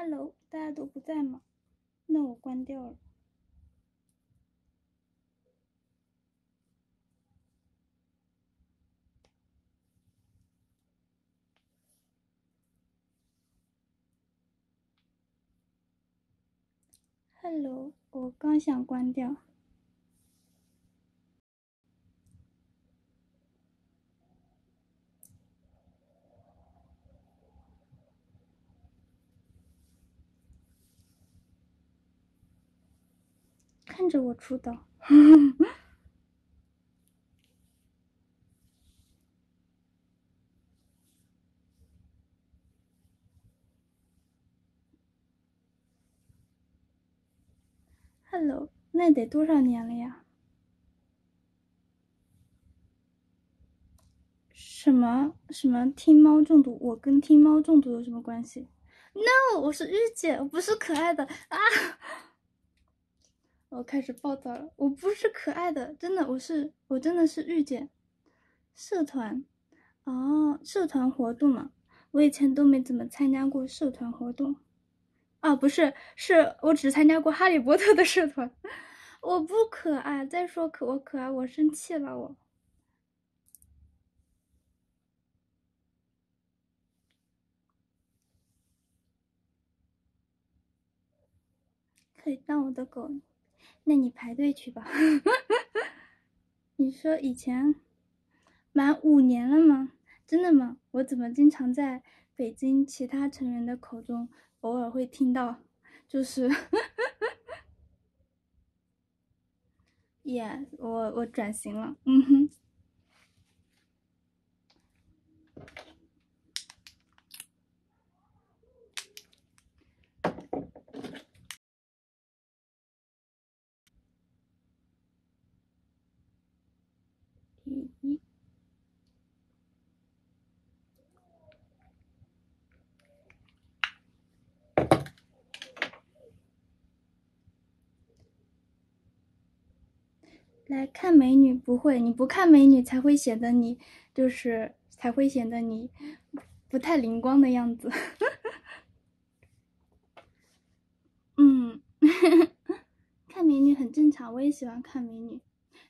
Hello，大家都不在吗？那我关掉了。Hello，我刚想关掉。着我出道。Hello，那得多少年了呀？什么什么听猫中毒？我跟听猫中毒有什么关系？No，我是御姐，我不是可爱的啊！我开始暴躁了，我不是可爱的，真的，我是我真的是御姐。社团，哦，社团活动嘛，我以前都没怎么参加过社团活动。啊，不是，是我只参加过哈利波特的社团。我不可爱，再说可我可爱，我生气了，我。可以当我的狗，那你排队去吧。你说以前满五年了吗？真的吗？我怎么经常在北京其他成员的口中？偶尔会听到，就是，耶，我我转型了，嗯哼。来看美女不会，你不看美女才会显得你就是才会显得你不太灵光的样子。嗯，看美女很正常，我也喜欢看美女，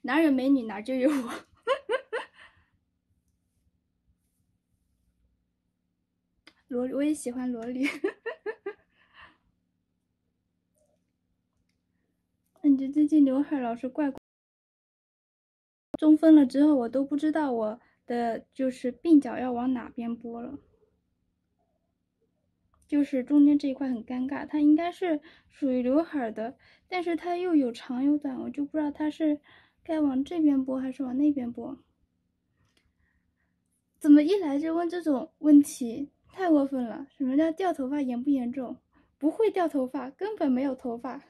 哪有美女哪就有我。萝莉，我也喜欢萝莉。感觉最近刘海老是怪怪。中分了之后，我都不知道我的就是鬓角要往哪边拨了，就是中间这一块很尴尬。它应该是属于刘海的，但是它又有长有短，我就不知道它是该往这边拨还是往那边拨。怎么一来就问这种问题？太过分了！什么叫掉头发严不严重？不会掉头发，根本没有头发，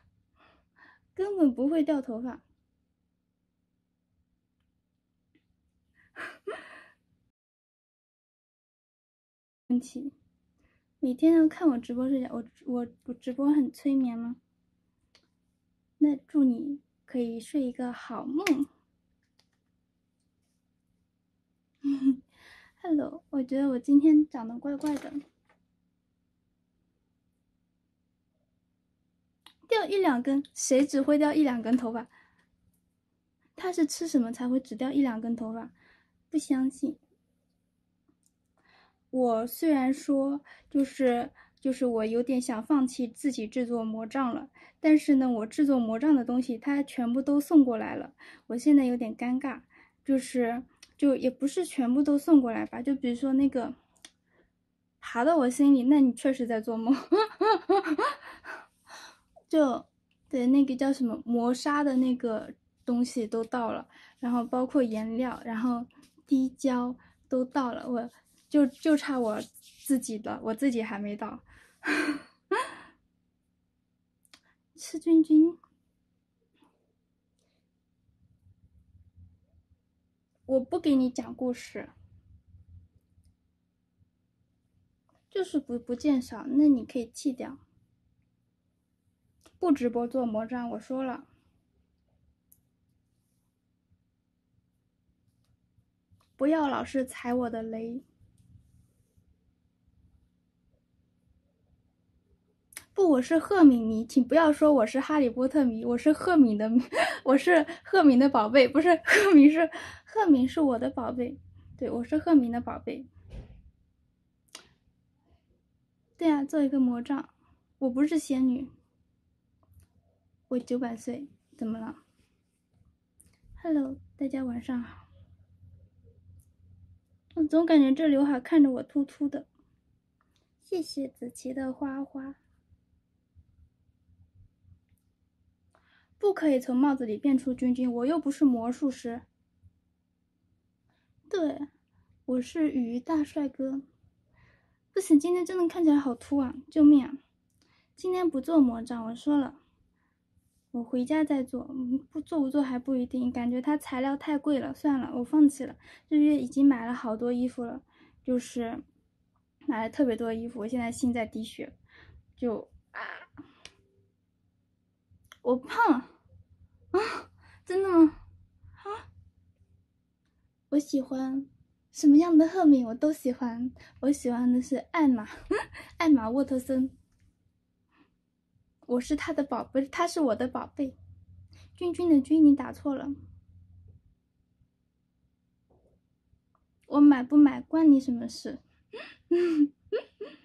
根本不会掉头发。问题，每天要看我直播睡觉，我我我直播很催眠吗？那祝你可以睡一个好梦。Hello，我觉得我今天长得怪怪的，掉一两根，谁只会掉一两根头发？他是吃什么才会只掉一两根头发？不相信。我虽然说就是就是我有点想放弃自己制作魔杖了，但是呢，我制作魔杖的东西它全部都送过来了，我现在有点尴尬，就是就也不是全部都送过来吧，就比如说那个爬到我心里，那你确实在做梦，就对那个叫什么磨砂的那个东西都到了，然后包括颜料，然后滴胶都到了，我。就就差我自己的，我自己还没到。吃君君，我不给你讲故事，就是不不见少，那你可以弃掉。不直播做魔杖，我说了，不要老是踩我的雷。我是赫敏迷，请不要说我是哈利波特迷，我是赫敏的，我是赫敏的宝贝，不是赫敏是赫敏是我的宝贝，对我是赫敏的宝贝。对啊，做一个魔杖，我不是仙女，我九百岁，怎么了？Hello，大家晚上好。我总感觉这刘海看着我秃秃的。谢谢子琪的花花。不可以从帽子里变出君君，我又不是魔术师。对，我是鱼大帅哥。不行，今天真的看起来好秃啊！救命啊！今天不做魔杖，我说了，我回家再做。不做不做还不一定，感觉它材料太贵了，算了，我放弃了。这月已经买了好多衣服了，就是买了特别多衣服，我现在心在滴血，就啊，我胖了啊！真的吗？啊，我喜欢。什么样的赫敏我都喜欢，我喜欢的是艾玛，艾玛沃特森。我是他的宝，不是他是我的宝贝。君君的君你打错了，我买不买关你什么事？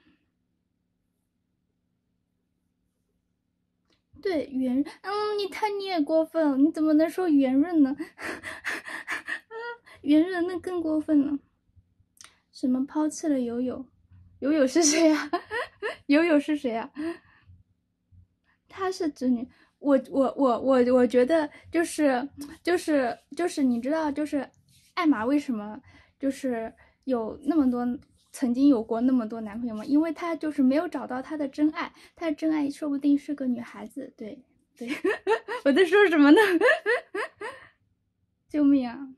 对圆，嗯，你太你也过分了，你怎么能说圆润呢？圆润那更过分了，什么抛弃了友友？友友是谁啊？友友是谁啊？她是侄女，我我我我我觉得就是就是就是你知道就是艾玛为什么就是有那么多曾经有过那么多男朋友吗？因为他就是没有找到他的真爱，他的真爱说不定是个女孩子。对对，我在说什么呢？救命啊！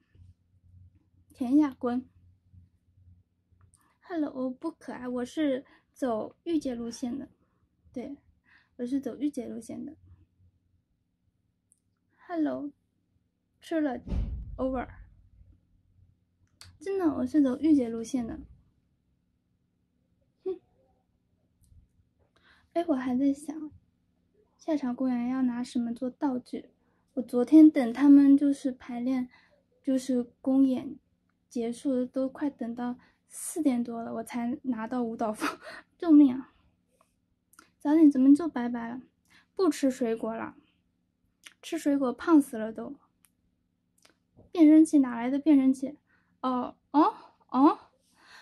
田下滚！Hello，我不可爱，我是走御姐路线的，对，我是走御姐路线的。Hello，吃了，over。真的，我是走御姐路线的。哎，我还在想，下场公演要拿什么做道具？我昨天等他们就是排练，就是公演。结束都快等到四点多了，我才拿到舞蹈服，救命啊！早点怎么就拜拜了？不吃水果了，吃水果胖死了都。变声器哪来的变声器？哦哦哦！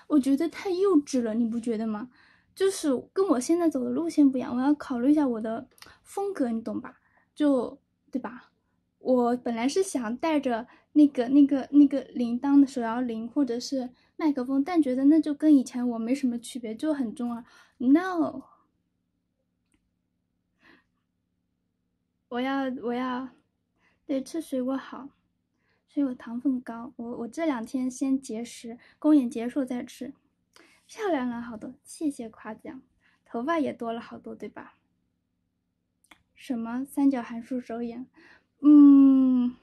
我觉得太幼稚了，你不觉得吗？就是跟我现在走的路线不一样，我要考虑一下我的风格，你懂吧？就对吧？我本来是想带着。那个、那个、那个铃铛的手摇铃，或者是麦克风，但觉得那就跟以前我没什么区别，就很重啊。No，我要我要，对，吃水果好，所以我糖分高。我我这两天先节食，公演结束再吃。漂亮了好多，谢谢夸奖。头发也多了好多，对吧？什么三角函数手眼？嗯。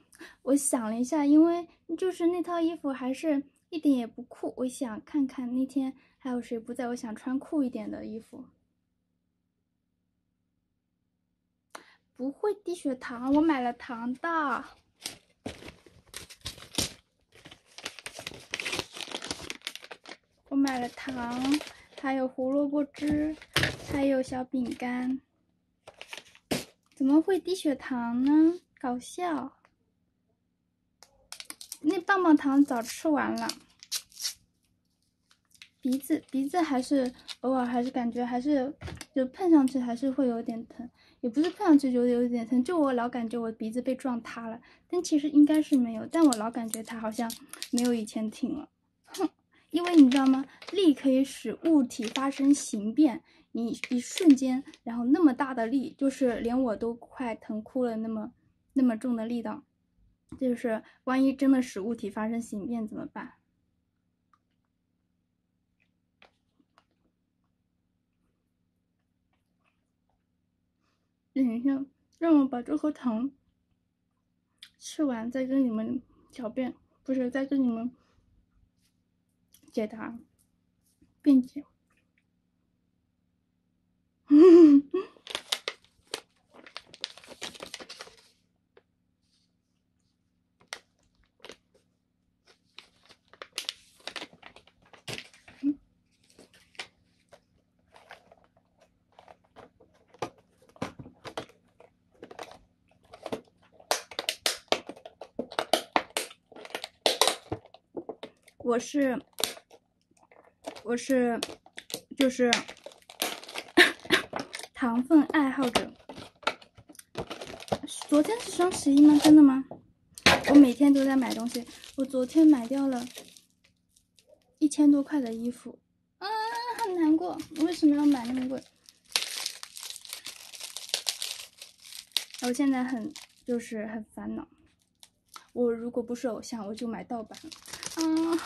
我想了一下，因为就是那套衣服还是一点也不酷。我想看看那天还有谁不在，我想穿酷一点的衣服。不会低血糖，我买了糖的。我买了糖，还有胡萝卜汁，还有小饼干。怎么会低血糖呢？搞笑。那棒棒糖早吃完了，鼻子鼻子还是偶尔还是感觉还是就碰上去还是会有点疼，也不是碰上去就有点疼，就我老感觉我鼻子被撞塌了，但其实应该是没有，但我老感觉它好像没有以前挺了，因为你知道吗？力可以使物体发生形变，你一瞬间，然后那么大的力，就是连我都快疼哭了，那么那么重的力道。就是万一真的使物体发生形变怎么办？等一下，让我把这盒糖吃完，再跟你们狡辩，不是再跟你们解答，并且，嗯，我是。我是，就是 糖分爱好者。昨天是双十一吗？真的吗？我每天都在买东西。我昨天买掉了一千多块的衣服，啊，很难过。为什么要买那么贵？我现在很就是很烦恼。我如果不是偶像，我就买盗版。啊，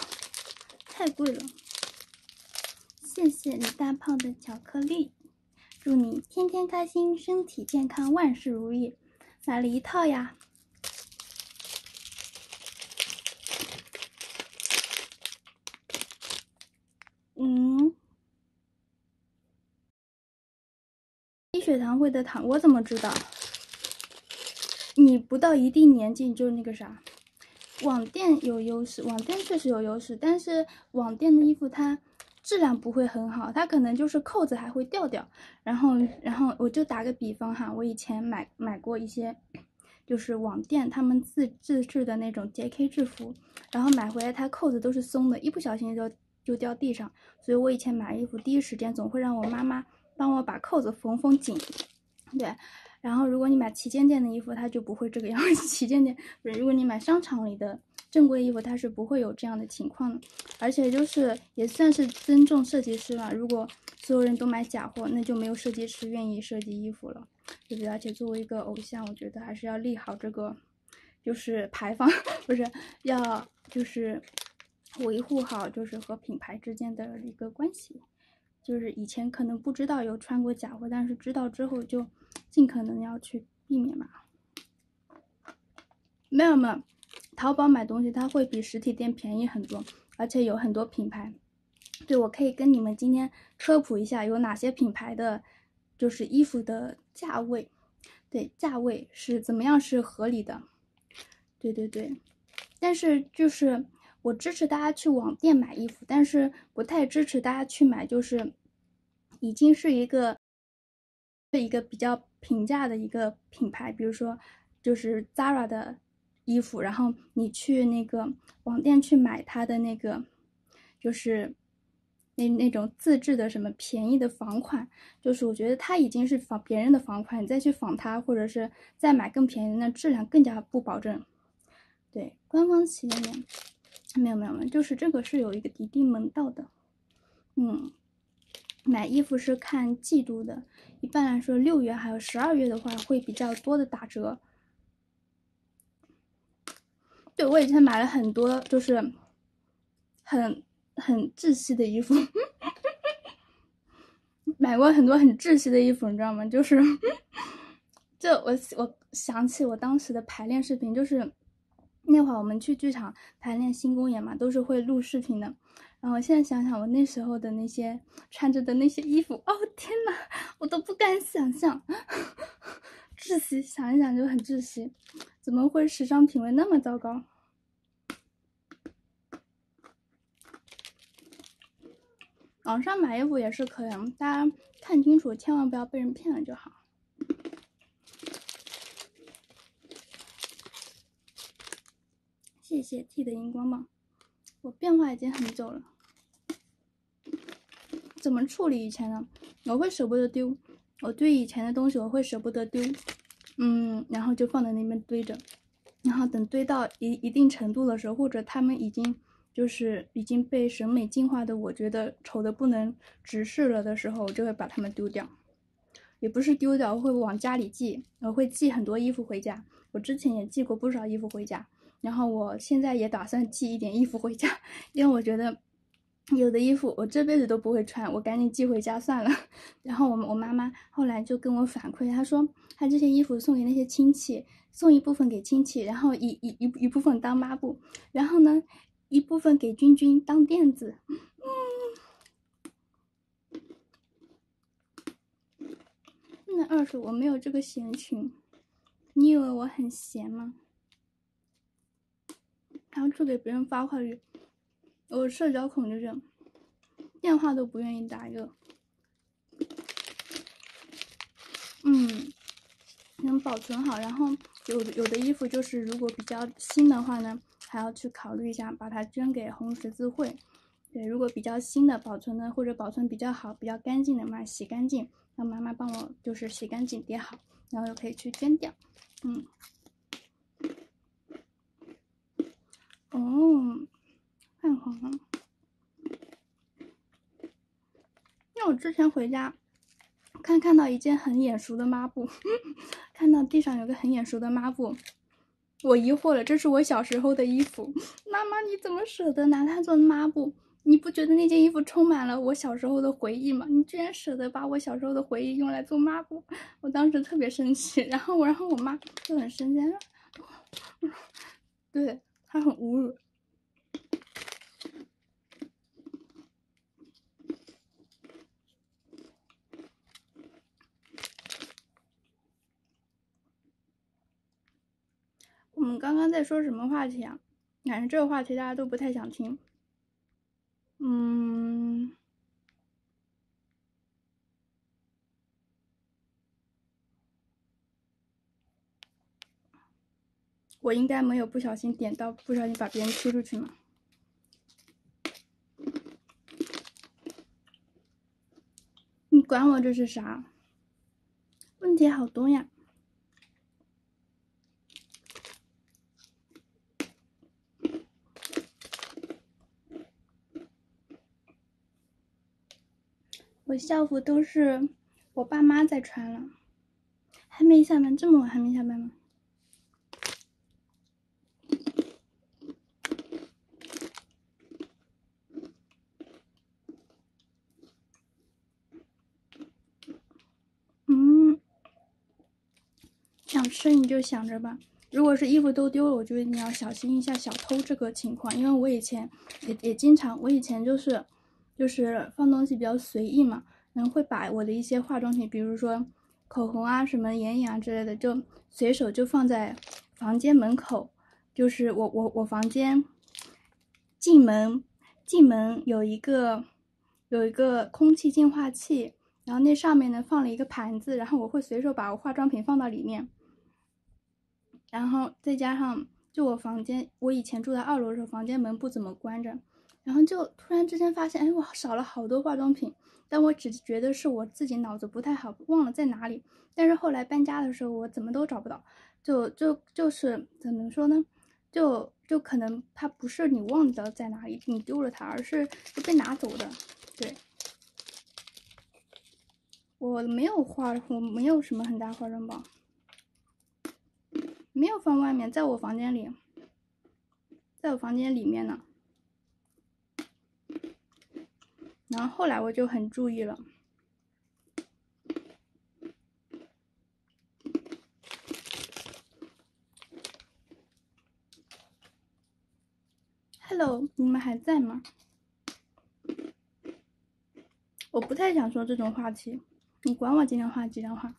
太贵了。谢谢李大炮的巧克力，祝你天天开心，身体健康，万事如意。买了一套呀。嗯，低血糖会得糖，我怎么知道？你不到一定年纪你就那个啥，网店有优势，网店确实有优势，但是网店的衣服它质量不会很好，它可能就是扣子还会掉掉。然后，然后我就打个比方哈，我以前买买过一些，就是网店他们自自制的那种 JK 制服，然后买回来它扣子都是松的，一不小心就就掉地上。所以我以前买衣服第一时间总会让我妈妈帮我把扣子缝缝紧，对。然后，如果你买旗舰店的衣服，它就不会这个样子。旗舰店不是，如果你买商场里的正规衣服，它是不会有这样的情况的。而且就是也算是尊重设计师了。如果所有人都买假货，那就没有设计师愿意设计衣服了，对不对？而且作为一个偶像，我觉得还是要立好这个，就是牌坊，不是要就是维护好，就是和品牌之间的一个关系。就是以前可能不知道有穿过假货，但是知道之后就尽可能要去避免嘛。没有没有，淘宝买东西它会比实体店便宜很多，而且有很多品牌。对，我可以跟你们今天科普一下有哪些品牌的，就是衣服的价位，对，价位是怎么样是合理的。对对对，但是就是。我支持大家去网店买衣服，但是不太支持大家去买，就是已经是一个是一个比较平价的一个品牌，比如说就是 Zara 的衣服，然后你去那个网店去买它的那个，就是那那种自制的什么便宜的仿款，就是我觉得它已经是仿别人的仿款，你再去仿它，或者是再买更便宜的，那质量更加不保证。对，官方旗舰店。没有没有没有，就是这个是有一个一定门道的，嗯，买衣服是看季度的，一般来说六月还有十二月的话会比较多的打折。对我以前买了很多，就是很很窒息的衣服，买过很多很窒息的衣服，你知道吗？就是，就我我想起我当时的排练视频，就是。那会儿我们去剧场排练新公演嘛，都是会录视频的。然后现在想想，我那时候的那些穿着的那些衣服，哦天呐，我都不敢想象，窒息，想一想就很窒息。怎么会时尚品味那么糟糕？网上买衣服也是可以，大家看清楚，千万不要被人骗了就好。谢谢 T 的荧光棒，我变化已经很久了。怎么处理以前呢？我会舍不得丢，我对以前的东西我会舍不得丢，嗯，然后就放在那边堆着，然后等堆到一一定程度的时候，或者他们已经就是已经被审美进化的，我觉得丑的不能直视了的时候，我就会把它们丢掉。也不是丢掉，我会往家里寄，我会寄很多衣服回家。我之前也寄过不少衣服回家。然后我现在也打算寄一点衣服回家，因为我觉得有的衣服我这辈子都不会穿，我赶紧寄回家算了。然后我我妈妈后来就跟我反馈，她说她这些衣服送给那些亲戚，送一部分给亲戚，然后一一一一部分当抹布，然后呢一部分给君君当垫子。那二叔我没有这个闲情，你以为我很闲吗？然后去给别人发话语，我社交恐惧症，电话都不愿意打一个。嗯，能保存好。然后有有的衣服就是如果比较新的话呢，还要去考虑一下，把它捐给红十字会。对，如果比较新的保存的或者保存比较好、比较干净的嘛，洗干净，让妈妈帮我就是洗干净叠好，然后又可以去捐掉。嗯，哦，太好了。因为我之前回家，看看到一件很眼熟的抹布，看到地上有个很眼熟的抹布，我疑惑了，这是我小时候的衣服，妈妈你怎么舍得拿它做抹布？你不觉得那件衣服充满了我小时候的回忆吗？你居然舍得把我小时候的回忆用来做抹布，我当时特别生气。然后我，然后我妈就很生气，对她很侮辱。我们刚刚在说什么话题啊？感觉这个话题大家都不太想听。嗯，我应该没有不小心点到，不小心把别人踢出去吗？你管我这是啥？问题好多呀。我校服都是我爸妈在穿了，还没下班，这么晚还没下班吗？嗯，想吃你就想着吧。如果是衣服都丢了，我觉得你要小心一下小偷这个情况，因为我以前也也经常，我以前就是。就是放东西比较随意嘛，然后会把我的一些化妆品，比如说口红啊、什么眼影啊之类的，就随手就放在房间门口。就是我我我房间进门进门有一个有一个空气净化器，然后那上面呢放了一个盘子，然后我会随手把我化妆品放到里面。然后再加上就我房间，我以前住在二楼的时候，房间门不怎么关着。然后就突然之间发现，哎，我少了好多化妆品，但我只觉得是我自己脑子不太好，忘了在哪里。但是后来搬家的时候，我怎么都找不到，就就就是怎么说呢？就就可能它不是你忘掉在哪里，你丢了它，而是被拿走的。对，我没有化，我没有什么很大化妆包，没有放外面，在我房间里，在我房间里面呢。然后后来我就很注意了。Hello，你们还在吗？我不太想说这种话题，你管我今天话几张话。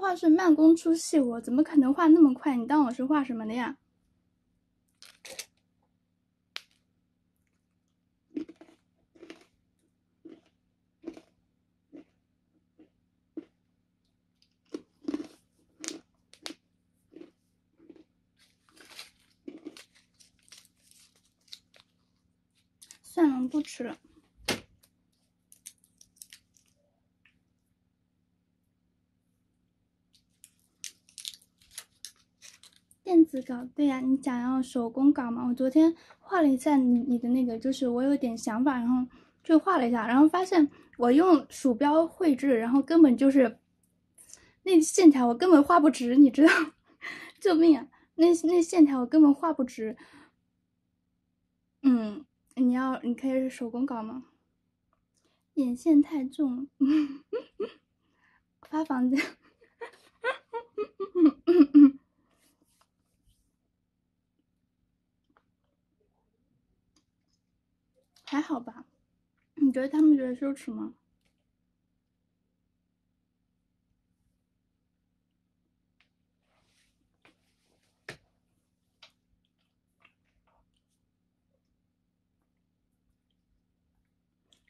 画是慢工出细活，怎么可能画那么快？你当我是画什么的呀？算了，不吃了。电子稿，对呀，你想要手工稿吗？我昨天画了一下你你的那个，就是我有点想法，然后就画了一下，然后发现我用鼠标绘制，然后根本就是那线条我根本画不直，你知道？救命啊！那那线条我根本画不直。嗯，你要你可以手工稿吗？眼线太重，发房间。还好吧？你觉得他们觉得羞耻吗？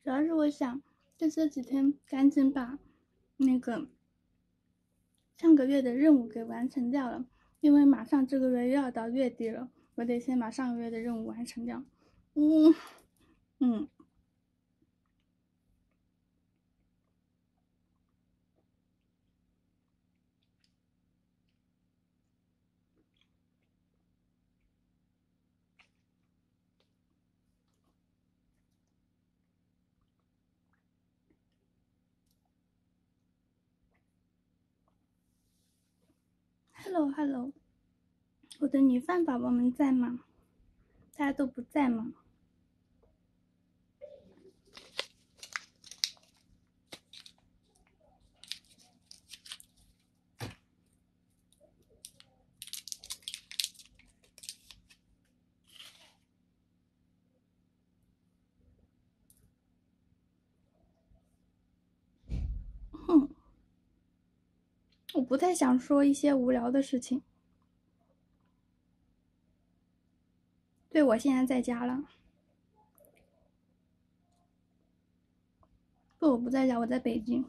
主要是我想，就这几天赶紧把那个上个月的任务给完成掉了，因为马上这个月又要到月底了，我得先把上个月的任务完成掉。嗯嗯。Hello，Hello，我的女饭宝宝们在吗？大家都不在吗？我不太想说一些无聊的事情。对，我现在在家了。不，我不在家，我在北京。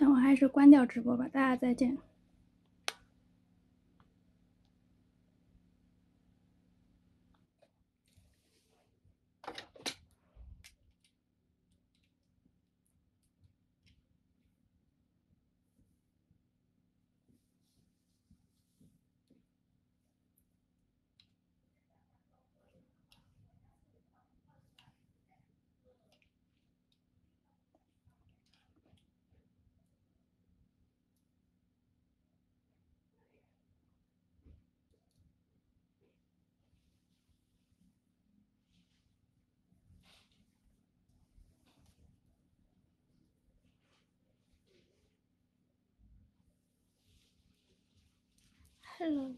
那我还是关掉直播吧，大家再见。Hello。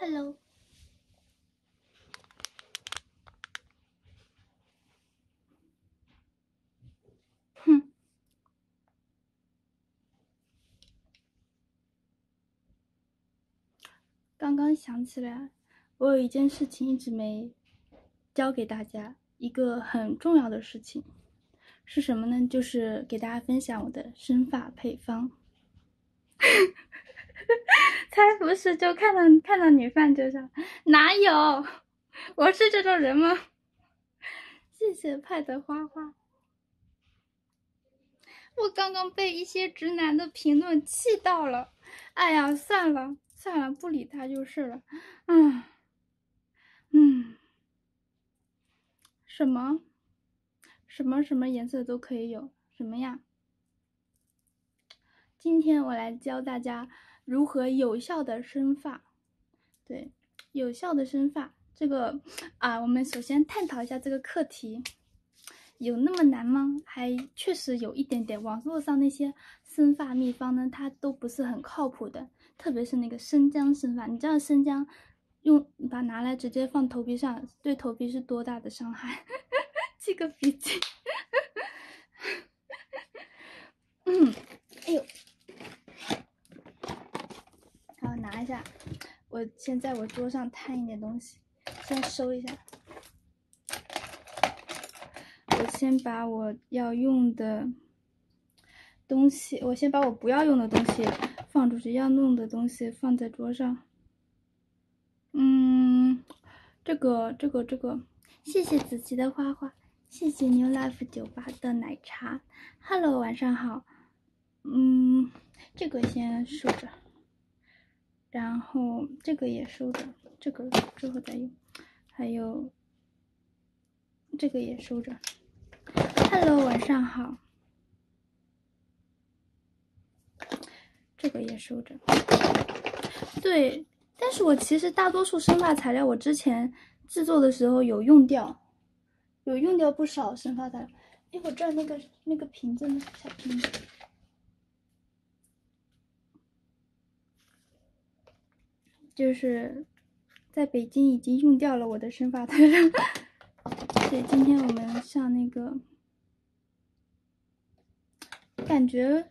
Hello。刚刚想起来，我有一件事情一直没教给大家，一个很重要的事情是什么呢？就是给大家分享我的生发配方。才不是，就看到看到女饭就想，哪有？我是这种人吗？谢谢派的花花。我刚刚被一些直男的评论气到了，哎呀，算了。算了，不理他就是了。嗯，嗯，什么，什么什么颜色都可以有，什么呀？今天我来教大家如何有效的生发。对，有效的生发，这个啊，我们首先探讨一下这个课题，有那么难吗？还确实有一点点。网络上那些生发秘方呢，它都不是很靠谱的。特别是那个生姜生发，你知道生姜用把拿来直接放头皮上，对头皮是多大的伤害？记个笔记。嗯，哎呦，好拿一下，我先在我桌上摊一点东西，先收一下。我先把我要用的东西，我先把我不要用的东西。放出去要弄的东西放在桌上。嗯，这个这个这个，谢谢子琪的花花，谢谢 New Life 酒吧的奶茶。Hello，晚上好。嗯，这个先收着，然后这个也收着，这个之后再用。还有这个也收着。Hello，晚上好。这个也收着。对，但是我其实大多数生发材料，我之前制作的时候有用掉，有用掉不少生发材料。哎，我这儿那个那个瓶子呢？小瓶子，就是在北京已经用掉了我的生发材料。对，今天我们上那个，感觉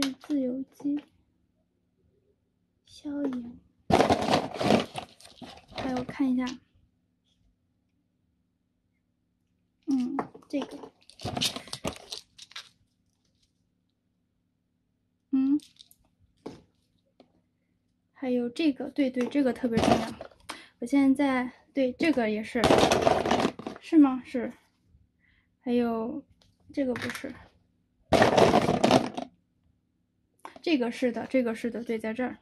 去自由基。消炎，还有看一下，嗯，这个，嗯，还有这个，对对，这个特别重要。我现在在，对这个也是，是吗？是，还有这个不是，这个是的，这个是的，对，在这儿。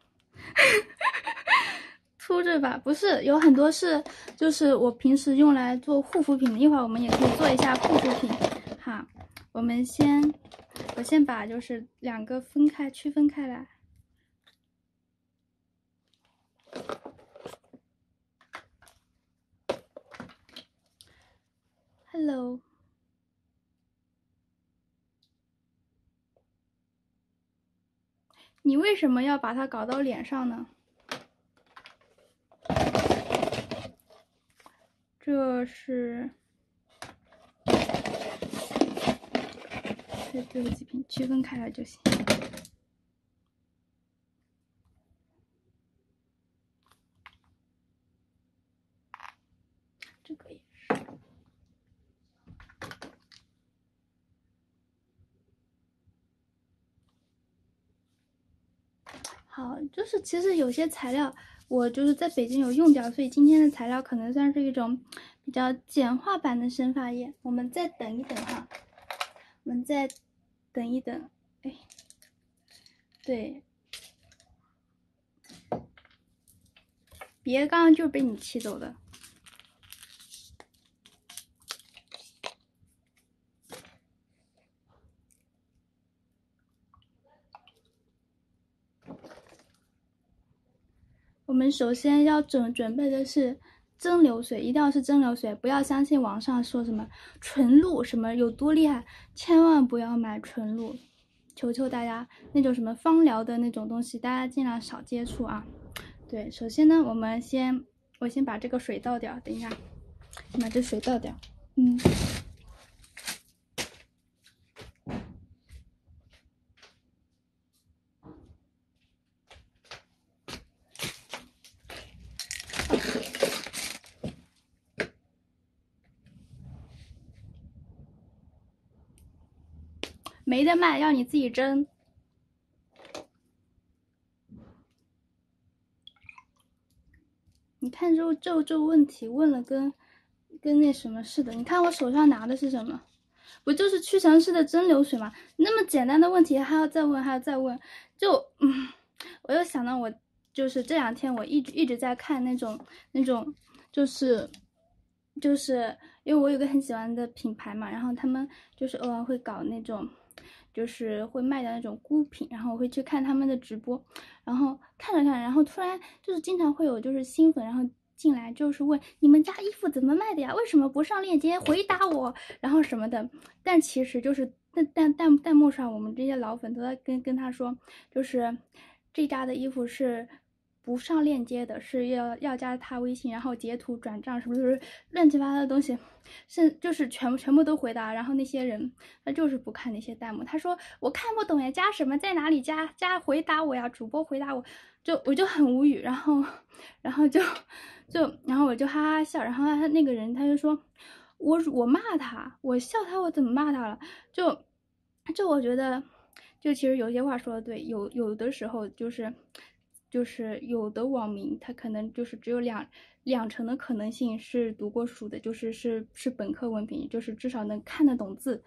秃着吧，不是有很多是，就是我平时用来做护肤品的。一会儿我们也可以做一下护肤品。哈，我们先，我先把就是两个分开，区分开来。Hello，你为什么要把它搞到脸上呢？这是这最后几瓶区分开来就行。这个也是。好，就是其实有些材料。我就是在北京有用掉，所以今天的材料可能算是一种比较简化版的生发液。我们再等一等哈，我们再等一等。哎，对，别刚刚就被你气走的。我们首先要准准备的是蒸馏水，一定要是蒸馏水，不要相信网上说什么纯露什么有多厉害，千万不要买纯露，求求大家那种什么芳疗的那种东西，大家尽量少接触啊。对，首先呢，我们先我先把这个水倒掉，等一下，先把这水倒掉，嗯。没得卖，要你自己蒸。你看这这这问题问了跟跟那什么似的。你看我手上拿的是什么？不就是屈臣氏的蒸馏水吗？那么简单的问题还要再问，还要再问。就嗯，我又想到我就是这两天我一直一直在看那种那种就是就是因为我有个很喜欢的品牌嘛，然后他们就是偶尔会搞那种。就是会卖的那种孤品，然后我会去看他们的直播，然后看着看，然后突然就是经常会有就是新粉，然后进来就是问你们家衣服怎么卖的呀？为什么不上链接回答我？然后什么的，但其实就是弹弹弹弹幕上我们这些老粉都在跟跟他说，就是这家的衣服是。不上链接的是要要加他微信，然后截图转账，是不是乱七八糟的东西？是就是全部全部都回答，然后那些人他就是不看那些弹幕，他说我看不懂呀，加什么在哪里加加回答我呀，主播回答我就我就很无语，然后然后就就然后我就哈哈笑，然后他那个人他就说我我骂他，我笑他，我怎么骂他了？就就我觉得就其实有些话说的对，有有的时候就是。就是有的网民，他可能就是只有两两成的可能性是读过书的，就是是是本科文凭，就是至少能看得懂字，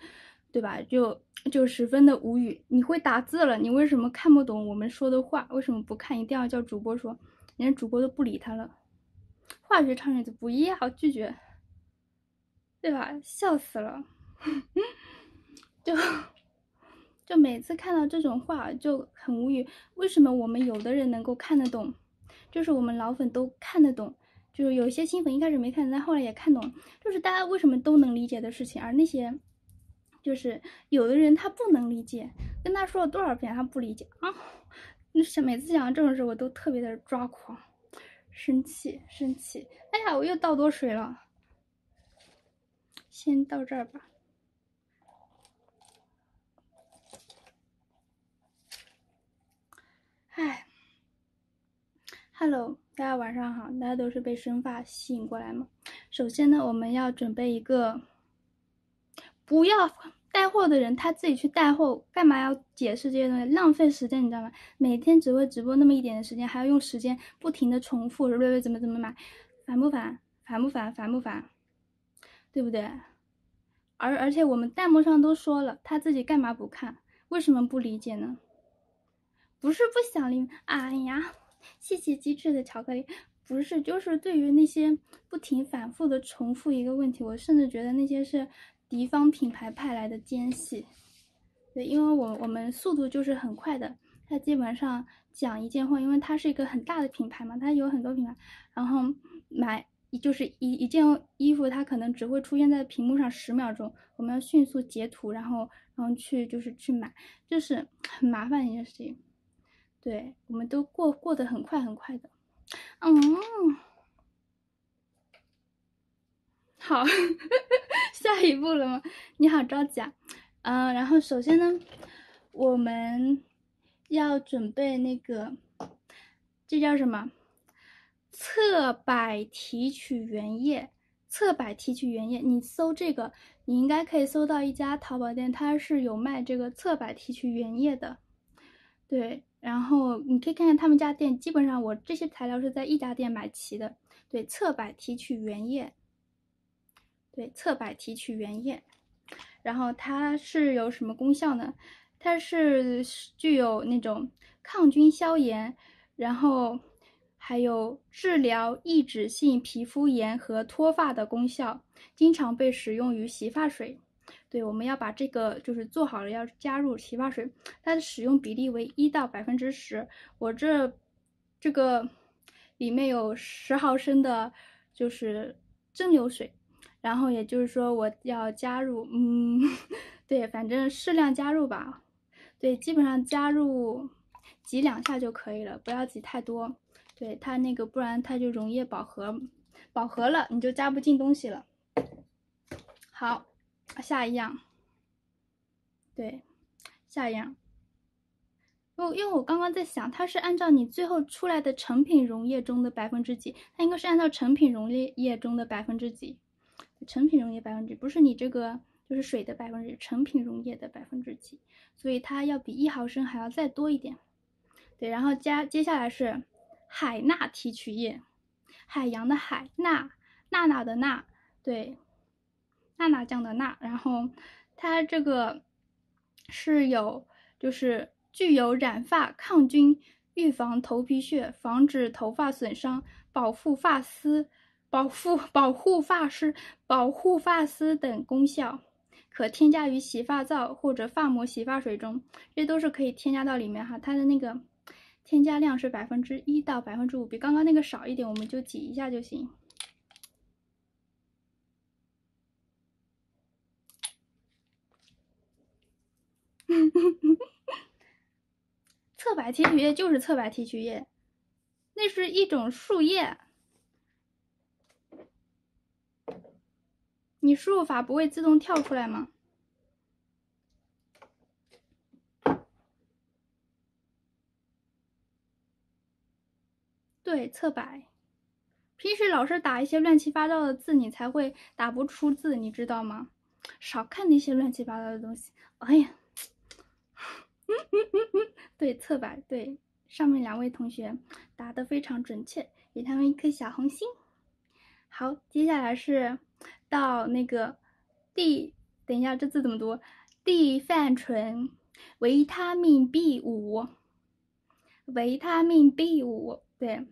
对吧？就就十分的无语。你会打字了，你为什么看不懂我们说的话？为什么不看？一定要叫主播说，连主播都不理他了。化学唱女子不要拒绝，对吧？笑死了，就就每次看到这种话就很无语。为什么我们有的人能够看得懂，就是我们老粉都看得懂，就是有些新粉一开始没看，但后来也看懂，就是大家为什么都能理解的事情，而那些就是有的人他不能理解，跟他说了多少遍他不理解啊。那想每次讲到这种事，我都特别的抓狂，生气生气。哎呀，我又倒多水了，先到这儿吧。哎，Hello，大家晚上好，大家都是被生发吸引过来吗？首先呢，我们要准备一个，不要。带货的人他自己去带货，干嘛要解释这些东西？浪费时间，你知道吗？每天只会直播那么一点的时间，还要用时间不停的重复，瑞瑞怎么怎么买，烦不烦？烦不烦？烦不烦？对不对？而而且我们弹幕上都说了，他自己干嘛不看？为什么不理解呢？不是不想领，哎呀，谢谢机智的巧克力，不是，就是对于那些不停反复的重复一个问题，我甚至觉得那些是。敌方品牌派来的奸细，对，因为我我们速度就是很快的，他基本上讲一件货，因为它是一个很大的品牌嘛，它有很多品牌，然后买就是一一件衣服，它可能只会出现在屏幕上十秒钟，我们要迅速截图，然后然后去就是去买，就是很麻烦一件事情，对，我们都过过得很快很快的，嗯。好，下一步了吗？你好着急啊，嗯，然后首先呢，我们要准备那个，这叫什么？侧柏提取原液，侧柏提取原液，你搜这个，你应该可以搜到一家淘宝店，它是有卖这个侧柏提取原液的，对，然后你可以看看他们家店，基本上我这些材料是在一家店买齐的，对，侧柏提取原液。对，侧柏提取原液，然后它是有什么功效呢？它是具有那种抗菌消炎，然后还有治疗抑制性皮肤炎和脱发的功效，经常被使用于洗发水。对，我们要把这个就是做好了，要加入洗发水，它的使用比例为一到百分之十。我这这个里面有十毫升的，就是蒸馏水。然后也就是说，我要加入，嗯，对，反正适量加入吧，对，基本上加入挤两下就可以了，不要挤太多，对它那个，不然它就溶液饱和，饱和了你就加不进东西了。好，下一样，对，下一样，因因为我刚刚在想，它是按照你最后出来的成品溶液中的百分之几，它应该是按照成品溶液液中的百分之几。成品溶液百分之不是你这个就是水的百分之成品溶液的百分之几，所以它要比一毫升还要再多一点。对，然后加接下来是海钠提取液，海洋的海钠钠钠的钠，对，娜娜酱的娜。然后它这个是有就是具有染发抗菌、预防头皮屑、防止头发损伤、保护发丝。保护保护发丝、保护发丝等功效，可添加于洗发皂或者发膜洗发水中，这都是可以添加到里面哈。它的那个添加量是百分之一到百分之五，比刚刚那个少一点，我们就挤一下就行。侧柏提取液就是侧柏提取液，那是一种树叶。你输入法不会自动跳出来吗？对，侧柏。平时老是打一些乱七八糟的字，你才会打不出字，你知道吗？少看那些乱七八糟的东西。哎呀，对，侧白，对，上面两位同学答的非常准确，给他们一颗小红心。好，接下来是。到那个 D，，等一下，这字怎么读？？D 泛醇，维他命 B 五，维他命 B 五，对。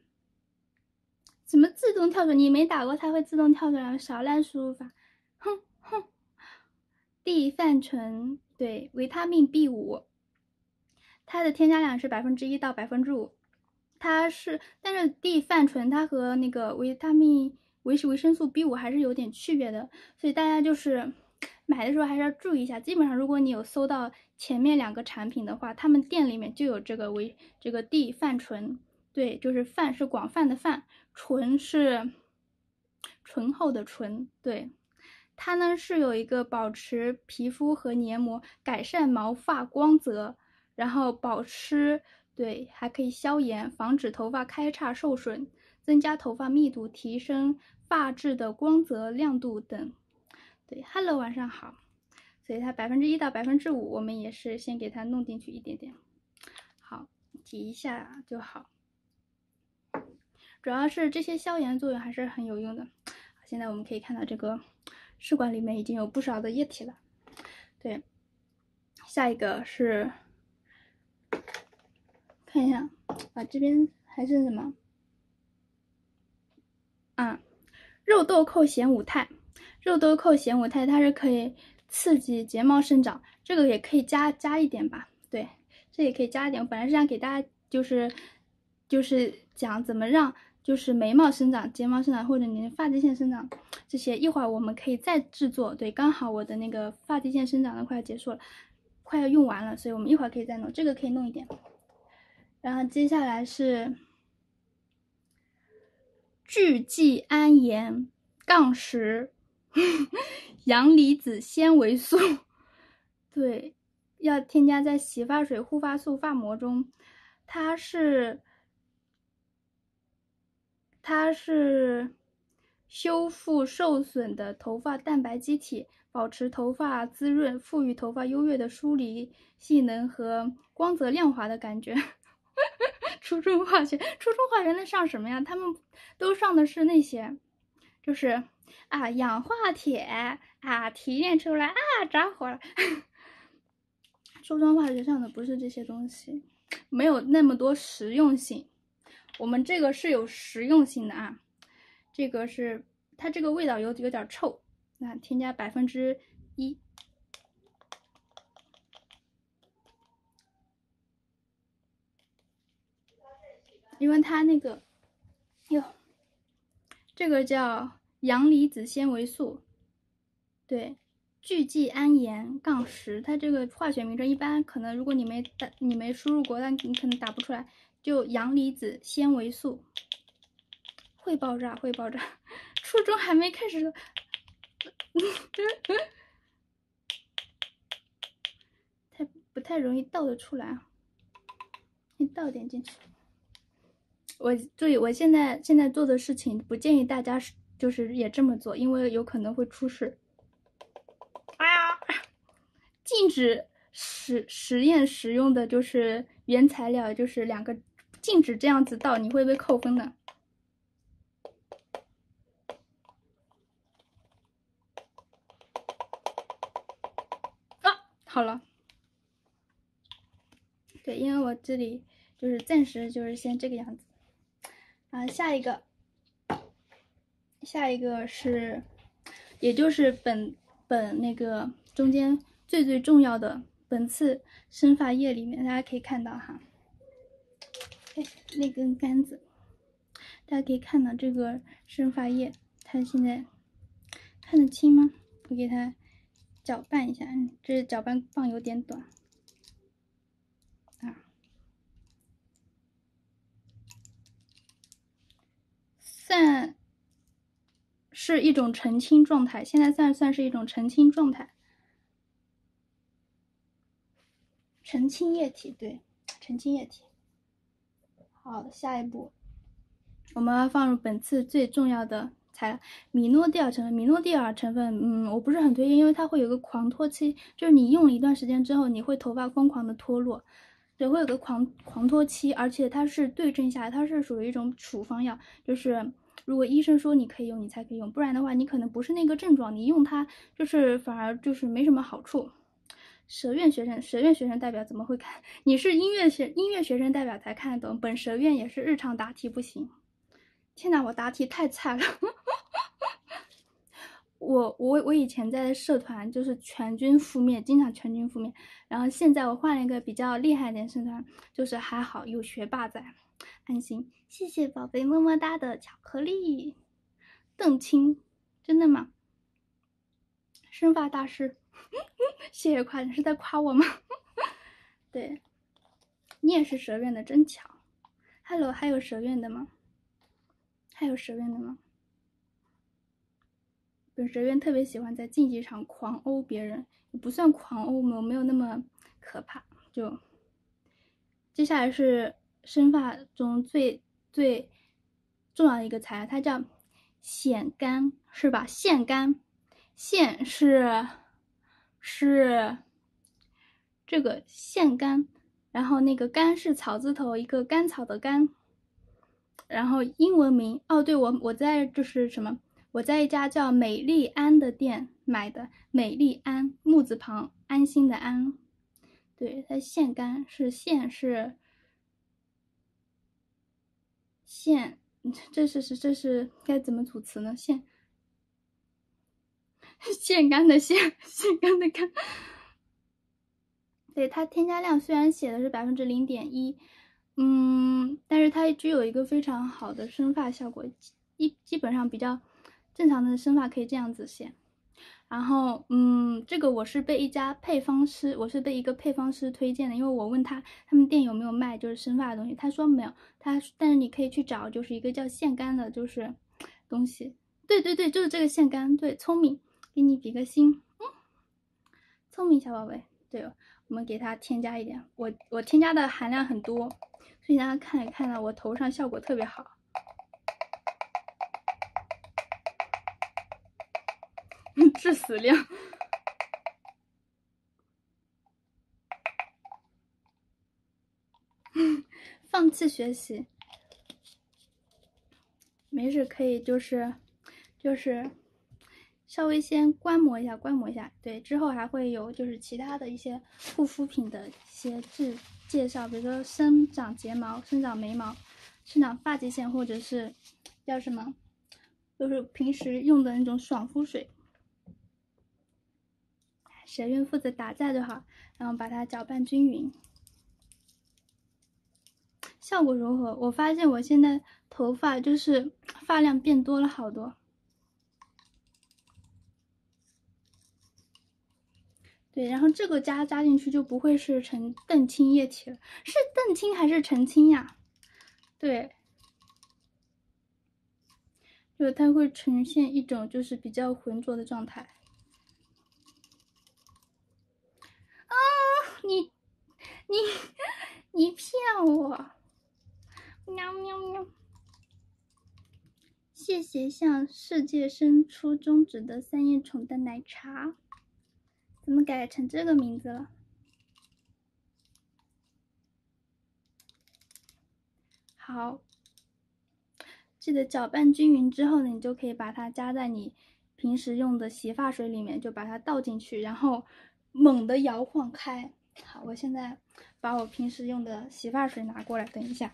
怎么自动跳出？你没打过，它会自动跳出来？少烂输入法，哼哼。地泛醇，对，维他命 B 五，它的添加量是百分之一到百分之五。它是，但是 D 泛醇它和那个维他命维维生素 B 五还是有点区别的，所以大家就是买的时候还是要注意一下。基本上，如果你有搜到前面两个产品的话，他们店里面就有这个维这个 D 泛醇，对，就是泛是广泛的泛，醇是醇厚的醇，对，它呢是有一个保持皮肤和黏膜，改善毛发光泽，然后保湿。对，还可以消炎，防止头发开叉受损，增加头发密度，提升发质的光泽亮度等。对，Hello，晚上好。所以它百分之一到百分之五，我们也是先给它弄进去一点点，好，挤一下就好。主要是这些消炎作用还是很有用的。现在我们可以看到这个试管里面已经有不少的液体了。对，下一个是。看一下，啊，这边还是什么？啊，肉豆蔻咸五肽，肉豆蔻咸五肽它是可以刺激睫毛生长，这个也可以加加一点吧？对，这也可以加一点。我本来是想给大家就是就是讲怎么让就是眉毛生长、睫毛生长或者你的发际线生长这些，一会儿我们可以再制作。对，刚好我的那个发际线生长的快要结束了，快要用完了，所以我们一会儿可以再弄，这个可以弄一点。然后接下来是聚季铵盐杠十阳 离子纤维素，对，要添加在洗发水、护发素、发膜中。它是它是修复受损的头发蛋白基体，保持头发滋润，赋予头发优越的疏离性能和光泽亮滑的感觉。初中化学，初中化学那上什么呀？他们都上的是那些，就是啊，氧化铁啊，提炼出来啊，着火了。初中化学上的不是这些东西，没有那么多实用性。我们这个是有实用性的啊，这个是它这个味道有有点臭，那添加百分之一。因为它那个，哟，这个叫阳离子纤维素，对，聚季铵盐杠十，它这个化学名称一般可能如果你没打，你没输入过，但你可能打不出来，就阳离子纤维素，会爆炸，会爆炸，初中还没开始，太不太容易倒得出来啊，你倒点进去。我注意，我现在现在做的事情不建议大家是就是也这么做，因为有可能会出事。哎呀，禁止实实验使用的就是原材料，就是两个，禁止这样子倒，你会被扣分的。啊，好了，对，因为我这里就是暂时就是先这个样子。啊，下一个，下一个是，也就是本本那个中间最最重要的本次生发液里面，大家可以看到哈，哎，那根杆子，大家可以看到这个生发液，它现在看得清吗？我给它搅拌一下，这搅拌棒有点短。算是一种澄清状态，现在算算是一种澄清状态，澄清液体，对，澄清液体。好，下一步，我们要放入本次最重要的材米诺地尔成分。米诺地尔成分，嗯，我不是很推荐，因为它会有个狂脱期，就是你用了一段时间之后，你会头发疯狂的脱落。对，会有个狂狂脱期，而且它是对症下，它是属于一种处方药，就是如果医生说你可以用，你才可以用，不然的话，你可能不是那个症状，你用它就是反而就是没什么好处。蛇院学生，蛇院学生代表怎么会看？你是音乐学音乐学生代表才看得懂，本蛇院也是日常答题不行。天呐，我答题太菜了。我我我以前在社团就是全军覆灭，经常全军覆灭。然后现在我换了一个比较厉害点社团，就是还好有学霸在，安心。谢谢宝贝么么哒的巧克力，邓青，真的吗？生发大师，谢谢夸，你是在夸我吗？对，你也是蛇院的，真巧。Hello，还有蛇院的吗？还有蛇院的吗？本蛇院特别喜欢在竞技场狂殴别人，也不算狂殴嘛，没有那么可怕。就接下来是生发中最最重要的一个材料，它叫腺苷，是吧？腺苷，腺是是这个腺苷，然后那个苷是草字头一个甘草的甘，然后英文名哦，对我我在就是什么？我在一家叫美丽安的店买的，美丽安木字旁安心的安，对，它线干是线是线，这是是这是该怎么组词呢？线线干的线，线干的干，对它添加量虽然写的是百分之零点一，嗯，但是它具有一个非常好的生发效果，一基本上比较。正常的生发可以这样子写，然后，嗯，这个我是被一家配方师，我是被一个配方师推荐的，因为我问他他们店有没有卖就是生发的东西，他说没有，他但是你可以去找，就是一个叫线干的，就是东西，对对对，就是这个线干，对，聪明，给你比个心，嗯，聪明小宝贝，对，我们给它添加一点，我我添加的含量很多，所以大家看一看到我头上效果特别好。致死量，放弃学习，没事可以就是就是稍微先观摩一下，观摩一下，对，之后还会有就是其他的一些护肤品的一些介介绍，比如说生长睫毛、生长眉毛、生长发际线，或者是叫什么，就是平时用的那种爽肤水。蛇院负责打架就好，然后把它搅拌均匀。效果如何？我发现我现在头发就是 发量变多了好多。对，然后这个加加进去就不会是成澄清液体了，是澄清还是澄清呀？对，就它会呈现一种就是比较浑浊的状态。你，你，你骗我！喵喵喵！谢谢向世界伸出中指的三叶虫的奶茶，怎么改成这个名字了？好，记得搅拌均匀之后呢，你就可以把它加在你平时用的洗发水里面，就把它倒进去，然后猛地摇晃开。好，我现在把我平时用的洗发水拿过来，等一下。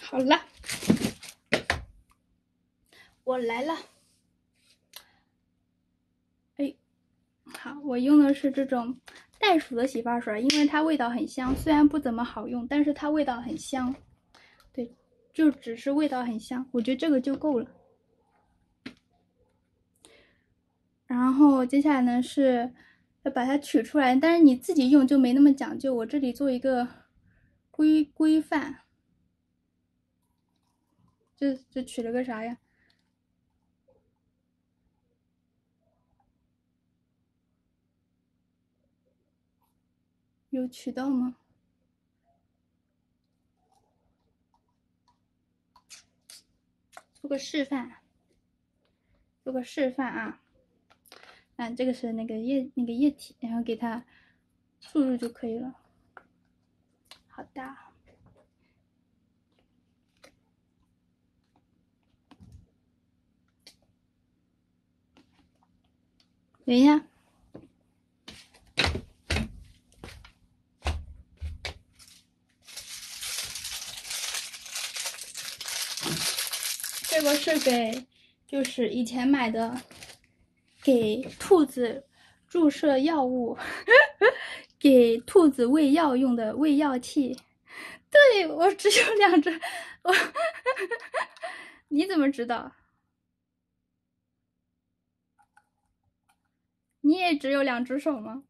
好了，我来了。好，我用的是这种袋鼠的洗发水，因为它味道很香，虽然不怎么好用，但是它味道很香。对，就只是味道很香，我觉得这个就够了。然后接下来呢是要把它取出来，但是你自己用就没那么讲究，我这里做一个规规范。这这取了个啥呀？有渠道吗？做个示范做个示范啊。那这个是那个液那个液体然后给它注入就可以了。好的。等一下这个是给，就是以前买的，给兔子注射药物，给兔子喂药用的喂药器。对我只有两只，我 你怎么知道？你也只有两只手吗？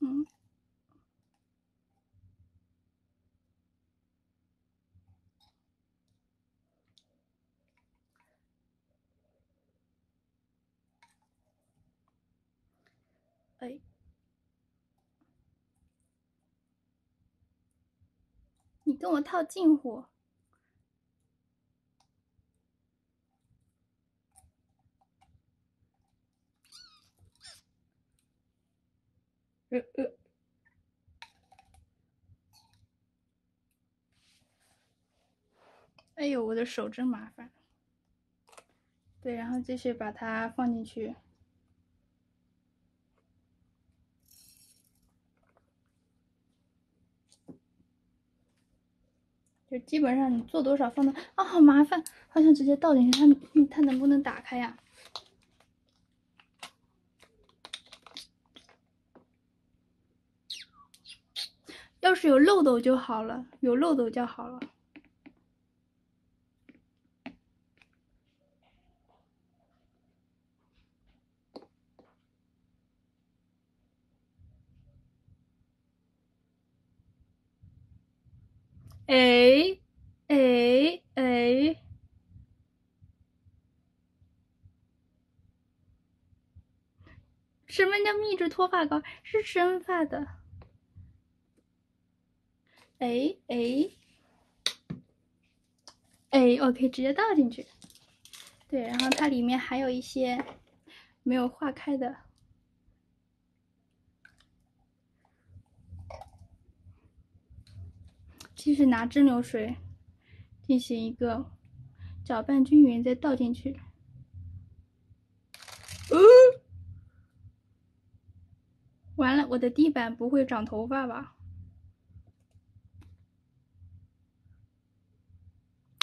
嗯。哎。跟我套近乎。哎呦，我的手真麻烦。对，然后继续把它放进去。基本上你做多少放到啊，好麻烦，好想直接倒进去，它它能不能打开呀？要是有漏斗就好了，有漏斗就好了。哎，哎，哎！什么叫秘制脱发膏？是生发的。哎哎哎，OK，直接倒进去。对，然后它里面还有一些没有化开的。继续拿蒸馏水进行一个搅拌均匀，再倒进去。呃，完了，我的地板不会长头发吧？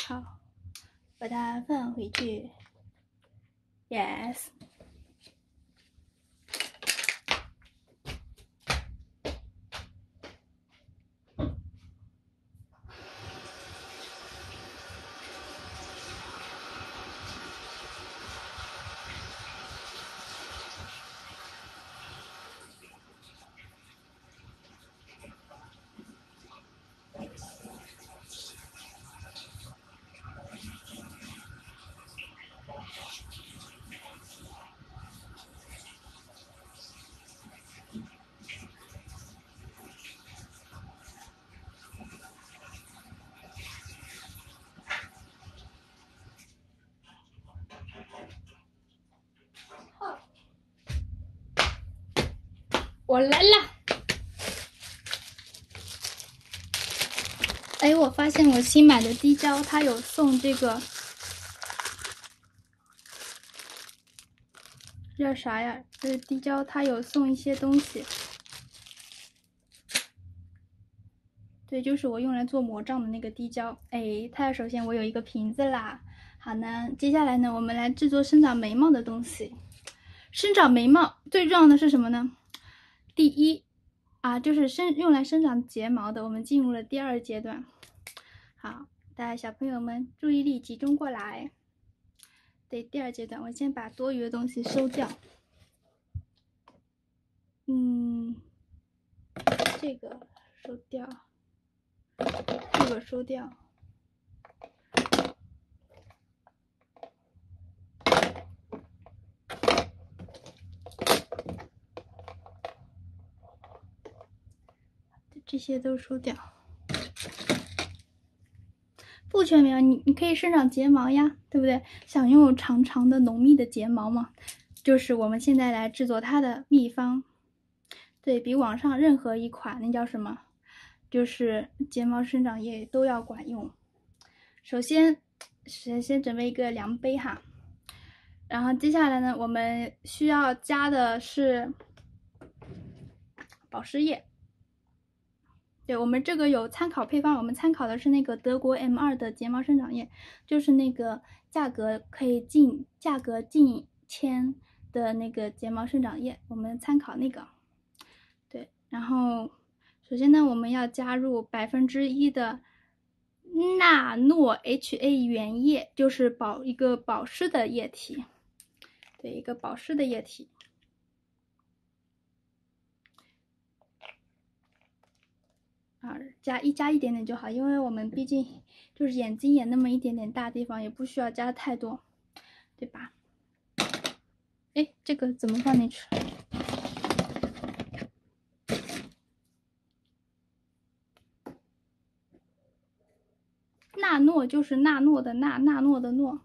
好，把它放回去。Yes。我来了！哎，我发现我新买的滴胶，它有送这个叫啥呀？这是滴胶，它有送一些东西。对，就是我用来做魔杖的那个滴胶。哎，它首先我有一个瓶子啦。好呢，接下来呢，我们来制作生长眉毛的东西。生长眉毛最重要的是什么呢？第一，啊，就是生用来生长睫毛的。我们进入了第二阶段。好，大家小朋友们注意力集中过来。对，第二阶段，我先把多余的东西收掉。嗯，这个收掉，这个收掉。这些都收掉。不全苗，你你可以生长睫毛呀，对不对？想拥有长长的浓密的睫毛吗？就是我们现在来制作它的秘方。对比网上任何一款那叫什么，就是睫毛生长液都要管用。首先，先先准备一个量杯哈，然后接下来呢，我们需要加的是保湿液。对我们这个有参考配方，我们参考的是那个德国 M 二的睫毛生长液，就是那个价格可以近价格近千的那个睫毛生长液，我们参考那个。对，然后首先呢，我们要加入百分之一的纳诺 HA 原液，就是保一个保湿的液体，对，一个保湿的液体。啊，加一加一点点就好，因为我们毕竟就是眼睛也那么一点点大地方，也不需要加太多，对吧？哎，这个怎么放进去？纳诺就是纳诺的纳，纳诺的诺。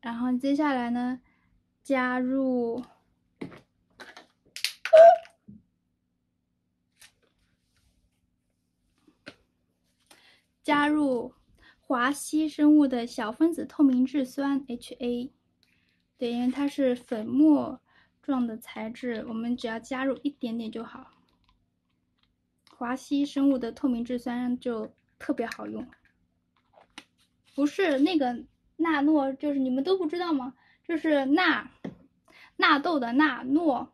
然后接下来呢？加入，加入华熙生物的小分子透明质酸 HA，对，因为它是粉末状的材质，我们只要加入一点点就好。华熙生物的透明质酸就特别好用，不是那个纳诺，就是你们都不知道吗？就是纳纳豆的纳诺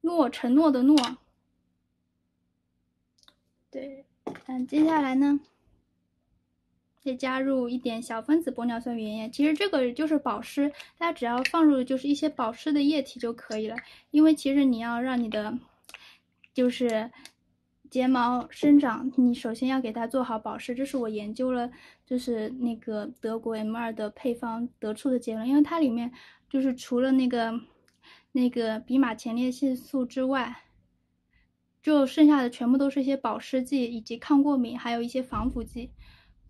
诺承诺的诺，对，嗯，接下来呢，再加入一点小分子玻尿酸原液。其实这个就是保湿，大家只要放入就是一些保湿的液体就可以了。因为其实你要让你的就是。睫毛生长，你首先要给它做好保湿，这是我研究了，就是那个德国 M 二的配方得出的结论。因为它里面就是除了那个那个比马前列腺素之外，就剩下的全部都是一些保湿剂以及抗过敏，还有一些防腐剂。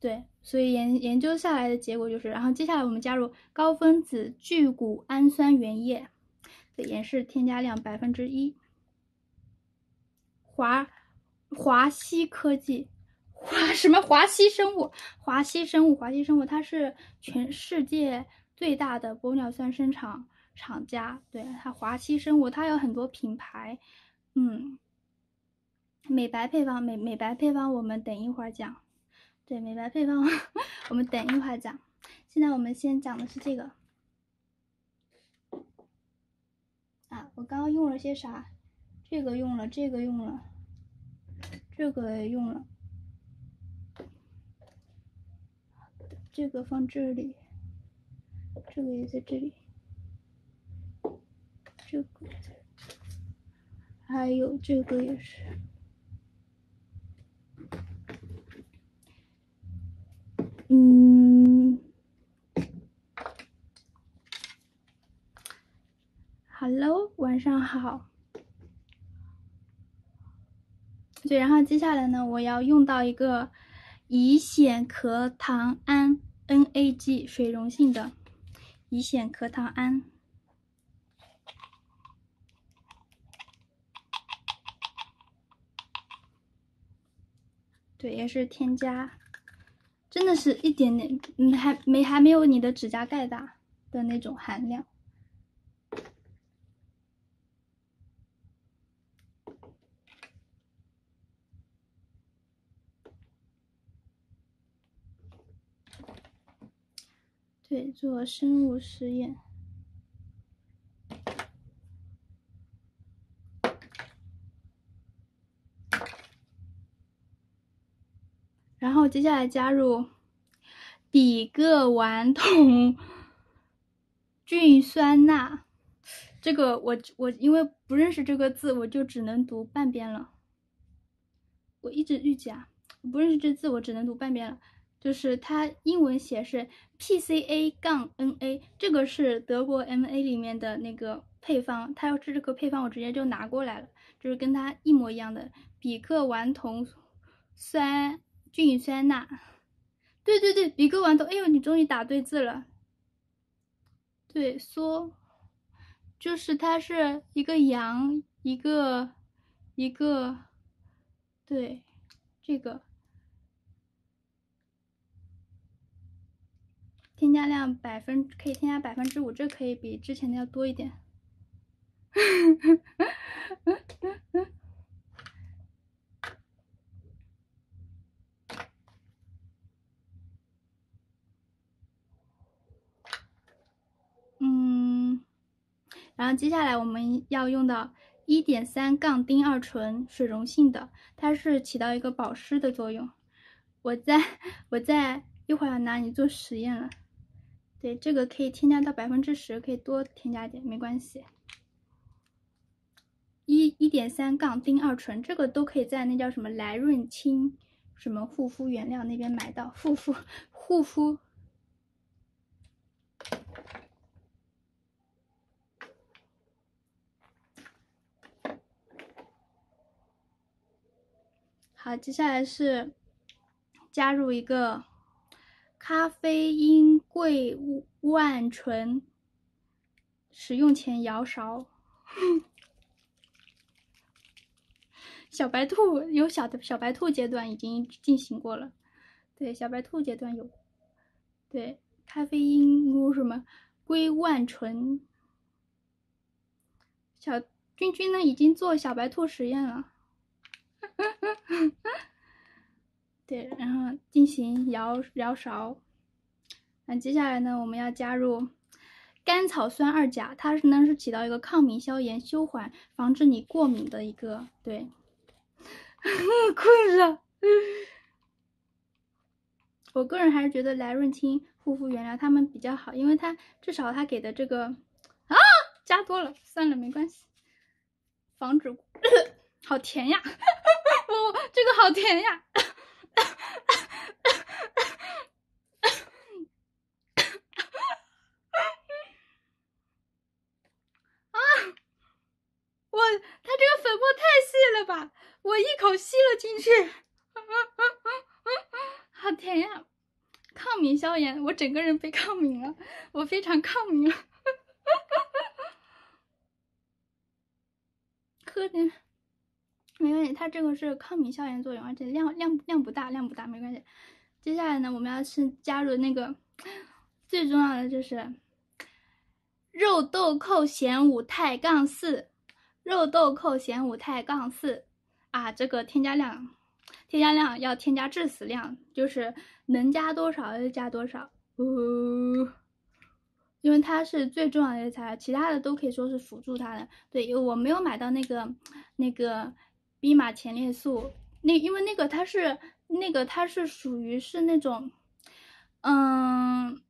对，所以研研究下来的结果就是，然后接下来我们加入高分子聚谷氨酸原液，也是添加量百分之一，华。华西科技，华什么？华西生物，华西生物，华西生物，它是全世界最大的玻尿酸生产厂家。对它，华西生物，它有很多品牌。嗯，美白配方，美美白配方，我们等一会儿讲。对，美白配方，我们等一会儿讲。现在我们先讲的是这个。啊，我刚刚用了些啥？这个用了，这个用了。这个用了，这个放这里，这个也在这里，这个，还有这个也是，嗯，Hello，晚上好。对，然后接下来呢，我要用到一个乙酰壳糖胺 NAG 水溶性的乙酰壳糖胺，对，也是添加，真的是一点点，嗯，还没还没有你的指甲盖大的那种含量。对，做生物实验。然后接下来加入比格烷酮菌酸钠，这个我我因为不认识这个字，我就只能读半边了。我一直预计啊，我不认识这字，我只能读半边了。就是它英文写是 P C A 杠 N A，这个是德国 M A 里面的那个配方。它要是这个配方，我直接就拿过来了，就是跟它一模一样的比克烷酮酸菌酸钠。对对对，比克烷酮。哎呦，你终于打对字了，对，缩，就是它是一个阳，一个一个，对，这个添加量百分可以添加百分之五，这可以比之前的要多一点。嗯，然后接下来我们要用到一点三杠丁二醇，水溶性的，它是起到一个保湿的作用。我在我在一会儿要拿你做实验了。对，这个可以添加到百分之十，可以多添加点，没关系。一一点三杠丁二醇，这个都可以在那叫什么来润清什么护肤原料那边买到，护肤护肤。好，接下来是加入一个咖啡因桂万醇，使用前摇勺。小白兔有小的小白兔阶段已经进行过了，对，小白兔阶段有，对，咖啡因什么硅烷醇，小君君呢已经做小白兔实验了。对，然后进行摇摇勺。那接下来呢，我们要加入甘草酸二钾，它是呢是起到一个抗敏、消炎、修缓、防止你过敏的一个。对，困了。我个人还是觉得来润清护肤原料他们比较好，因为它至少它给的这个啊加多了，算了没关系，防止。好甜呀！我这个好甜呀！啊！我它这个粉末太细了吧！我一口吸了进去，好甜呀！抗敏消炎，我整个人被抗敏了，我非常抗敏了。喝点。没关系，它这个是抗敏消炎作用，而且量量量不大，量不大，没关系。接下来呢，我们要是加入那个最重要的就是肉豆蔻酰五肽杠四，肉豆蔻酰五肽杠四啊，这个添加量，添加量要添加致死量，就是能加多少就加多少，因为它是最重要的材料，其他的都可以说是辅助它的。对，因为我没有买到那个那个。逼马前列素，那因为那个它是那个它是属于是那种，嗯，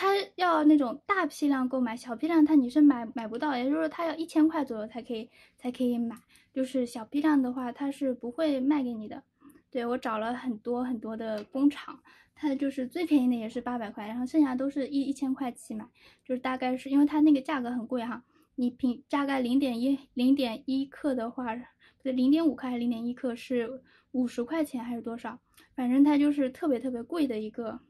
它要那种大批量购买，小批量它你是买买不到，也就是说它要一千块左右才可以才可以买，就是小批量的话它是不会卖给你的。对我找了很多很多的工厂，它就是最便宜的也是八百块，然后剩下都是一一千块起买，就是大概是因为它那个价格很贵哈。你平大概零点一零点一克的话，不对，零点五克还是零点一克是五十块钱还是多少？反正它就是特别特别贵的一个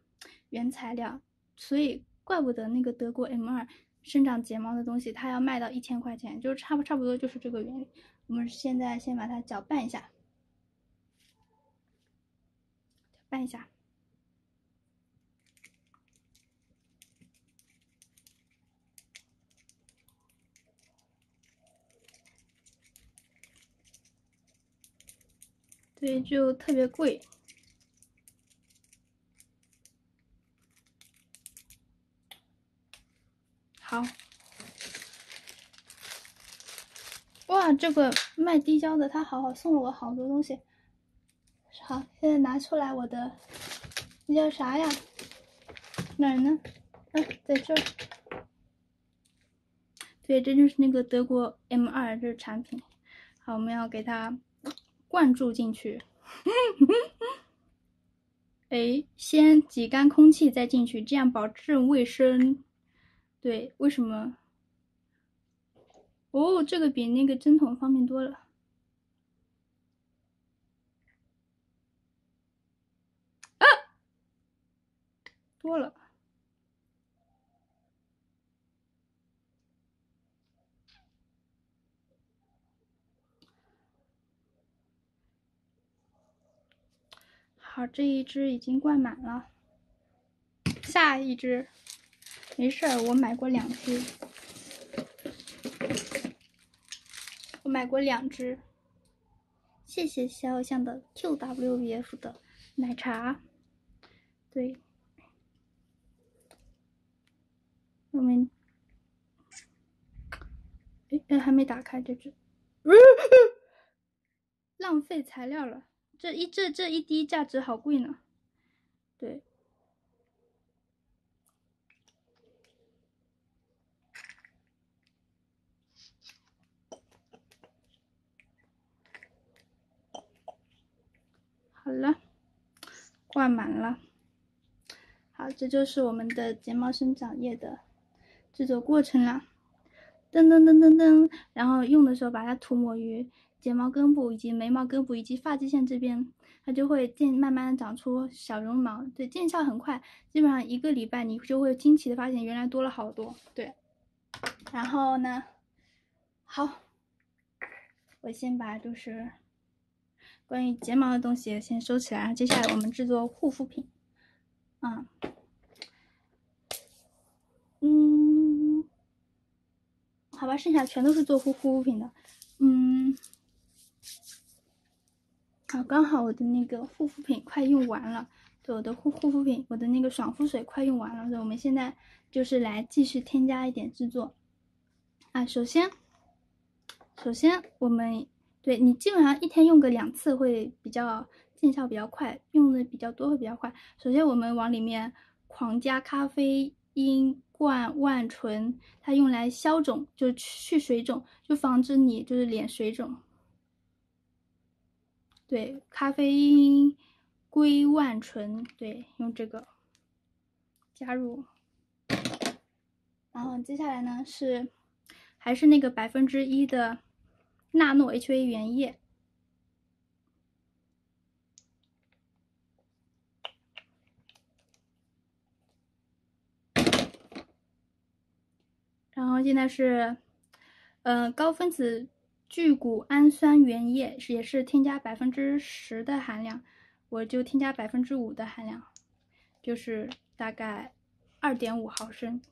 原材料，所以怪不得那个德国 M 二生长睫毛的东西它要卖到一千块钱，就是差不差不多就是这个原理。我们现在先把它搅拌一下，搅拌一下。对，就特别贵。好，哇，这个卖滴胶的他好好送了我好多东西。好，现在拿出来我的，那叫啥呀？哪儿呢？啊，在这儿。对，这就是那个德国 M 二这产品。好，我们要给它。灌注进去，哎，先挤干空气再进去，这样保证卫生。对为什么？哦这个比那个针筒方便多了。啊！多了。好这一只已经灌满了下一只没事儿，我买过两支，我买过两支。谢谢肖偶像的 QWF 的奶茶，对，我们，哎，还没打开这支，浪费材料了。这一这这一滴价值好贵呢，对，好了，灌满了，好，这就是我们的睫毛生长液的制作过程了，噔噔噔噔噔，然后用的时候把它涂抹于。睫毛根部以及眉毛根部以及发际线这边，它就会渐慢慢的长出小绒毛，对，见效很快，基本上一个礼拜你就会惊奇的发现原来多了好多，对。然后呢，好，我先把就是关于睫毛的东西先收起来，接下来我们制作护肤品，啊，嗯，好吧，剩下全都是做护护肤品的，嗯。好，刚好我的那个护肤品快用完了，对，我的护护肤品，我的那个爽肤水快用完了，所以我们现在就是来继续添加一点制作。啊，首先，首先我们对你基本上一天用个两次会比较见效比较快，用的比较多会比较快。首先我们往里面狂加咖啡因罐万醇，它用来消肿，就去水肿，就防止你就是脸水肿。对，咖啡因硅万醇，对，用这个加入。然后接下来呢是，还是那个百分之一的纳诺 HA 原液。然后现在是，呃，高分子。聚谷氨酸原液也是添加百分之十的含量，我就添加百分之五的含量，就是大概二点五毫升。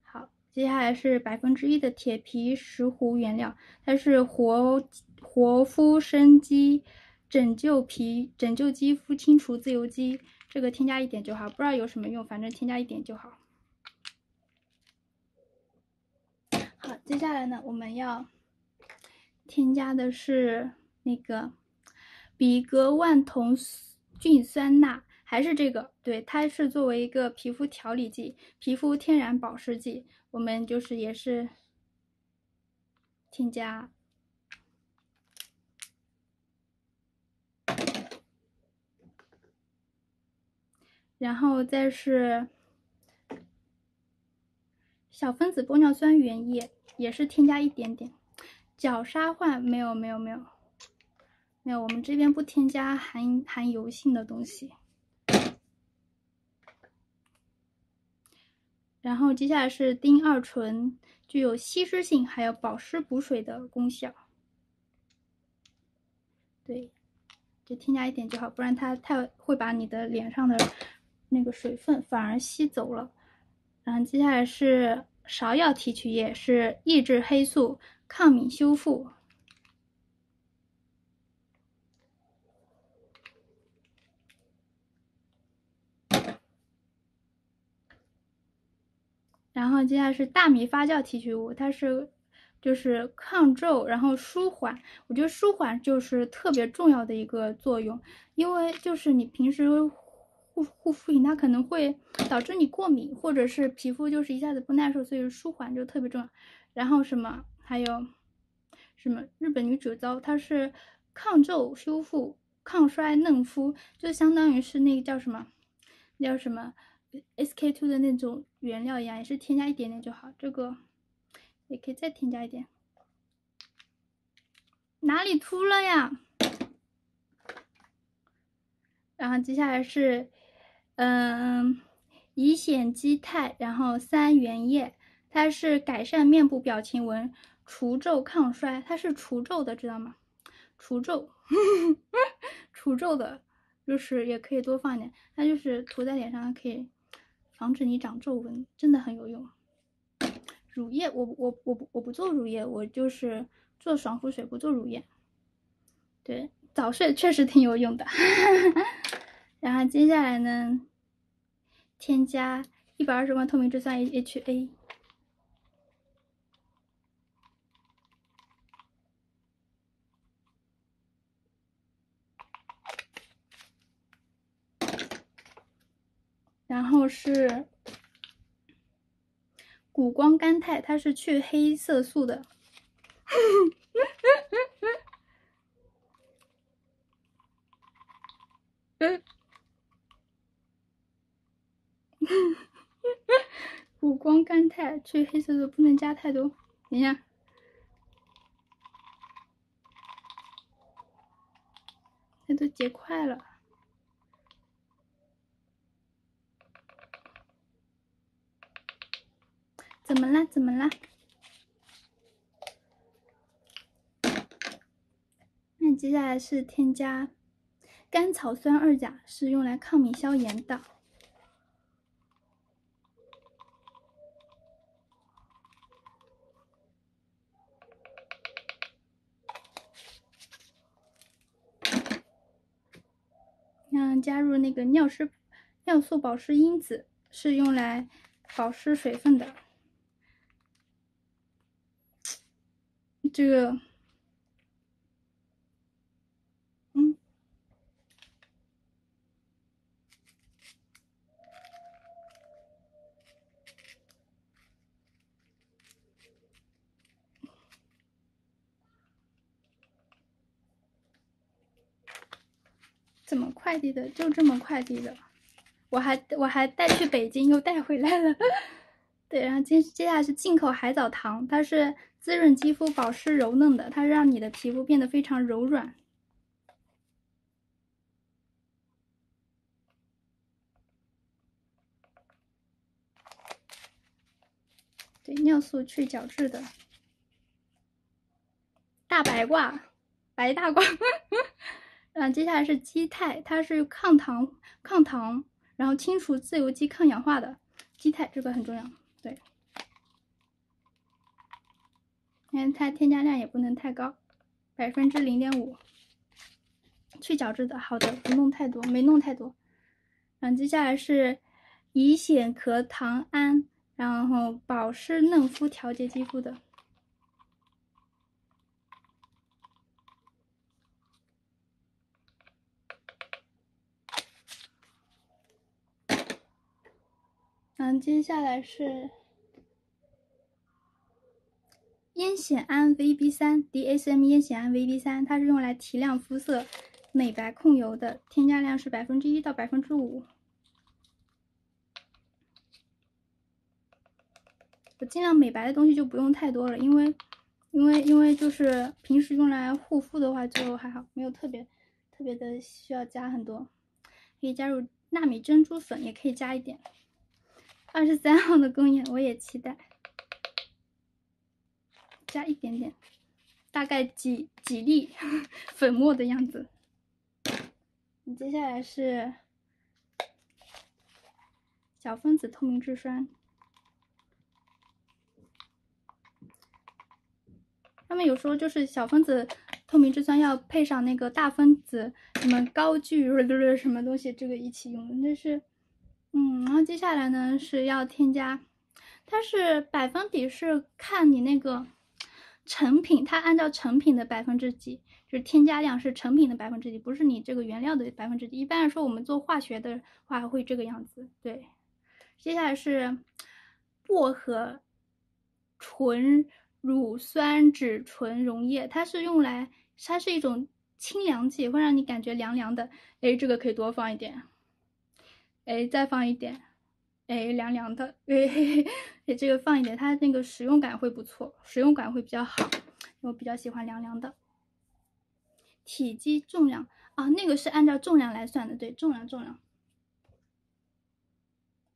好，接下来是百分之一的铁皮石斛原料，它是活活肤生肌拯救皮拯救肌肤清除自由基，这个添加一点就好，不知道有什么用，反正添加一点就好。好，接下来呢，我们要添加的是那个吡格万酮菌酸钠，还是这个？对，它是作为一个皮肤调理剂、皮肤天然保湿剂，我们就是也是添加，然后再是。小分子玻尿酸原液也是添加一点点，角鲨烷没有没有没有没有，我们这边不添加含含油性的东西。然后接下来是丁二醇，具有吸湿性还有保湿补水的功效。对，就添加一点就好，不然它太会把你的脸上的那个水分反而吸走了。然后接下来是芍药提取液，是抑制黑素、抗敏修复。然后接下来是大米发酵提取物，它是就是抗皱，然后舒缓。我觉得舒缓就是特别重要的一个作用，因为就是你平时。护护肤品它可能会导致你过敏，或者是皮肤就是一下子不耐受，所以舒缓就特别重要。然后什么还有什么日本女主皂，它是抗皱修复、抗衰嫩肤，就相当于是那个叫什么叫什么 SK two 的那种原料一样，也是添加一点点就好。这个也可以再添加一点。哪里秃了呀？然后接下来是。嗯，乙酰基肽，然后三原液，它是改善面部表情纹、除皱抗衰，它是除皱的，知道吗？除皱，除皱的，就是也可以多放点。它就是涂在脸上，可以防止你长皱纹，真的很有用。乳液，我我我不我不做乳液，我就是做爽肤水，不做乳液。对，早睡确实挺有用的。然后接下来呢，添加一百二十万透明质酸 H A。然是谷胱甘肽，它是去黑色素的。谷胱甘肽去黑色素不能加太多，等一下，它都结块了。怎么啦？怎么啦？那接下来是添加甘草酸二钾，是用来抗敏消炎的。嗯，加入那个尿湿尿素保湿因子，是用来保湿水分的。这个，嗯，怎么快递的？就这么快递的，我还我还带去北京，又带回来了。对，然后接接下来是进口海藻糖，它是。滋润肌肤、保湿柔嫩的，它让你的皮肤变得非常柔软。对，尿素去角质的。大白褂，白大褂。嗯，接下来是肌肽，它是抗糖、抗糖，然后清除自由基、抗氧化的。肌肽这个很重要，对。因为它添加量也不能太高，百分之零点五，去角质的。好的，不弄太多，没弄太多。然后接下来是乙酰壳糖胺，然后保湿嫩肤、调节肌肤的。嗯，接下来是。烟酰胺 VB 三 DSM 烟酰胺 VB 三，它是用来提亮肤色、美白控油的，添加量是百分之一到百分之五。我尽量美白的东西就不用太多了，因为，因为，因为就是平时用来护肤的话就还好，没有特别特别的需要加很多。可以加入纳米珍珠粉，也可以加一点。二十三号的公演我也期待。加一点点，大概几几粒粉末的样子。你接下来是小分子透明质酸，他们有说就是小分子透明质酸要配上那个大分子什么高聚什么东西，这个一起用。那是，嗯，然后接下来呢是要添加，它是百分比是看你那个。成品，它按照成品的百分之几，就是添加量是成品的百分之几，不是你这个原料的百分之几。一般来说，我们做化学的话会这个样子。对，接下来是薄荷醇乳酸酯醇溶液，它是用来，它是一种清凉剂，会让你感觉凉凉的。哎，这个可以多放一点。哎，再放一点。哎，凉凉的，哎，哎，这个放一点，它那个使用感会不错，使用感会比较好，我比较喜欢凉凉的。体积重量啊，那个是按照重量来算的，对，重量重量。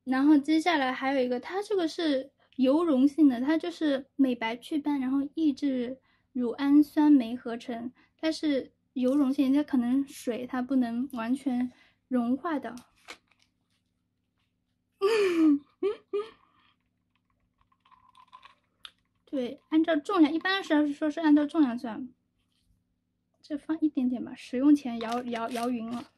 然后接下来还有一个，它这个是油溶性的，它就是美白祛斑，然后抑制乳氨酸酶合成，它是油溶性，它可能水它不能完全融化的。嗯嗯嗯对，按照重量，一般是要是说是按照重量算。这放一点点吧，使用前摇摇摇匀了。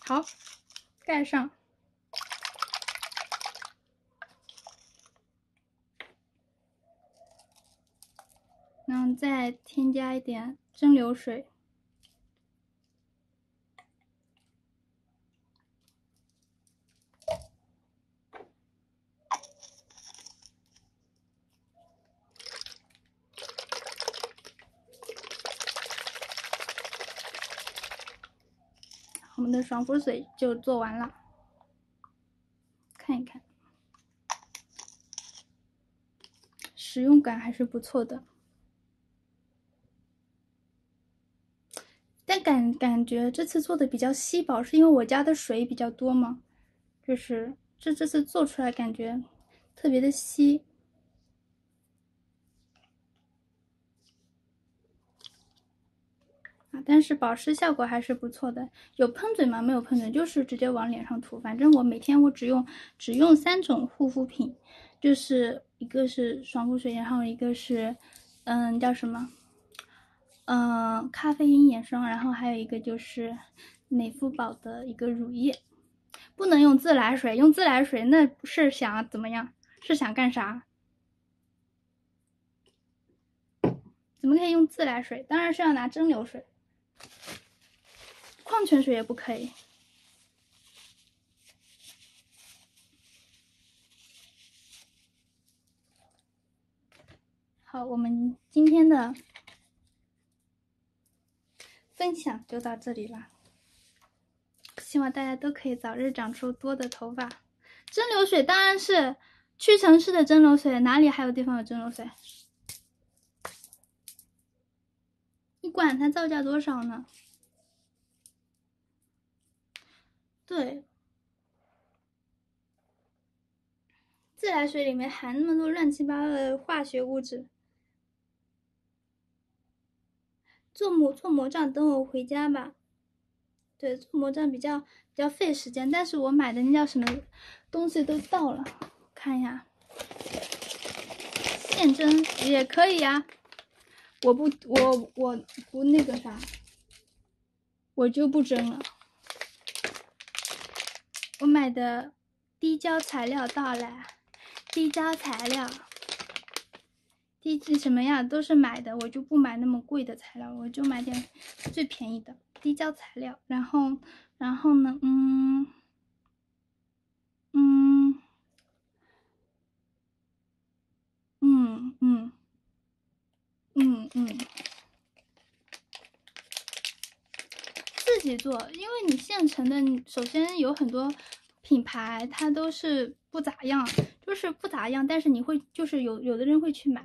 好，盖上。然后再添加一点蒸馏水。我们爽肤水就做完了，看一看，使用感还是不错的。但感感觉这次做的比较稀薄，是因为我家的水比较多吗？就是这这次做出来感觉特别的稀但是保湿效果还是不错的。有喷嘴吗？没有喷嘴，就是直接往脸上涂。反正我每天我只用只用三种护肤品，就是一个是爽肤水，然后一个是嗯叫什么？嗯，咖啡因眼霜，然后还有一个就是美肤宝的一个乳液，不能用自来水，用自来水那是想怎么样？是想干啥？怎么可以用自来水？当然是要拿蒸馏水，矿泉水也不可以。好，我们今天的。分享就到这里了，希望大家都可以早日长出多的头发。蒸馏水当然是屈臣氏的蒸馏水，哪里还有地方有蒸馏水？你管它造价多少呢？对，自来水里面含那么多乱七八糟的化学物质。做魔做魔杖，等我回家吧。对，做魔杖比较比较费时间，但是我买的那叫什么东西都到了，看一下，现蒸也可以呀。我不，我我不那个啥，我就不蒸了。我买的滴胶材料到了，滴胶材料。低级什么呀，都是买的，我就不买那么贵的材料，我就买点最便宜的滴胶材料。然后，然后呢，嗯，嗯，嗯嗯，嗯嗯，己做，因为你现成的，首先有很多品牌，它都是不咋样。就是不咋样，但是你会就是有有的人会去买。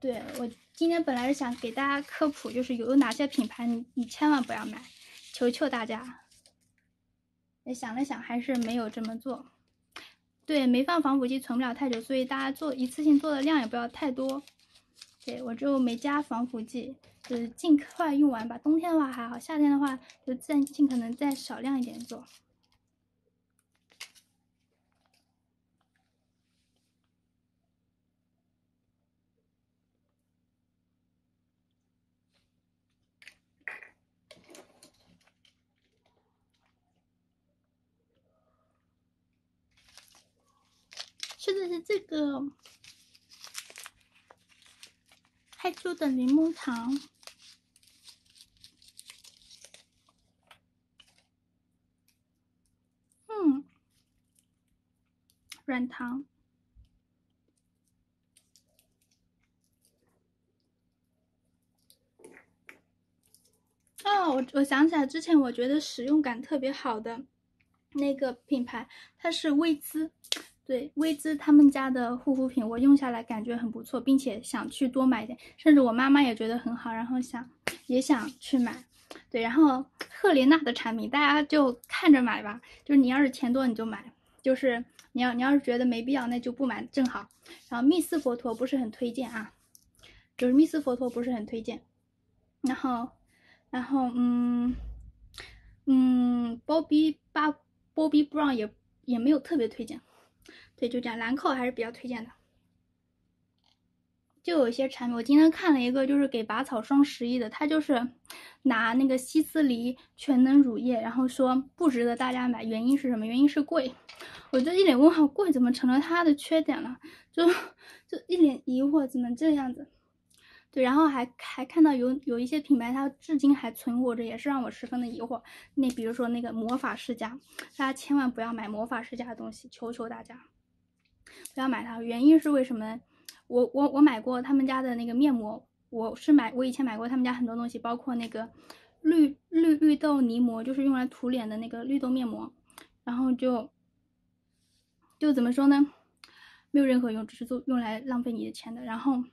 对我今天本来是想给大家科普，就是有哪些品牌你你千万不要买，求求大家。也想了想，还是没有这么做。对，没放防腐剂存不了太久，所以大家做一次性做的量也不要太多。对我就没加防腐剂，就是尽快用完吧。冬天的话还好，夏天的话就再尽可能再少量一点做。吃的是这个害羞的柠檬糖，嗯，软糖。哦，我我想起来，之前我觉得使用感特别好的那个品牌，它是薇姿。对，薇姿他们家的护肤品，我用下来感觉很不错，并且想去多买一点，甚至我妈妈也觉得很好，然后想也想去买。对，然后赫莲娜的产品，大家就看着买吧，就是你要是钱多你就买，就是你要你要是觉得没必要，那就不买正好。然后蜜丝佛陀不是很推荐啊，就是蜜丝佛陀不是很推荐。然后，然后嗯嗯，包比巴包比 brown 也也没有特别推荐。对，就这样，兰蔻还是比较推荐的。就有一些产品，我今天看了一个，就是给拔草双十一的，他就是拿那个希思黎全能乳液，然后说不值得大家买，原因是什么？原因是贵。我就一脸问号，贵怎么成了它的缺点了？就就一脸疑惑，怎么这样子？对，然后还还看到有有一些品牌，它至今还存活着，也是让我十分的疑惑。那比如说那个魔法世家，大家千万不要买魔法世家的东西，求求大家不要买它。原因是为什么？我我我买过他们家的那个面膜，我是买我以前买过他们家很多东西，包括那个绿绿绿豆泥膜，就是用来涂脸的那个绿豆面膜，然后就就怎么说呢，没有任何用，只是做用来浪费你的钱的。然后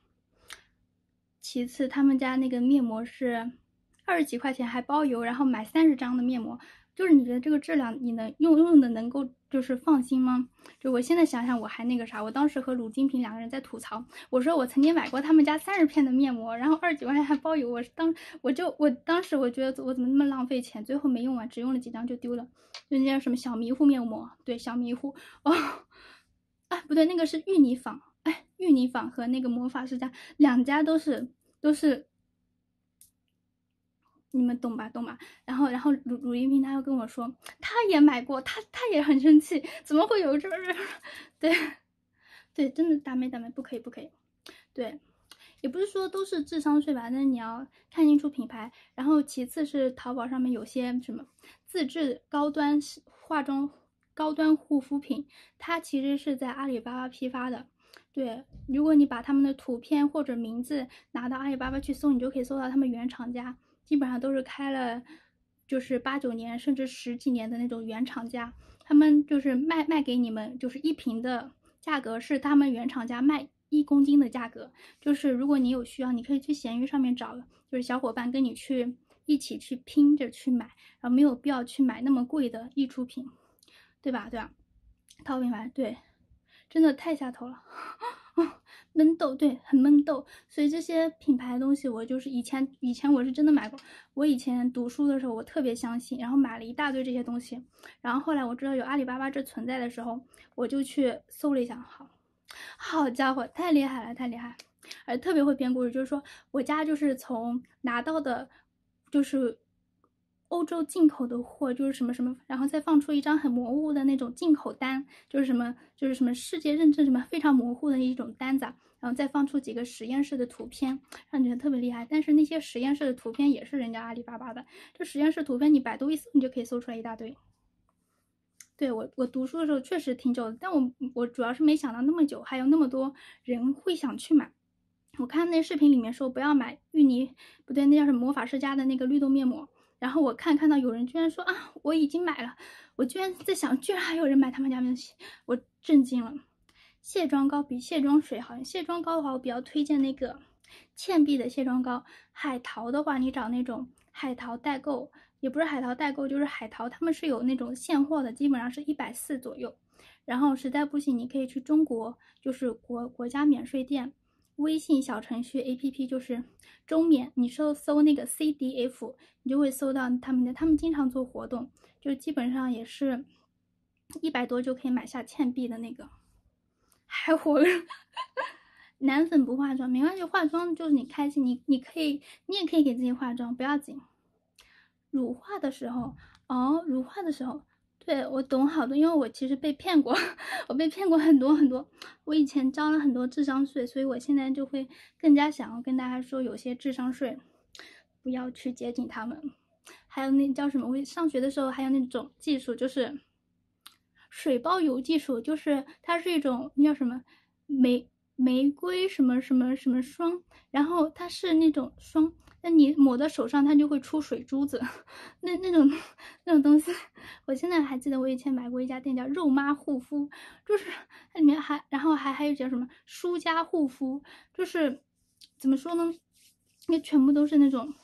其次，他们家那个面膜是二十几块钱还包邮，然后买三十张的面膜。就是你觉得这个质量你能用用的能够就是放心吗？就我现在想想我还那个啥，我当时和鲁金平两个人在吐槽，我说我曾经买过他们家三十片的面膜，然后二十几块钱还包邮，我当我就我当时我觉得我怎么那么浪费钱，最后没用完，只用了几张就丢了。就那叫什么小迷糊面膜，对小迷糊哦，哎不对，那个是芋泥坊，哎芋泥坊和那个魔法世家两家都是都是。你们懂吧，懂吧？然后，然后鲁鲁一平他又跟我说，他也买过，他他也很生气，怎么会有这人？对，对，真的大妹大妹不可以不可以，对，也不是说都是智商税吧，但是你要看清楚品牌。然后其次是淘宝上面有些什么自制高端化妆高端护肤品，它其实是在阿里巴巴批发的。对，如果你把他们的图片或者名字拿到阿里巴巴去搜，你就可以搜到他们原厂家。基本上都是开了，就是八九年甚至十几年的那种原厂家，他们就是卖卖给你们，就是一瓶的价格是他们原厂家卖一公斤的价格。就是如果你有需要，你可以去闲鱼上面找，就是小伙伴跟你去一起去拼着去买，然后没有必要去买那么贵的溢出品，对吧？对吧？淘品牌对，真的太下头了。闷痘对，很闷痘，所以这些品牌的东西我就是以前以前我是真的买过。我以前读书的时候我特别相信，然后买了一大堆这些东西。然后后来我知道有阿里巴巴这存在的时候，我就去搜了一下，好，好家伙，太厉害了，太厉害！而特别会编故事，就是说我家就是从拿到的，就是。欧洲进口的货就是什么什么，然后再放出一张很模糊的那种进口单，就是什么就是什么世界认证什么非常模糊的一种单子，然后再放出几个实验室的图片，让你觉得特别厉害。但是那些实验室的图片也是人家阿里巴巴的，这实验室图片你百度一搜，你就可以搜出来一大堆。对我我读书的时候确实挺久的，但我我主要是没想到那么久还有那么多人会想去买。我看那视频里面说不要买芋泥，不对，那叫什么魔法世家的那个绿豆面膜。然后我看看到有人居然说啊，我已经买了，我居然在想，居然还有人买他们家东西，我震惊了。卸妆膏比卸妆水好用卸妆膏的话，我比较推荐那个倩碧的卸妆膏。海淘的话，你找那种海淘代购，也不是海淘代购，就是海淘，他们是有那种现货的，基本上是一百四左右。然后实在不行，你可以去中国，就是国国家免税店。微信小程序 A P P 就是中免，你搜搜那个 C D F，你就会搜到他们的。他们经常做活动，就基本上也是一百多就可以买下倩碧的那个，还活着。男粉不化妆没关系，化妆就是你开心，你你可以，你也可以给自己化妆，不要紧。乳化的时候，哦，乳化的时候。对我懂好多，因为我其实被骗过，我被骗过很多很多。我以前交了很多智商税，所以我现在就会更加想要跟大家说，有些智商税不要去接近他们。还有那叫什么？我上学的时候还有那种技术，就是水包油技术，就是它是一种那叫什么玫玫瑰什么什么什么霜，然后它是那种霜。那你抹在手上，它就会出水珠子，那那种那种东西，我现在还记得，我以前买过一家店叫肉妈护肤，就是它里面还，然后还还有叫什么舒家护肤，就是怎么说呢，那全部都是那种，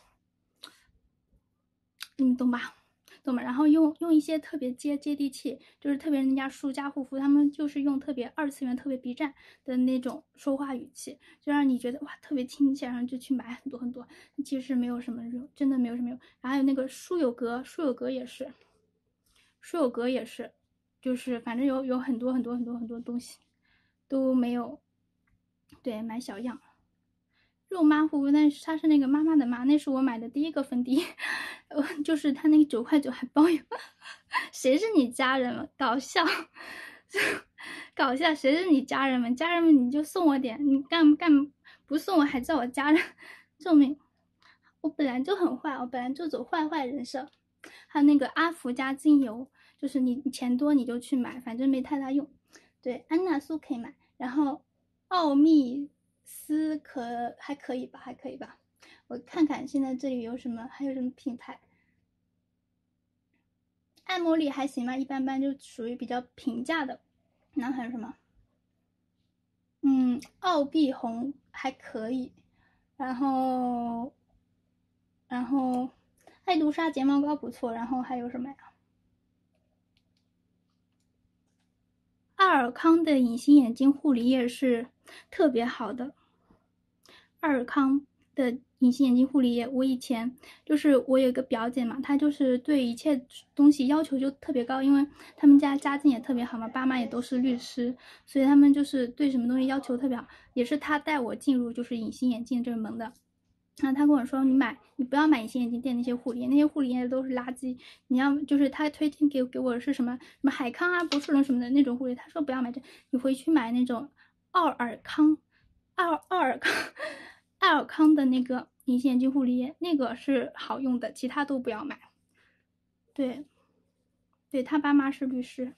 你们懂吧？懂吗？然后用用一些特别接接地气，就是特别人家舒家护肤，他们就是用特别二次元、特别 B 站的那种说话语气，就让你觉得哇特别亲切，然后就去买很多很多。其实没有什么用，真的没有什么用。然后还有那个舒友格，舒友格也是，舒友格也是，就是反正有有很多很多很多很多东西都没有。对，买小样。肉妈护肤，但是它是那个妈妈的妈，那是我买的第一个粉底，就是他那个九块九还包邮。谁是你家人们？搞笑，搞笑，谁是你家人们？家人们你就送我点，你干干不送我还叫我家人？救命！我本来就很坏，我本来就走坏坏人设。还有那个阿芙家精油，就是你钱多你就去买，反正没太大用。对，安娜苏可以买，然后奥秘。斯可还可以吧，还可以吧。我看看现在这里有什么，还有什么品牌？爱茉莉还行吧，一般般，就属于比较平价的。然后还有什么？嗯，奥碧红还可以。然后，然后爱杜莎睫毛膏不错。然后还有什么呀？爱尔康的隐形眼镜护理液是。特别好的，爱尔康的隐形眼镜护理液。我以前就是我有一个表姐嘛，她就是对一切东西要求就特别高，因为他们家家境也特别好嘛，爸妈也都是律师，所以他们就是对什么东西要求特别好。也是她带我进入就是隐形眼镜这个门的。然后他跟我说：“你买，你不要买隐形眼镜店那些护理液，那些护理液都是垃圾。你要就是他推荐给给我是什么什么海康啊、博士伦什么的那种护理，他说不要买这，你回去买那种。”奥尔康，奥奥尔康，爱尔康的那个隐形眼镜护理液，那个是好用的，其他都不要买。对，对他爸妈是律师。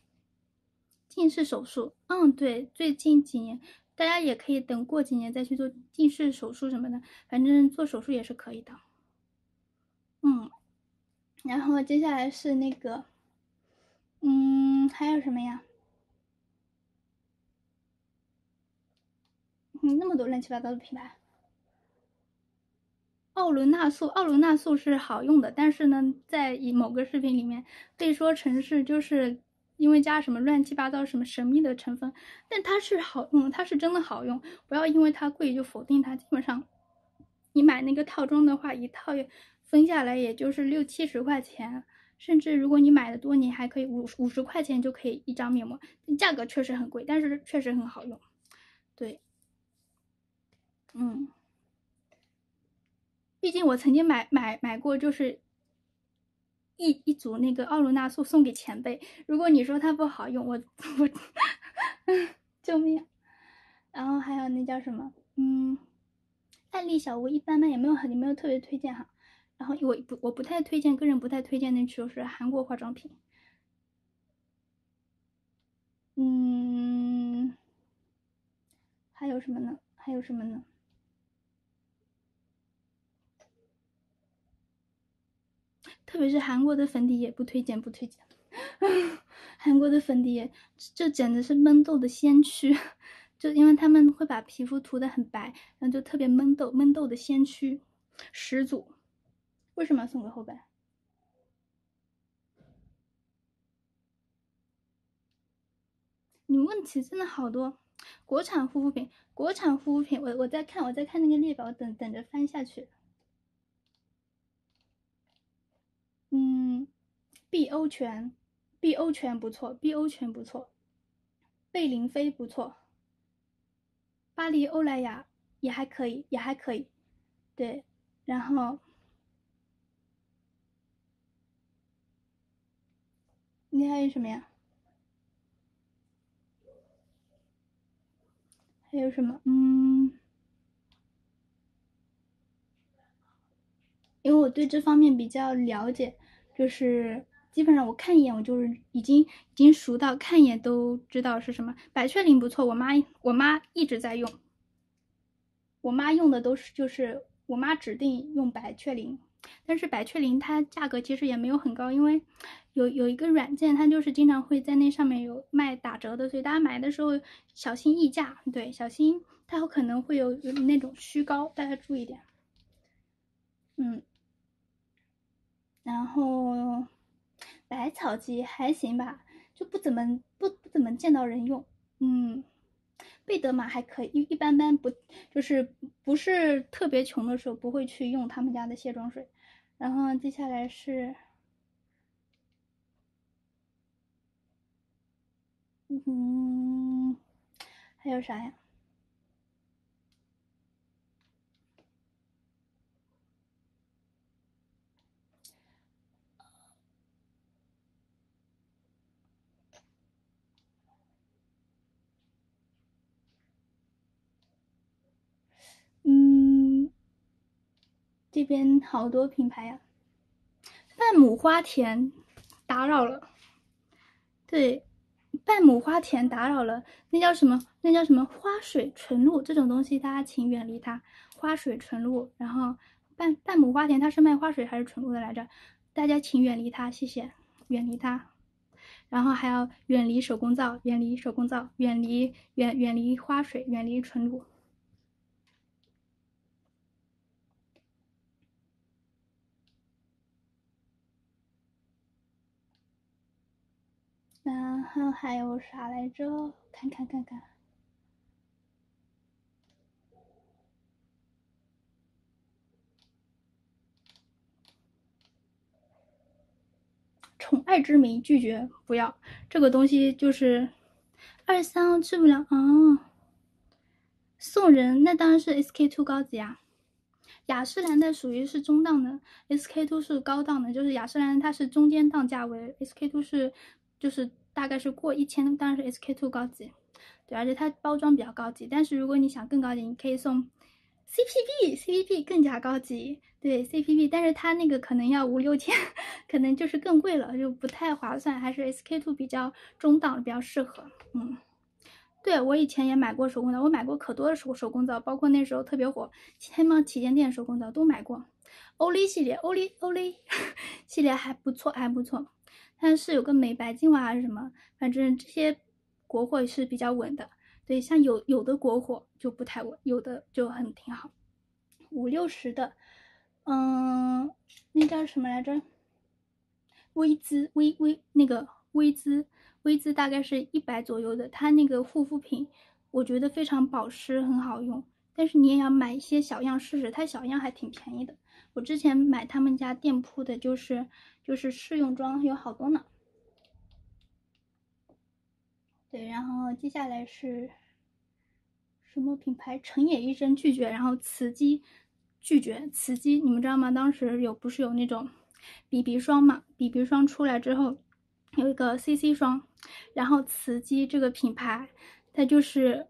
近视手术，嗯，对，最近几年，大家也可以等过几年再去做近视手术什么的，反正做手术也是可以的。嗯，然后接下来是那个，嗯，还有什么呀？那么多乱七八糟的品牌，奥伦纳素，奥伦纳素是好用的，但是呢，在以某个视频里面被说成是就是因为加什么乱七八糟什么神秘的成分，但它是好用，它是真的好用，不要因为它贵就否定它。基本上，你买那个套装的话，一套分下来也就是六七十块钱，甚至如果你买的多，你还可以五五十块钱就可以一张面膜，价格确实很贵，但是确实很好用，对。嗯，毕竟我曾经买买买过，就是一一组那个奥罗纳素送给前辈。如果你说它不好用，我我 救命！然后还有那叫什么？嗯，爱丽小屋一般般，也没有很也没有特别推荐哈。然后我不我不太推荐，个人不太推荐那就是韩国化妆品。嗯，还有什么呢？还有什么呢？特别是韩国的粉底液不推荐，不推荐。韩国的粉底液，这简直是闷痘的先驱，就因为他们会把皮肤涂的很白，然后就特别闷痘，闷痘的先驱始祖。为什么要送给后辈？你问题真的好多，国产护肤品，国产护肤品，我我在看，我在看那个列表，等等着翻下去。嗯，B O 泉，B O 泉不错，B O 泉不错，贝玲妃不错，巴黎欧莱雅也还可以，也还可以，对，然后你还有什么呀？还有什么？嗯。因为我对这方面比较了解，就是基本上我看一眼，我就是已经已经熟到看一眼都知道是什么。百雀羚不错，我妈我妈一直在用，我妈用的都是就是我妈指定用百雀羚，但是百雀羚它价格其实也没有很高，因为有有一个软件，它就是经常会在那上面有卖打折的，所以大家买的时候小心溢价，对，小心它有可能会有那种虚高，大家注意点，嗯。然后百草集还行吧，就不怎么不不怎么见到人用。嗯，贝德玛还可以，一一般般，不就是不是特别穷的时候不会去用他们家的卸妆水。然后接下来是，嗯，还有啥呀？嗯，这边好多品牌呀。半亩花田，打扰了。对，半亩花田打扰了。那叫什么？那叫什么？花水纯露这种东西，大家请远离它。花水纯露，然后半半亩花田，它是卖花水还是纯露的来着？大家请远离它，谢谢，远离它。然后还要远离手工皂，远离手工皂，远离远远离花水，远离纯露。然后还有啥来着？看看看看，宠爱之名拒绝不要这个东西，就是二三去不了哦。送人那当然是 SK two 高级啊，雅诗兰黛属于是中档的，SK two 是高档的，就是雅诗兰黛它是中间档价位，SK two 是。就是大概是过一千，当然是 SK two 高级，对，而且它包装比较高级。但是如果你想更高级，你可以送 CPB，CPB 更加高级，对 CPB，但是它那个可能要五六千，可能就是更贵了，就不太划算。还是 SK two 比较中档，比较适合。嗯，对我以前也买过手工皂，我买过可多的手手工皂，包括那时候特别火天猫旗舰店手工皂都买过。欧丽系列，欧丽欧丽 系列还不错，还不错。它是有个美白精华还是什么？反正这些国货是比较稳的。对，像有有的国货就不太稳，有的就很挺好，五六十的。嗯，那叫什么来着？薇姿，薇薇那个薇姿，薇姿大概是一百左右的。它那个护肤品，我觉得非常保湿，很好用。但是你也要买一些小样试试，它小样还挺便宜的。我之前买他们家店铺的就是。就是试用装有好多呢，对，然后接下来是什么品牌？成野医生拒绝，然后慈肌拒绝，慈肌你们知道吗？当时有不是有那种 BB 霜嘛？BB 霜出来之后有一个 CC 霜，然后慈肌这个品牌它就是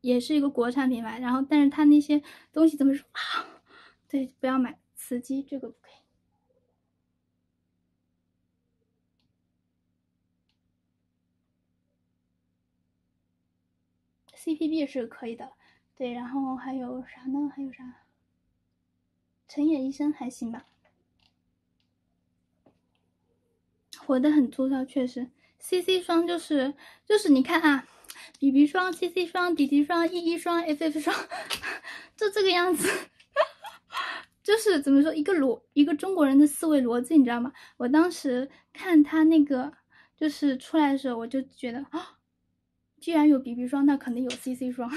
也是一个国产品牌，然后但是它那些东西怎么说啊？对，不要买瓷肌这个不可以。CPB 是可以的，对，然后还有啥呢？还有啥？陈野医生还行吧，活得很粗糙，确实。CC 霜就是就是你看啊，BB 霜、CC 霜、DD 霜、EE 霜、FF 霜，就这个样子，就是怎么说一个逻一个中国人的思维逻辑，你知道吗？我当时看他那个就是出来的时候，我就觉得啊。居然有 BB 霜，那肯定有 CC 霜。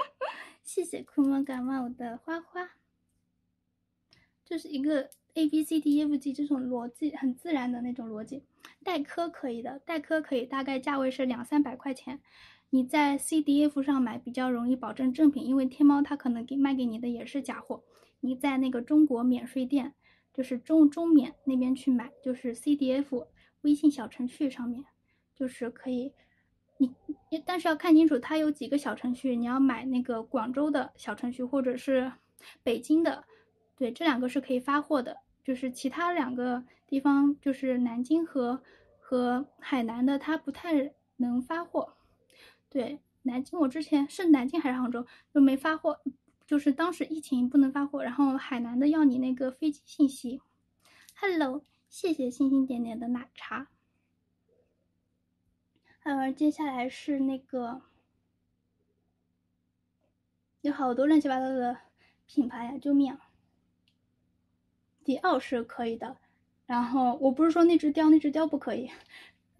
谢谢酷猫感冒的花花，这是一个 A B C D E F G 这种逻辑很自然的那种逻辑。黛珂可以的，黛珂可以，大概价位是两三百块钱。你在 C D F 上买比较容易保证正品，因为天猫它可能给卖给你的也是假货。你在那个中国免税店，就是中中免那边去买，就是 C D F 微信小程序上面，就是可以。你但是要看清楚，它有几个小程序，你要买那个广州的小程序，或者是北京的，对，这两个是可以发货的。就是其他两个地方，就是南京和和海南的，它不太能发货。对，南京我之前是南京还是杭州就没发货，就是当时疫情不能发货，然后海南的要你那个飞机信息。Hello，谢谢星星点点的奶茶。呃，接下来是那个有好多乱七八糟的品牌呀，救命！迪奥是可以的，然后我不是说那只貂，那只貂不可以，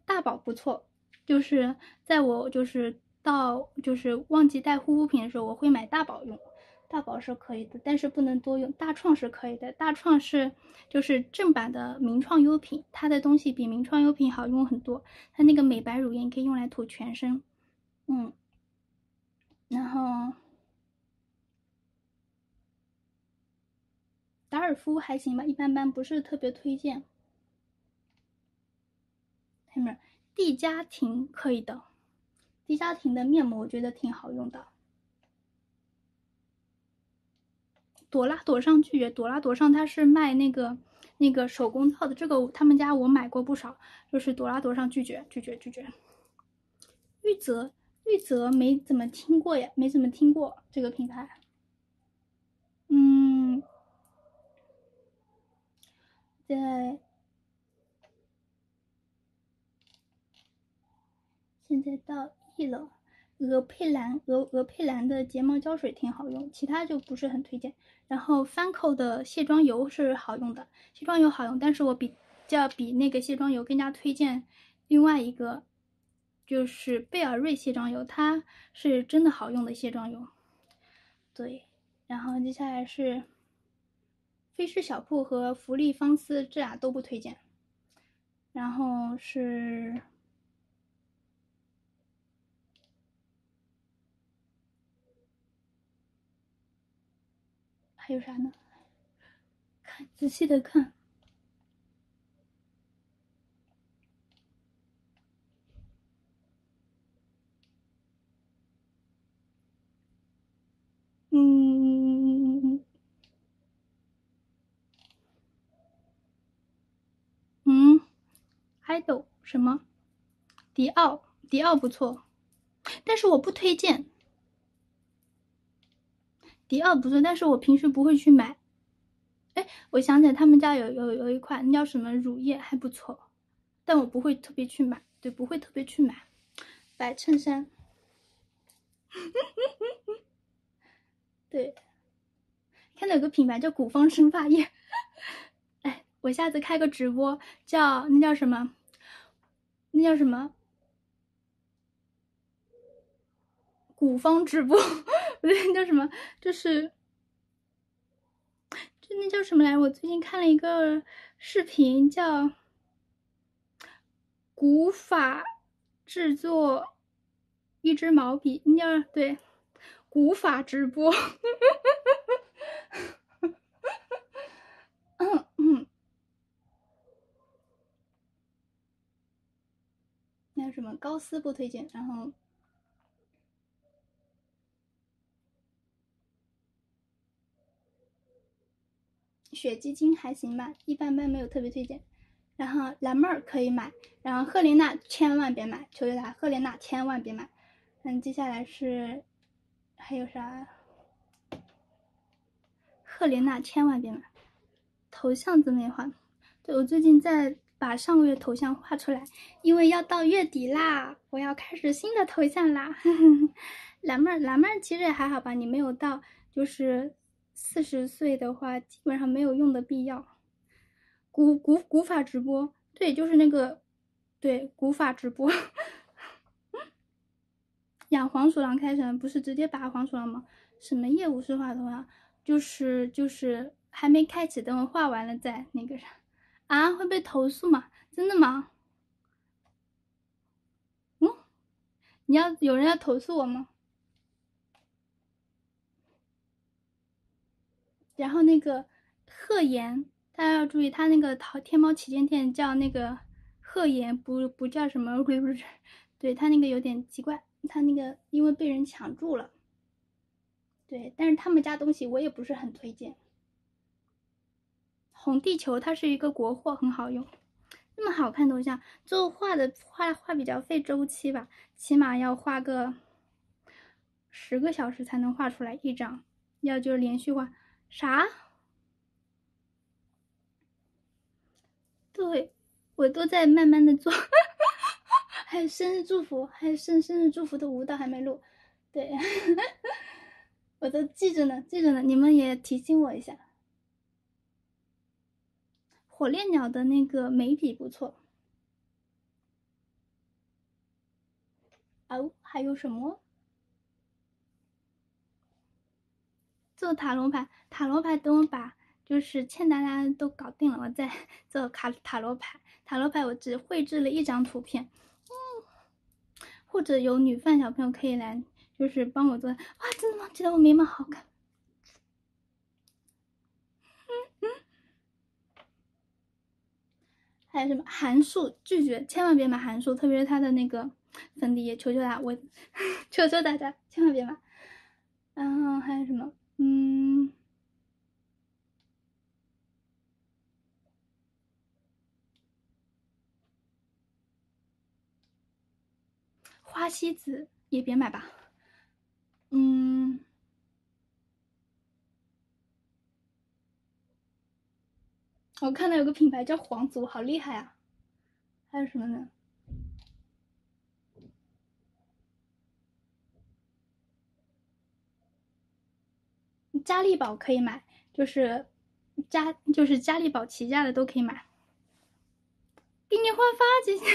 大宝不错。就是在我就是到就是忘记带护肤品的时候，我会买大宝用。大宝是可以的，但是不能多用。大创是可以的，大创是就是正版的名创优品，它的东西比名创优品好用很多。它那个美白乳液你可以用来涂全身，嗯，然后达尔夫还行吧，一般般，不是特别推荐。后面蒂佳婷可以的，蒂佳婷的面膜我觉得挺好用的。朵拉朵尚拒绝，朵拉朵尚它是卖那个那个手工皂的，这个他们家我买过不少，就是朵拉朵尚拒绝拒绝拒绝。玉泽玉泽没怎么听过呀，没怎么听过这个品牌。嗯，在现在到一楼。鹅佩兰鹅鹅佩兰的睫毛胶水挺好用，其他就不是很推荐。然后 FANCL 的卸妆油是好用的，卸妆油好用，但是我比较比那个卸妆油更加推荐另外一个，就是贝尔瑞卸妆油，它是真的好用的卸妆油。对，然后接下来是菲诗小铺和芙丽芳丝，这俩都不推荐。然后是。还有啥呢？看仔细的看，嗯嗯，idol 什么？迪奥，迪奥不错，但是我不推荐。迪奥不错，但是我平时不会去买。哎，我想起来他们家有有有一款，那叫什么乳液还不错，但我不会特别去买。对，不会特别去买。白衬衫，对，看到有个品牌叫古方生发液，哎，我下次开个直播，叫那叫什么？那叫什么？古方直播。不对，叫什么？就是，就那叫什么来？我最近看了一个视频，叫“古法制作一支毛笔”，那叫对“古法直播”。嗯嗯，那什么高斯不推荐，然后。雪肌精还行吧，一般般，没有特别推荐。然后蓝妹儿可以买，然后赫莲娜千万别买，求求他，赫莲娜千万别买。嗯，接下来是还有啥？赫莲娜千万别买。头像怎么没画？对我最近在把上个月头像画出来，因为要到月底啦，我要开始新的头像啦。蓝妹儿，蓝妹儿其实也还好吧，你没有到就是。四十岁的话，基本上没有用的必要。古古古法直播，对，就是那个，对，古法直播。养黄鼠狼开成不是直接拔黄鼠狼吗？什么业务是画的话，就是就是还没开启，等我画完了再那个啥。啊，会被投诉吗？真的吗？嗯，你要有人要投诉我吗？然后那个鹤颜，大家要注意，他那个淘天猫旗舰店叫那个鹤颜，不不叫什么 不是，对他那个有点奇怪，他那个因为被人抢注了，对，但是他们家东西我也不是很推荐。红地球它是一个国货，很好用，那么好看头像，就画的画画比较费周期吧，起码要画个十个小时才能画出来一张，要就是连续画。啥？对，我都在慢慢的做，还有生日祝福，还有生生日祝福的舞蹈还没录，对，我都记着呢，记着呢，你们也提醒我一下。火烈鸟的那个眉笔不错。哦，还有什么？做塔罗牌，塔罗牌等我把就是欠大家都搞定了，我再 做卡塔罗牌。塔罗牌我只绘制了一张图片，嗯，或者有女饭小朋友可以来，就是帮我做。哇，真的吗？觉得我眉毛好看。嗯嗯。还有什么函数？拒绝，千万别买函数，特别是它的那个。粉底液，求求大家，我 求求大家千万别买。然后还有什么？嗯，花西子也别买吧。嗯，我看到有个品牌叫皇族，好厉害啊！还有什么呢？嘉利宝可以买，就是嘉就是嘉利宝旗下的都可以买。给你换发姐姐，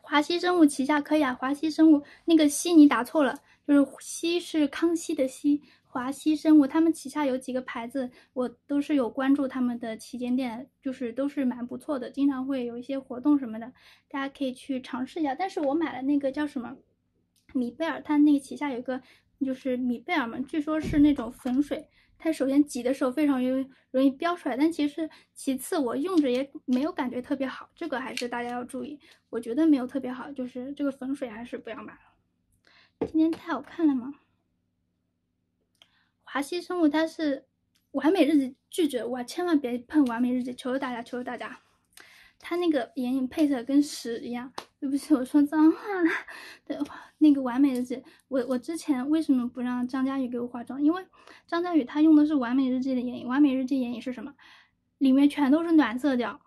华西生物旗下可以啊。华西生物那个西你打错了，就是西是康熙的西，华西生物他们旗下有几个牌子，我都是有关注他们的旗舰店，就是都是蛮不错的，经常会有一些活动什么的，大家可以去尝试一下。但是我买了那个叫什么米贝尔，它那个旗下有个。就是米贝尔嘛，据说是那种粉水，它首先挤的时候非常容易容易飙出来，但其实其次我用着也没有感觉特别好，这个还是大家要注意，我觉得没有特别好，就是这个粉水还是不要买了。今天太好看了吗？华西生物它是完美日记拒绝我，千万别碰完美日记，求求大家，求求大家。它那个眼影配色跟屎一样，对不起，我说脏话了。对，那个完美日记，我我之前为什么不让张佳宇给我化妆？因为张佳宇他用的是完美日记的眼影，完美日记眼影是什么？里面全都是暖色调。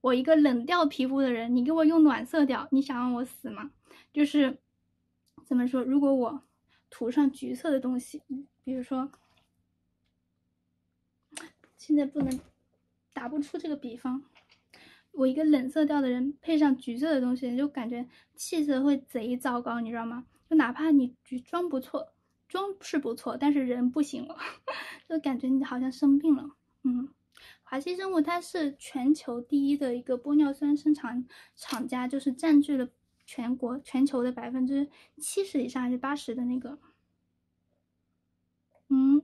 我一个冷调皮肤的人，你给我用暖色调，你想让我死吗？就是怎么说？如果我涂上橘色的东西，比如说，现在不能打不出这个比方。我一个冷色调的人配上橘色的东西，就感觉气色会贼糟糕，你知道吗？就哪怕你橘妆不错，妆是不错，但是人不行了，就感觉你好像生病了。嗯，华西生物它是全球第一的一个玻尿酸生产厂家，就是占据了全国全球的百分之七十以上还是八十的那个。嗯。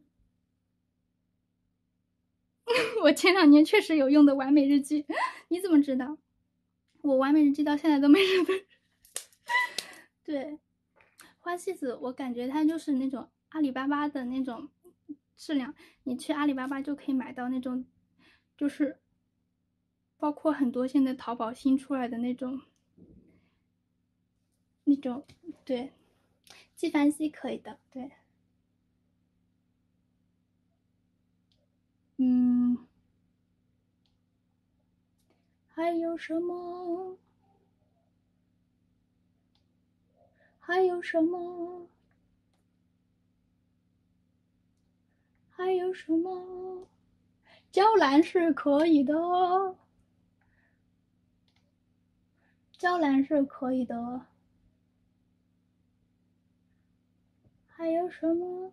我前两年确实有用的完美日记，你怎么知道？我完美日记到现在都没什么。对，花西子，我感觉它就是那种阿里巴巴的那种质量，你去阿里巴巴就可以买到那种，就是包括很多现在淘宝新出来的那种，那种对，纪梵希可以的，对。嗯，还有什么？还有什么？还有什么？娇兰是可以的，娇兰是可以的。还有什么？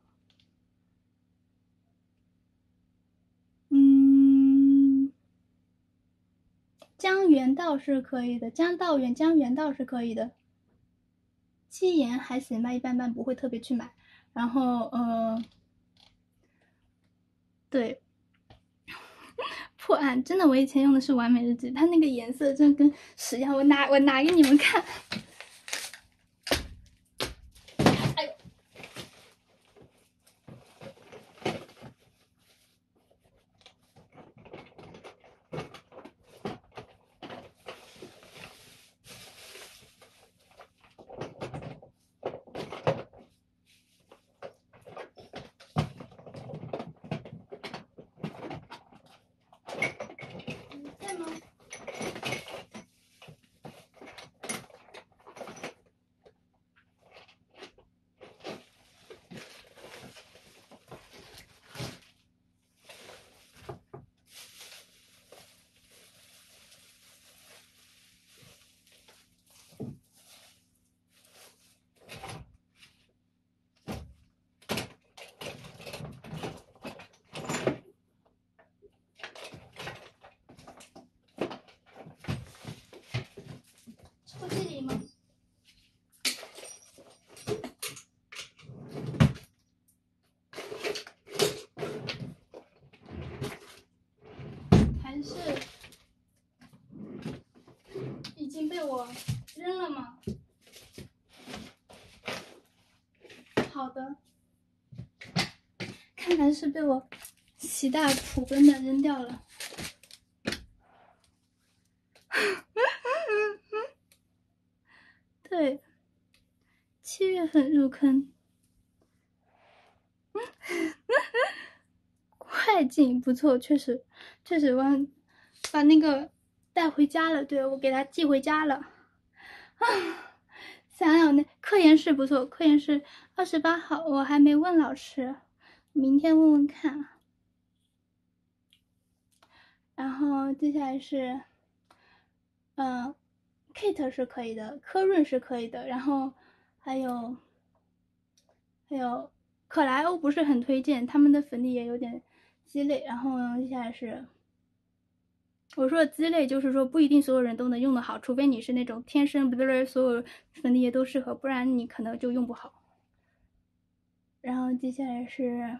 江原道是可以的，江道源江原道是可以的。七言还行吧，一般般，不会特别去买。然后，呃，对，破案真的，我以前用的是完美日记，它那个颜色真的跟屎一样。我拿我拿给你们看。还是被我喜大普奔的扔掉了。对，七月份入坑，快进不错，确实，确实我把那个带回家了，对我给他寄回家了。啊，想想那科研室不错，科研室二十八号，我还没问老师，明天问问看。然后接下来是，嗯。Kate 是可以的，科润是可以的，然后还有还有可莱欧不是很推荐，他们的粉底液有点鸡肋。然后接下来是我说的鸡肋，就是说不一定所有人都能用的好，除非你是那种天生不是所有粉底液都适合，不然你可能就用不好。然后接下来是，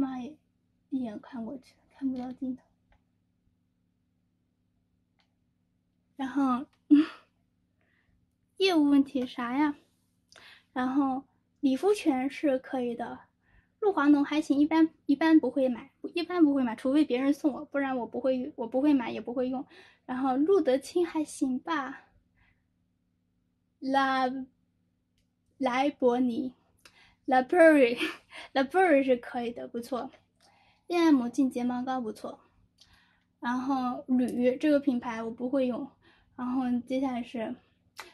妈耶！一眼看过去，看不到尽头。然后，业务问题啥呀？然后理肤泉是可以的，露华浓还行，一般一般不会买，一般不会买，除非别人送我，不然我不会，我不会买，也不会用。然后露得清还行吧，拉莱博尼，La Berry，La Berry 是可以的，不错。恋爱魔镜睫毛膏不错。然后铝这个品牌我不会用。然后接下来是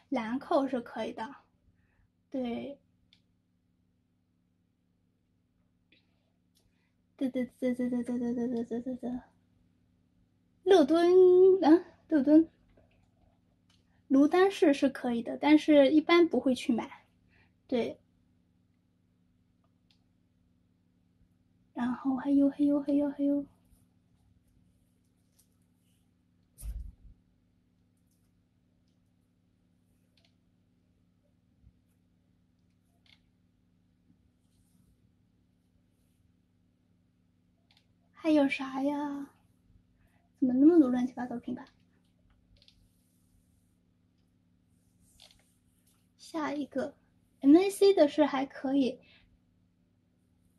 兰蔻是可以的，对，对对对对对对对对对对对对，乐敦啊，乐敦，卢丹氏是可以的，但是一般不会去买，对，然后还有还有还有还有。还有啥呀？怎么那么多乱七八糟品牌？下一个，MAC 的是还可以，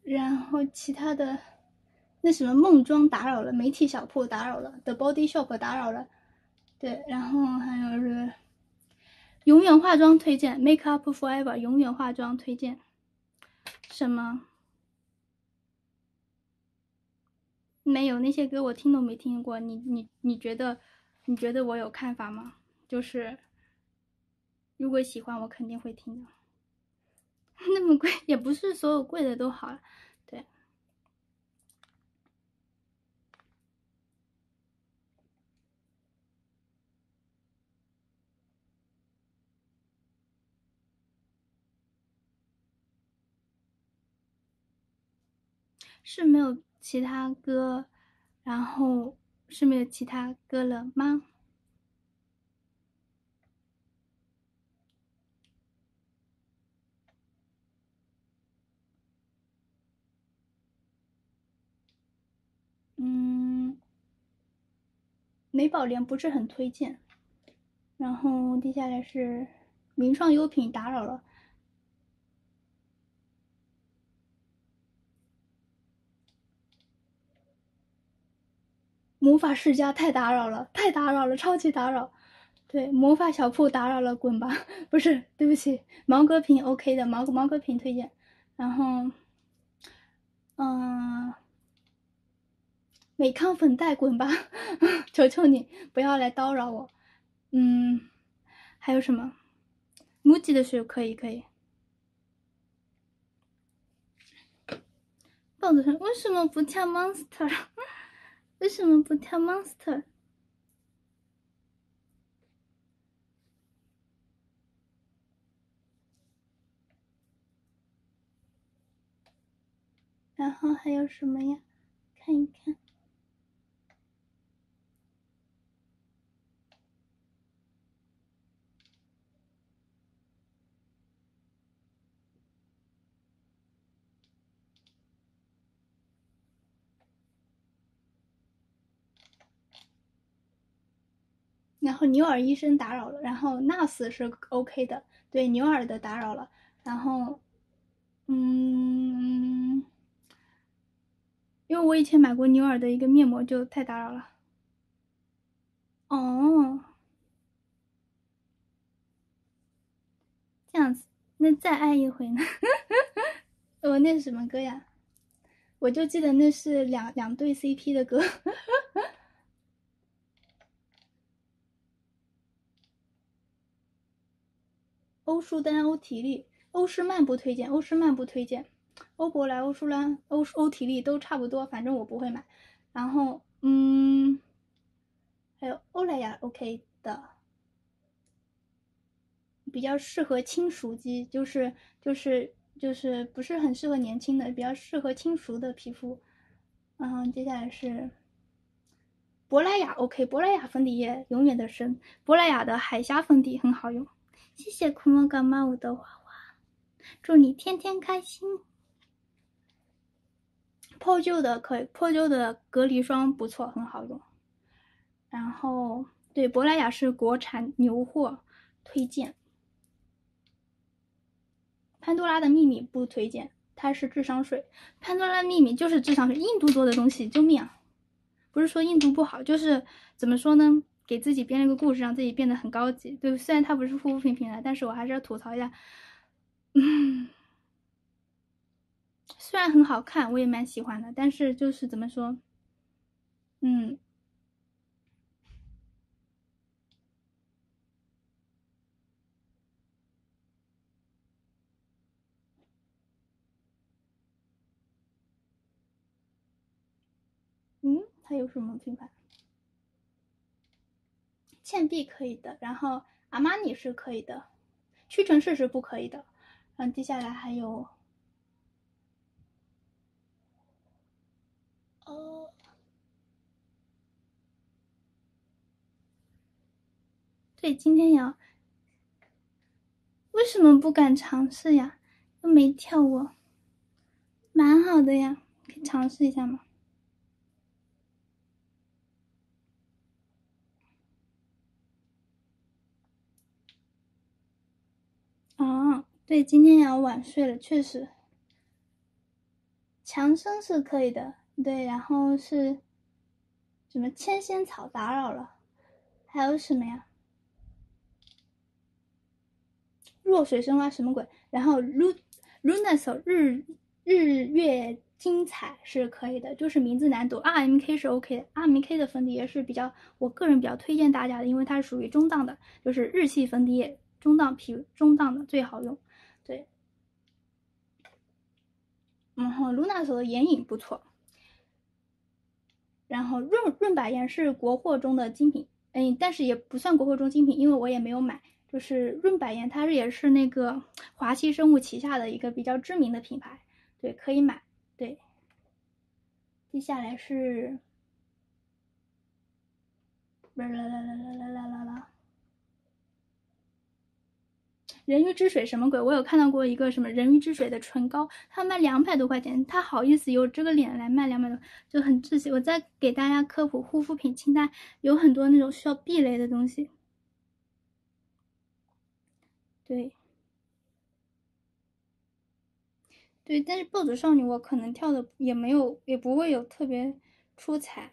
然后其他的那什么梦妆打扰了，媒体小铺打扰了，The Body Shop 打扰了，对，然后还有是永远化妆推荐，Make Up Forever 永远化妆推荐，什么？没有那些歌我听都没听过，你你你觉得你觉得我有看法吗？就是如果喜欢我肯定会听的。那么贵也不是所有贵的都好，对。是没有。其他歌，然后是没有其他歌了吗？嗯，美宝莲不是很推荐。然后接下来是名创优品打扰了。魔法世家太打扰了，太打扰了，超级打扰。对，魔法小铺打扰了，滚吧！不是，对不起，毛戈平 OK 的，毛毛戈平推荐。然后，嗯，美康粉黛滚吧！求求你不要来叨扰我。嗯，还有什么木吉的水可以，可以。豹子生为什么不跳 Monster？为什么不跳 Monster？然后还有什么呀？看一看。然后牛耳医生打扰了，然后 Nas 是 OK 的，对牛耳的打扰了，然后，嗯，因为我以前买过牛耳的一个面膜，就太打扰了。哦，这样子，那再爱一回呢？我 那是什么歌呀？我就记得那是两两对 CP 的歌。欧舒丹、欧缇丽、欧诗漫不推荐，欧诗漫不推荐，欧珀莱、欧舒丹、欧欧缇丽都差不多，反正我不会买。然后，嗯，还有欧莱雅 OK 的，比较适合轻熟肌，就是就是就是不是很适合年轻的，比较适合轻熟的皮肤。然后接下来是珀莱雅 OK，珀莱雅粉底液永远的神，珀莱雅的海虾粉底很好用。谢谢库莫嘎马舞的花花，祝你天天开心。破旧的可以，破旧的隔离霜不错，很好用。然后对，珀莱雅是国产牛货，推荐。潘多拉的秘密不推荐，它是智商税。潘多拉的秘密就是智商税，印度做的东西，救命啊！不是说印度不好，就是怎么说呢？给自己编了个故事，让自己变得很高级。对，虽然它不是护肤品品牌，但是我还是要吐槽一下。嗯，虽然很好看，我也蛮喜欢的，但是就是怎么说，嗯，嗯，还有什么品牌？倩碧可以的，然后阿玛尼是可以的，屈臣氏是不可以的。然后接下来还有，哦，对，今天要，为什么不敢尝试呀？又没跳过，蛮好的呀，可以尝试一下吗？啊，对，今天要晚睡了，确实。强生是可以的，对，然后是什么千仙草打扰了，还有什么呀？弱水生花什么鬼？然后 Lu Lunaso 日日月精彩是可以的，就是名字难读。RMK 是 OK 的，RMK 的粉底液是比较，我个人比较推荐大家的，因为它是属于中档的，就是日系粉底液。中档皮中档的最好用，对。然后露娜索的眼影不错，然后润润百颜是国货中的精品，哎，但是也不算国货中精品，因为我也没有买。就是润百颜，它也是那个华熙生物旗下的一个比较知名的品牌，对，可以买。对，接下来是，啦啦啦啦啦啦啦啦。人鱼之水什么鬼？我有看到过一个什么人鱼之水的唇膏，它卖两百多块钱，他好意思有这个脸来卖两百多，就很窒息。我再给大家科普护肤品清单，有很多那种需要避雷的东西。对，对，但是暴走少女我可能跳的也没有，也不会有特别出彩，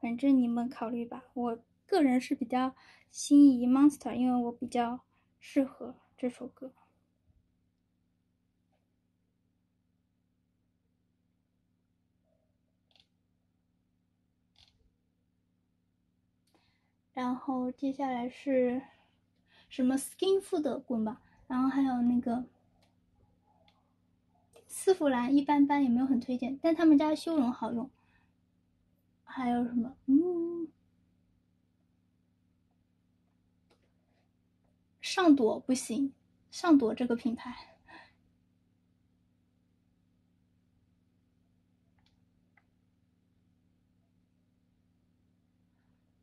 反正你们考虑吧。我个人是比较心仪 Monster，因为我比较。适合这首歌，然后接下来是什么 Skin Food 滚吧，然后还有那个丝芙兰一般般，也没有很推荐，但他们家修容好用。还有什么？嗯。上朵不行上朵这个品牌。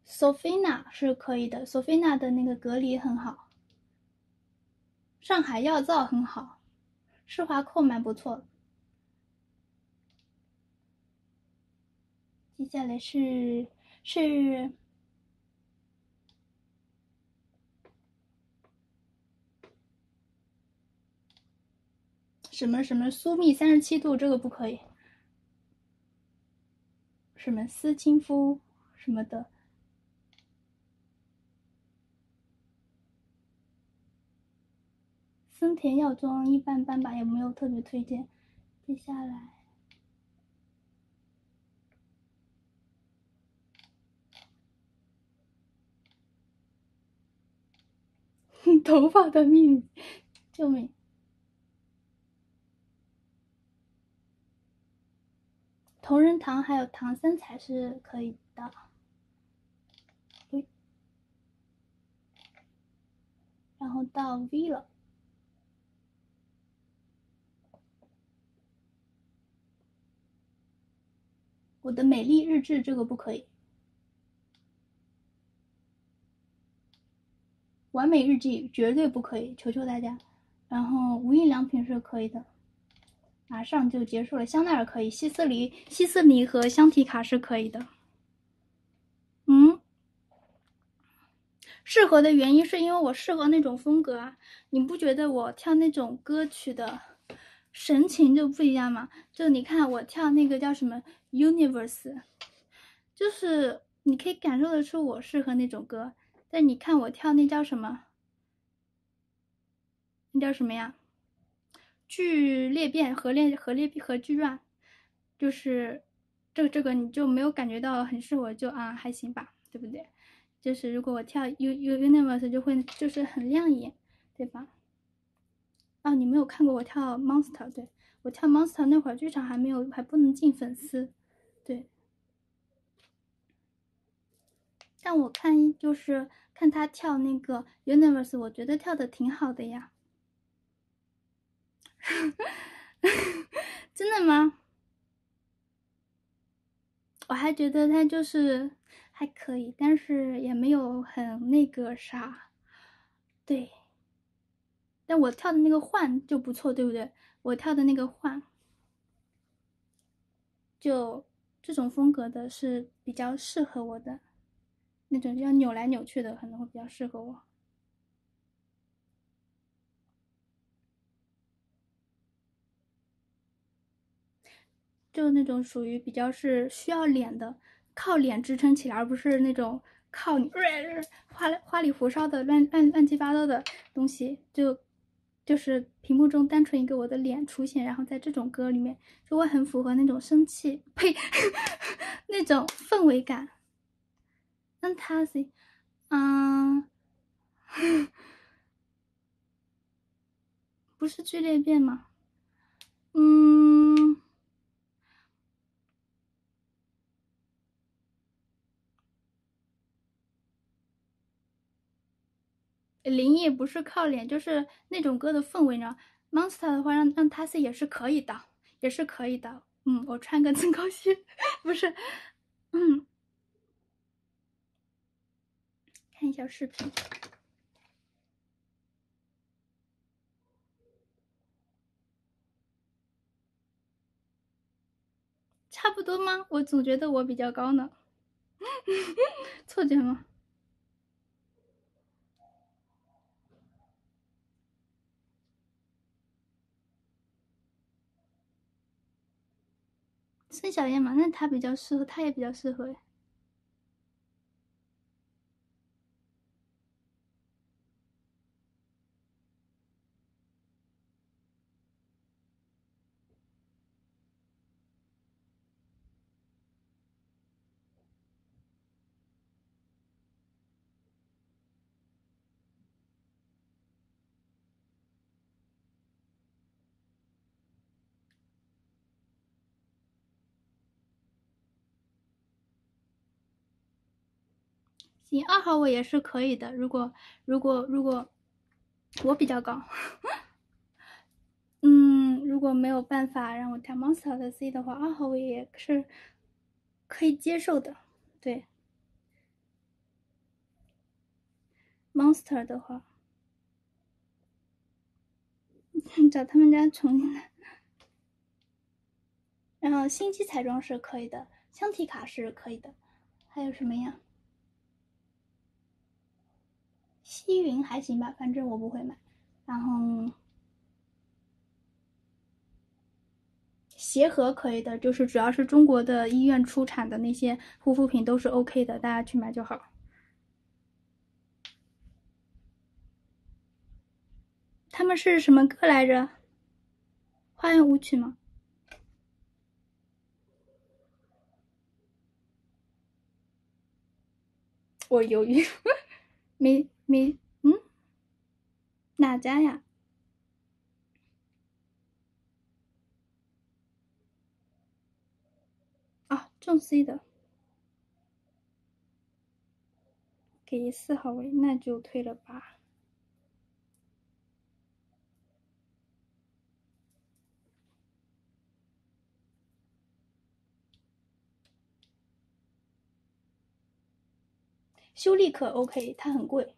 索菲娜是可以的索菲娜的那个隔离很好上海药皂很好施华蔻蛮不错接下来是是什么什么苏蜜三十七度，这个不可以。什么丝亲肤什么的。森田药妆一般般吧，也没有特别推荐。接下来，头发的秘密，救命！同仁堂还有唐三彩是可以的。然后到 V 了。我的美丽日志这个不可以，完美日记绝对不可以，求求大家。然后无印良品是可以的，马上就结束了。香奈儿可以，希思黎、希思黎和香缇卡是可以的。嗯，适合的原因是因为我适合那种风格啊，你不觉得我跳那种歌曲的？神情就不一样吗，就你看我跳那个叫什么 Universe，就是你可以感受得出我适合那种歌。但你看我跳那叫什么？那叫什么呀？剧裂变和裂和裂和剧乱，就是这个这个你就没有感觉到很适合，就啊还行吧，对不对？就是如果我跳 U U Universe 就会就是很亮眼，对吧？啊，你没有看过我跳 Monster，对我跳 Monster 那会儿剧场还没有，还不能进粉丝，对。但我看就是看他跳那个 Universe，我觉得跳的挺好的呀。真的吗？我还觉得他就是还可以，但是也没有很那个啥，对。但我跳的那个换就不错，对不对？我跳的那个换，就这种风格的是比较适合我的，那种要扭来扭去的可能会比较适合我，就那种属于比较是需要脸的，靠脸支撑起来，而不是那种靠你 花花里胡哨的乱乱乱七八糟的东西就。就是屏幕中单纯一个我的脸出现，然后在这种歌里面就会很符合那种生气，呸，那种氛围感。n t a s i 嗯，不是剧烈变吗？嗯。林业不是靠脸，就是那种歌的氛围呢。Monster 的话，让让 t a s 也是可以的，也是可以的。嗯，我穿个增高鞋，不是，嗯，看一下视频，差不多吗？我总觉得我比较高呢，错觉吗？孙小燕嘛，那她比较适合，她也比较适合。行，二号位也是可以的。如果如果如果我比较高，嗯，如果没有办法让我跳 monster 的 C 的话，二号位也是可以接受的。对，Monster 的话，找他们家重新来。然后星际彩妆是可以的，香缇卡是可以的，还有什么呀？西云还行吧，反正我不会买。然后协和可以的，就是主要是中国的医院出产的那些护肤品都是 OK 的，大家去买就好。他们是什么歌来着？花园舞曲吗？我犹豫，没没，嗯，哪家呀？啊，重 C 的，给四号位，那就退了吧。修丽可 OK，它很贵。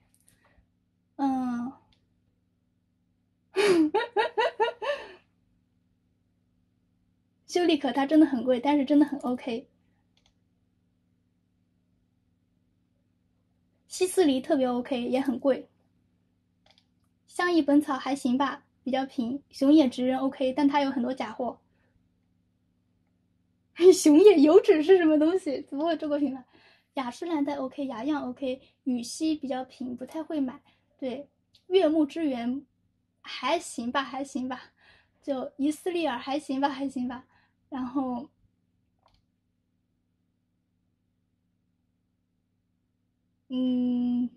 嗯，修丽可它真的很贵，但是真的很 OK。希思黎特别 OK，也很贵。相宜本草还行吧，比较平。熊野直人 OK，但它有很多假货。熊野油脂是什么东西？怎么会这个品牌？雅诗兰黛 OK，雅漾 OK，羽西比较平，不太会买。对，悦木之源还行吧，还行吧。就伊丝丽尔还行吧，还行吧。然后，嗯，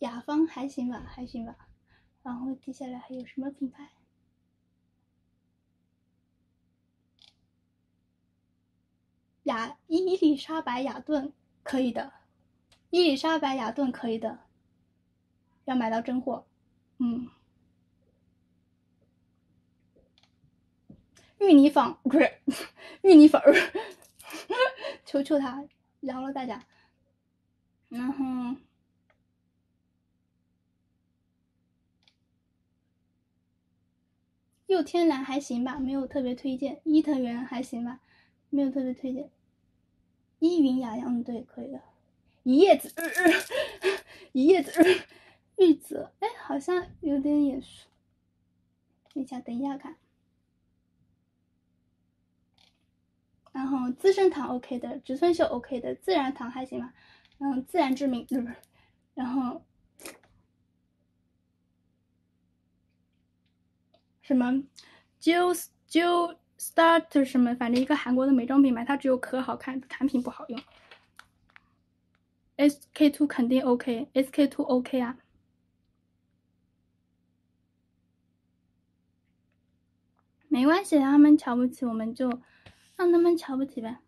雅芳还行吧，还行吧。然后接下来还有什么品牌？雅伊丽莎白雅顿可以的，伊丽莎白雅顿可以的，要买到真货。嗯，芋泥坊不是芋泥粉儿，求求他饶了大家。然后。佑天蓝还行吧，没有特别推荐。伊藤园还行吧，没有特别推荐。依云雅漾对，可以的。一叶子，一叶子，玉泽，哎，好像有点眼熟。等一下，等一下看。然后资生堂 OK 的，植村秀 OK 的，自然堂还行吧。嗯，自然之名，不是然后。什么，Jo Jo Start 什么，反正一个韩国的美妆品牌，它只有壳好看，产品不好用。SK two 肯定 OK，SK two OK 啊，没关系，他们瞧不起我们就让他们瞧不起呗。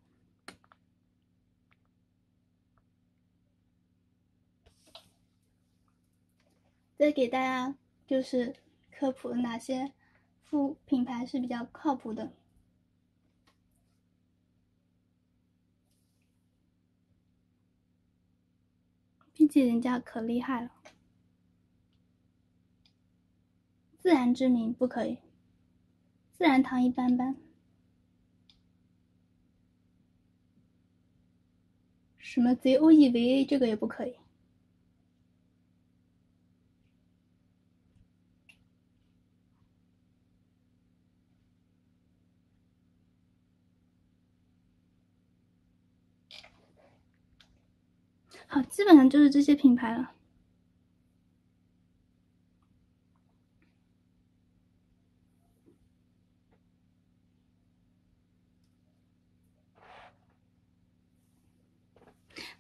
再给大家就是科普哪些。副品牌是比较靠谱的，毕竟人家可厉害了。自然之名不可以，自然堂一般般。什么 ZOEVA 这个也不可以。好，基本上就是这些品牌了。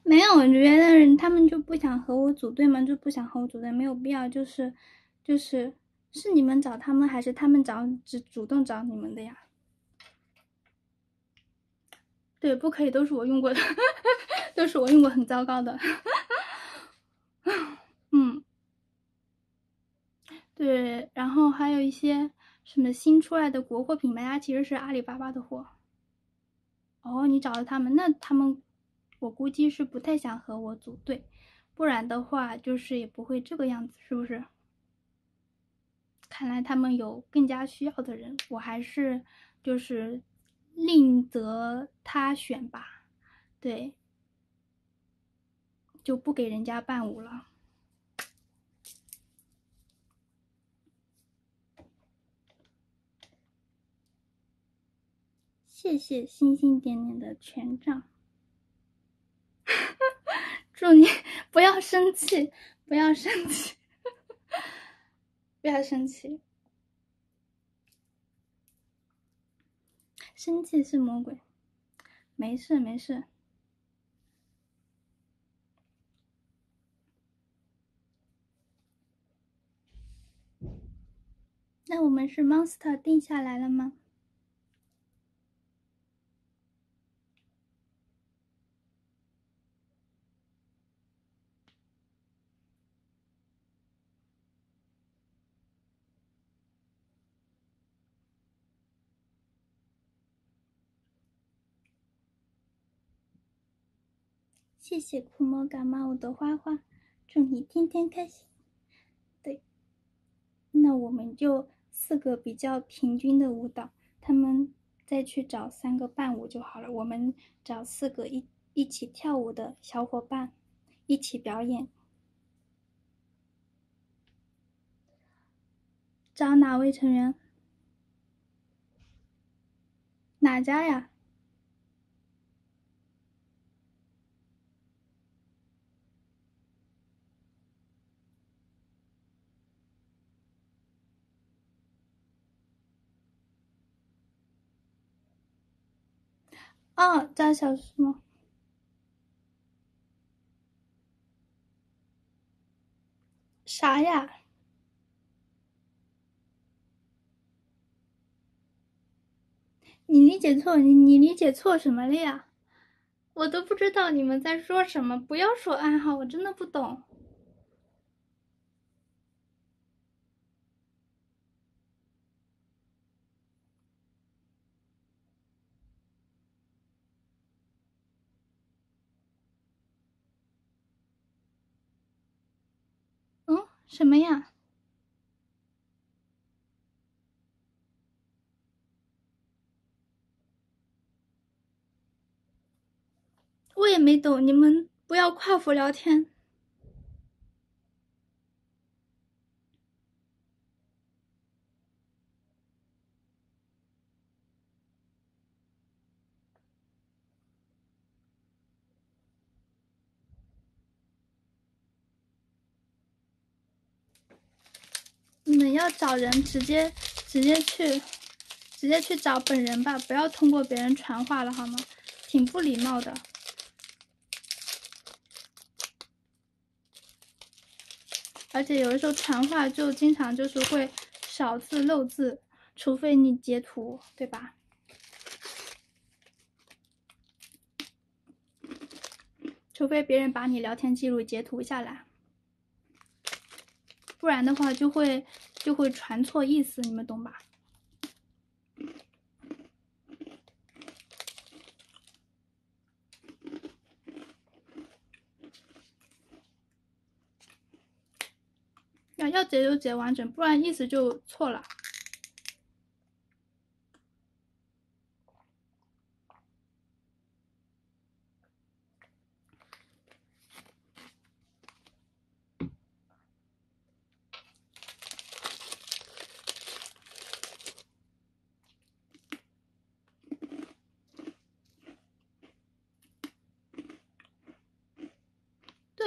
没有，我觉得他们就不想和我组队嘛，就不想和我组队，没有必要。就是，就是是你们找他们，还是他们找只主动找你们的呀？对，不可以，都是我用过的。都是我用过很糟糕的，嗯，对，然后还有一些什么新出来的国货品牌，它其实是阿里巴巴的货。哦，你找了他们，那他们我估计是不太想和我组队，不然的话就是也不会这个样子，是不是？看来他们有更加需要的人，我还是就是另择他选吧，对，就不给人家伴舞了。谢谢星星点点的权杖，祝你不要生气，不要生气，不要生气，生气是魔鬼，没事没事。那我们是 Monster 定下来了吗？谢谢苦魔感冒的花花，祝你天天开心。对，那我们就四个比较平均的舞蹈，他们再去找三个伴舞就好了。我们找四个一一起跳舞的小伙伴，一起表演。找哪位成员？哪家呀？哦，张小苏吗？啥呀？你理解错，你你理解错什么了呀？我都不知道你们在说什么，不要说暗号，我真的不懂。什么呀？我也没懂，你们不要跨服聊天。你们要找人，直接直接去，直接去找本人吧，不要通过别人传话了，好吗？挺不礼貌的。而且有的时候传话就经常就是会少字漏字，除非你截图，对吧？除非别人把你聊天记录截图下来。不然的话就会就会传错意思，你们懂吧？要要截就截完整，不然意思就错了。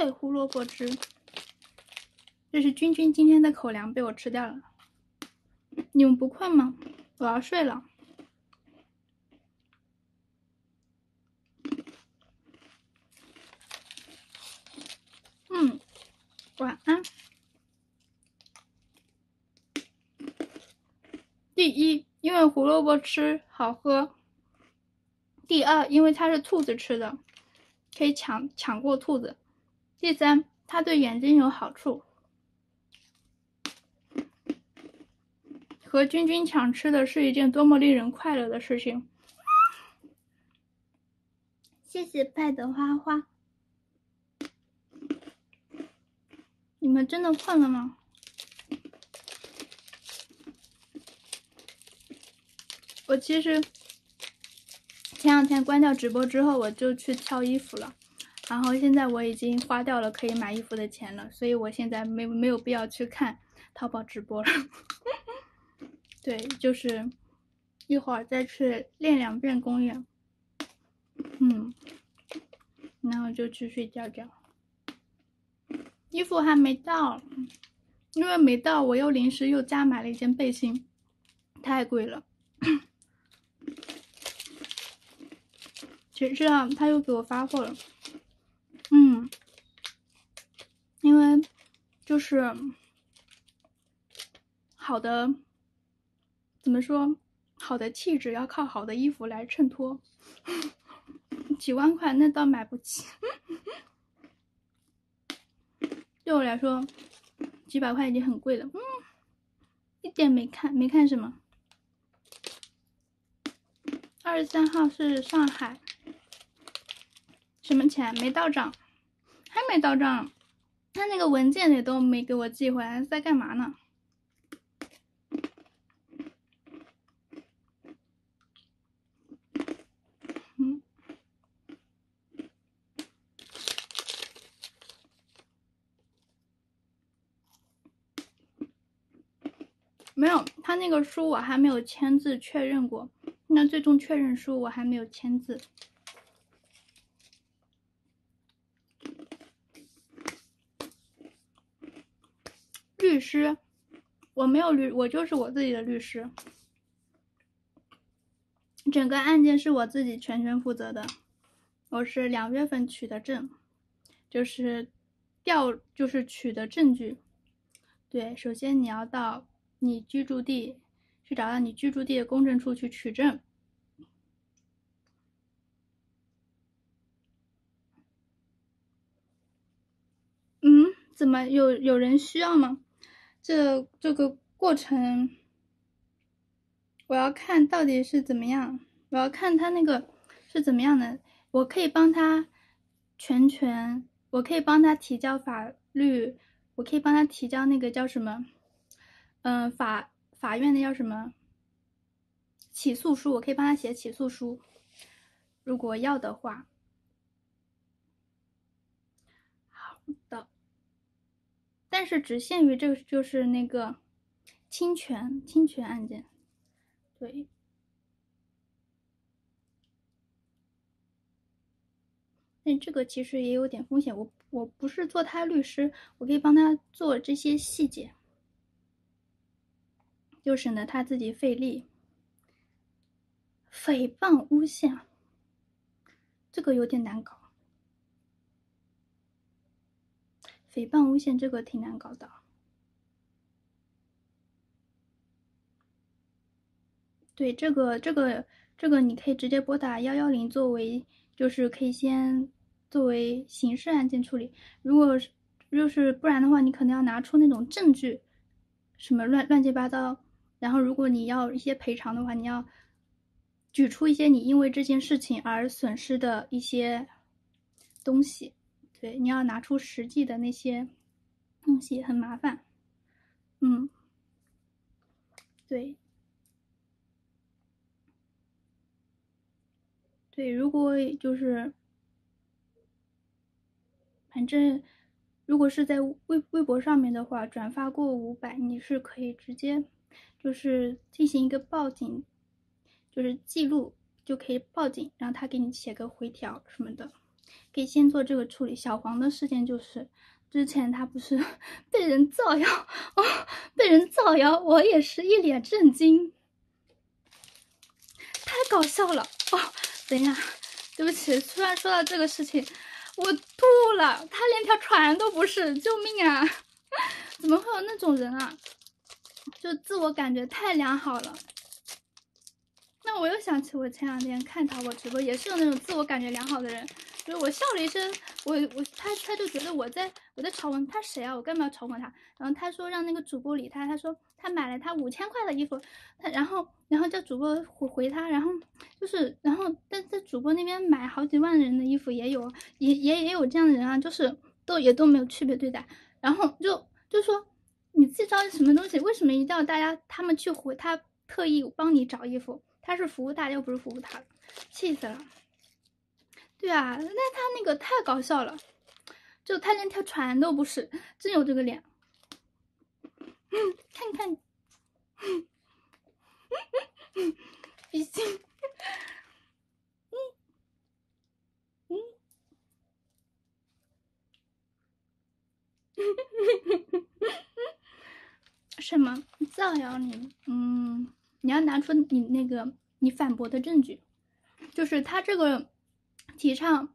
胡萝卜汁，这是君君今天的口粮被我吃掉了。你们不困吗？我要睡了。嗯，晚安。第一，因为胡萝卜吃好喝；第二，因为它是兔子吃的，可以抢抢过兔子。第三，它对眼睛有好处。和君君抢吃的是一件多么令人快乐的事情。谢谢派的花花，你们真的困了吗？我其实前两天关掉直播之后，我就去挑衣服了，然后现在我已经花掉了可以买衣服的钱了，所以我现在没没有必要去看淘宝直播了。对，就是一会儿再去练两遍公园，嗯，然后就去睡觉觉。衣服还没到，因为没到，我又临时又加买了一件背心，太贵了。谁知道他又给我发货了？嗯，因为就是好的，怎么说？好的气质要靠好的衣服来衬托。几万块那倒买不起，对我来说几百块已经很贵了。嗯，一点没看，没看什么。二十三号是上海。什么钱没到账？还没到账，他那个文件也都没给我寄回来，在干嘛呢？嗯，没有，他那个书我还没有签字确认过，那最终确认书我还没有签字。师，我没有律，我就是我自己的律师。整个案件是我自己全权负责的。我是两月份取的证，就是调，就是取的证据。对，首先你要到你居住地去找到你居住地的公证处去取证。嗯，怎么有有人需要吗？这这个过程，我要看到底是怎么样。我要看他那个是怎么样的。我可以帮他全权，我可以帮他提交法律，我可以帮他提交那个叫什么？嗯，法法院的叫什么？起诉书，我可以帮他写起诉书。如果要的话。但是只限于这个，就是那个侵权侵权案件，对。但这个其实也有点风险，我我不是做他律师，我可以帮他做这些细节，就省得他自己费力。诽谤诬陷，这个有点难搞。诽谤诬陷这个挺难搞的，对这个这个这个你可以直接拨打幺幺零作为，就是可以先作为刑事案件处理。如果是就是不然的话，你可能要拿出那种证据，什么乱乱七八糟。然后如果你要一些赔偿的话，你要举出一些你因为这件事情而损失的一些东西。对，你要拿出实际的那些东西，很麻烦。嗯，对，对，如果就是，反正如果是在微微博上面的话，转发过五百，你是可以直接就是进行一个报警，就是记录就可以报警，让他给你写个回条什么的。可以先做这个处理。小黄的事件就是，之前他不是 被人造谣哦，被人造谣，我也是一脸震惊，太搞笑了哦！等一下，对不起，突然说到这个事情，我吐了。他连条船都不是，救命啊！怎么会有那种人啊？就自我感觉太良好了。那我又想起我前两天看淘宝直播，也是有那种自我感觉良好的人。就是我笑了一声，我我他他就觉得我在我在嘲讽他谁啊？我干嘛要嘲讽他？然后他说让那个主播理他，他说他买了他五千块的衣服，他然后然后叫主播回回他，然后就是然后但在主播那边买好几万人的衣服也有，也也也有这样的人啊，就是都也都没有区别对待，然后就就说你自己着急什么东西？为什么一定要大家他们去回他特意帮你找衣服？他是服务大家又不是服务他，气死了。对啊，那他那个太搞笑了，就他连条船都不是，真有这个脸。看看，比心，嗯嗯，什么造谣你？嗯，你要拿出你那个你反驳的证据，就是他这个。提倡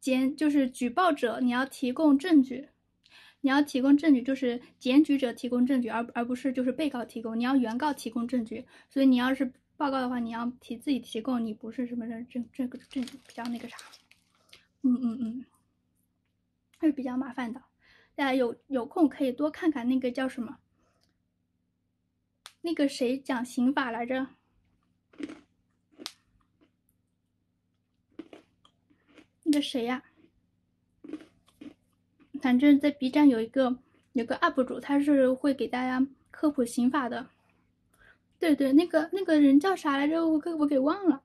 检就是举报者，你要提供证据，你要提供证据，就是检举者提供证据，而而不是就是被告提供。你要原告提供证据，所以你要是报告的话，你要提自己提供，你不是什么证证这个证据比较那个啥，嗯嗯嗯，还是比较麻烦的。大家有有空可以多看看那个叫什么，那个谁讲刑法来着？那个谁呀？反正在 B 站有一个有个 UP 主，他是会给大家科普刑法的。对对，那个那个人叫啥来着？我给我给忘了。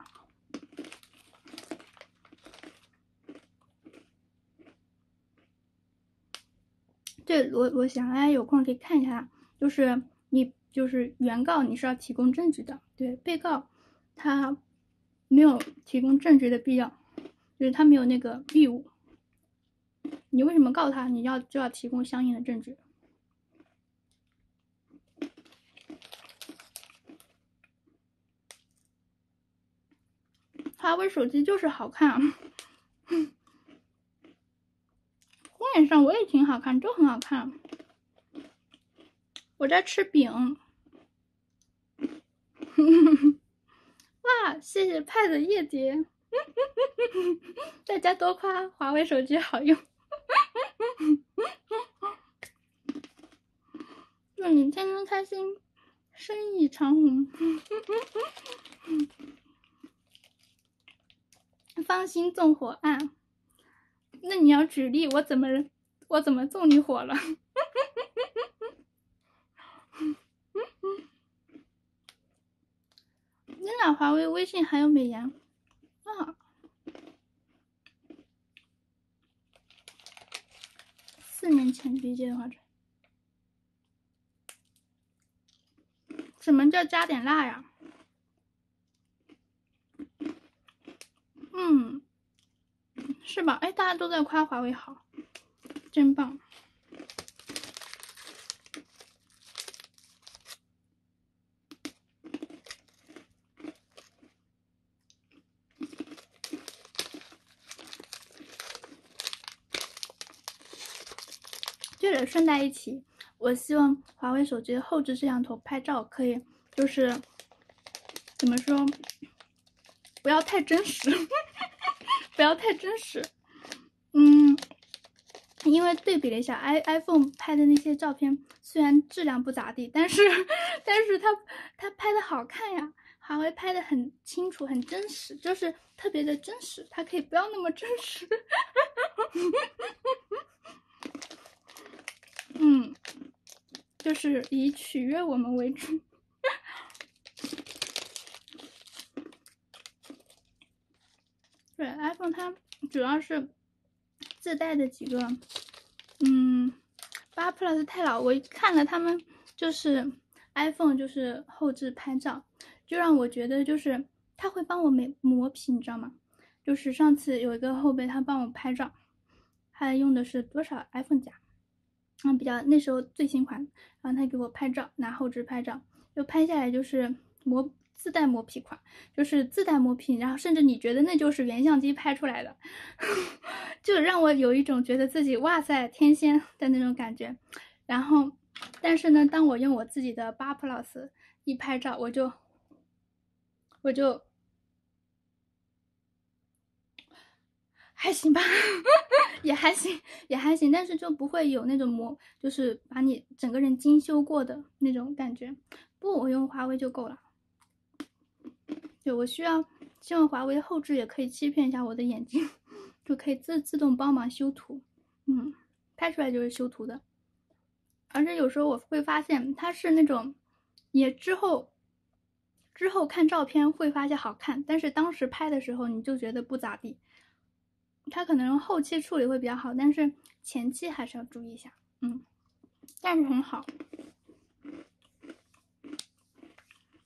对，我我想大家有空可以看一下，就是你就是原告你是要提供证据的，对，被告他没有提供证据的必要。就是他没有那个义务，你为什么告他？你要就要提供相应的证据。华为手机就是好看，封面上我也挺好看，都很好看。我在吃饼，哇，谢谢 Pad 叶蝶。大家多夸华为手机好用，祝你天天开心，生意长虹。芳心纵火案，那你要举例，我怎么我怎么纵你火了？你俩华为微信还有美颜？啊，四年前毕业的话，什么叫加点辣呀？嗯，是吧？哎，大家都在夸华为好，真棒。顺带一提，我希望华为手机后置摄像头拍照可以，就是怎么说，不要太真实，不要太真实。嗯，因为对比了一下 i iPhone 拍的那些照片，虽然质量不咋地，但是但是它它拍的好看呀。华为拍的很清楚，很真实，就是特别的真实。它可以不要那么真实。嗯，就是以取悦我们为主。对，iPhone 它主要是自带的几个，嗯，八 Plus 太老，我看了他们就是 iPhone 就是后置拍照，就让我觉得就是它会帮我美磨皮，你知道吗？就是上次有一个后辈他帮我拍照，他用的是多少 iPhone 加？嗯，比较那时候最新款，然后他给我拍照，拿后置拍照，就拍下来就是磨自带磨皮款，就是自带磨皮，然后甚至你觉得那就是原相机拍出来的，就让我有一种觉得自己哇塞天仙的那种感觉。然后，但是呢，当我用我自己的八 Plus 一拍照，我就我就还行吧，也还行，也还行，但是就不会有那种磨，就是把你整个人精修过的那种感觉。不，我用华为就够了。对我需要，希望华为后置也可以欺骗一下我的眼睛，就可以自自动帮忙修图。嗯，拍出来就是修图的。而且有时候我会发现它是那种，也之后，之后看照片会发现好看，但是当时拍的时候你就觉得不咋地。它可能后期处理会比较好，但是前期还是要注意一下。嗯，但是很好，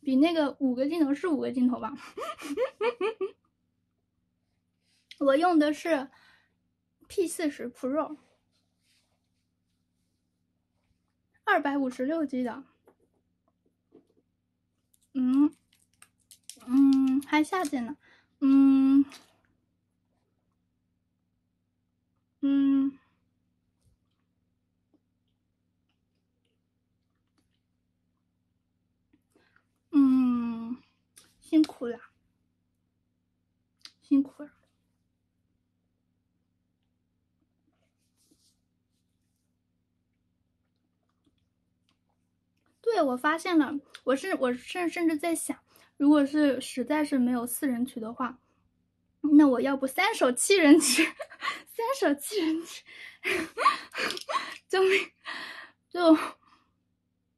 比那个五个镜头是五个镜头吧？我用的是 P 四十 Pro。二百五十六 G 的，嗯嗯，还下贱呢，嗯嗯嗯，辛苦了，辛苦了。对，我发现了，我是我甚甚至在想，如果是实在是没有四人曲的话，那我要不三首七人曲，三首七人曲，救命！就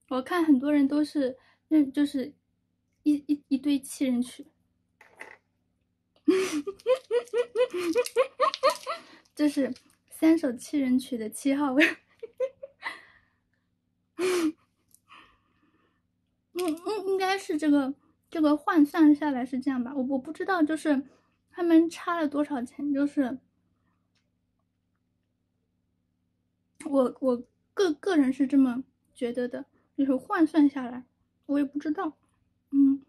我看很多人都是，那就是一一一堆七人曲，这是三首七人曲的七号位。嗯嗯，应该是这个这个换算下来是这样吧？我我不知道，就是他们差了多少钱？就是我我个个人是这么觉得的，就是换算下来，我也不知道。嗯，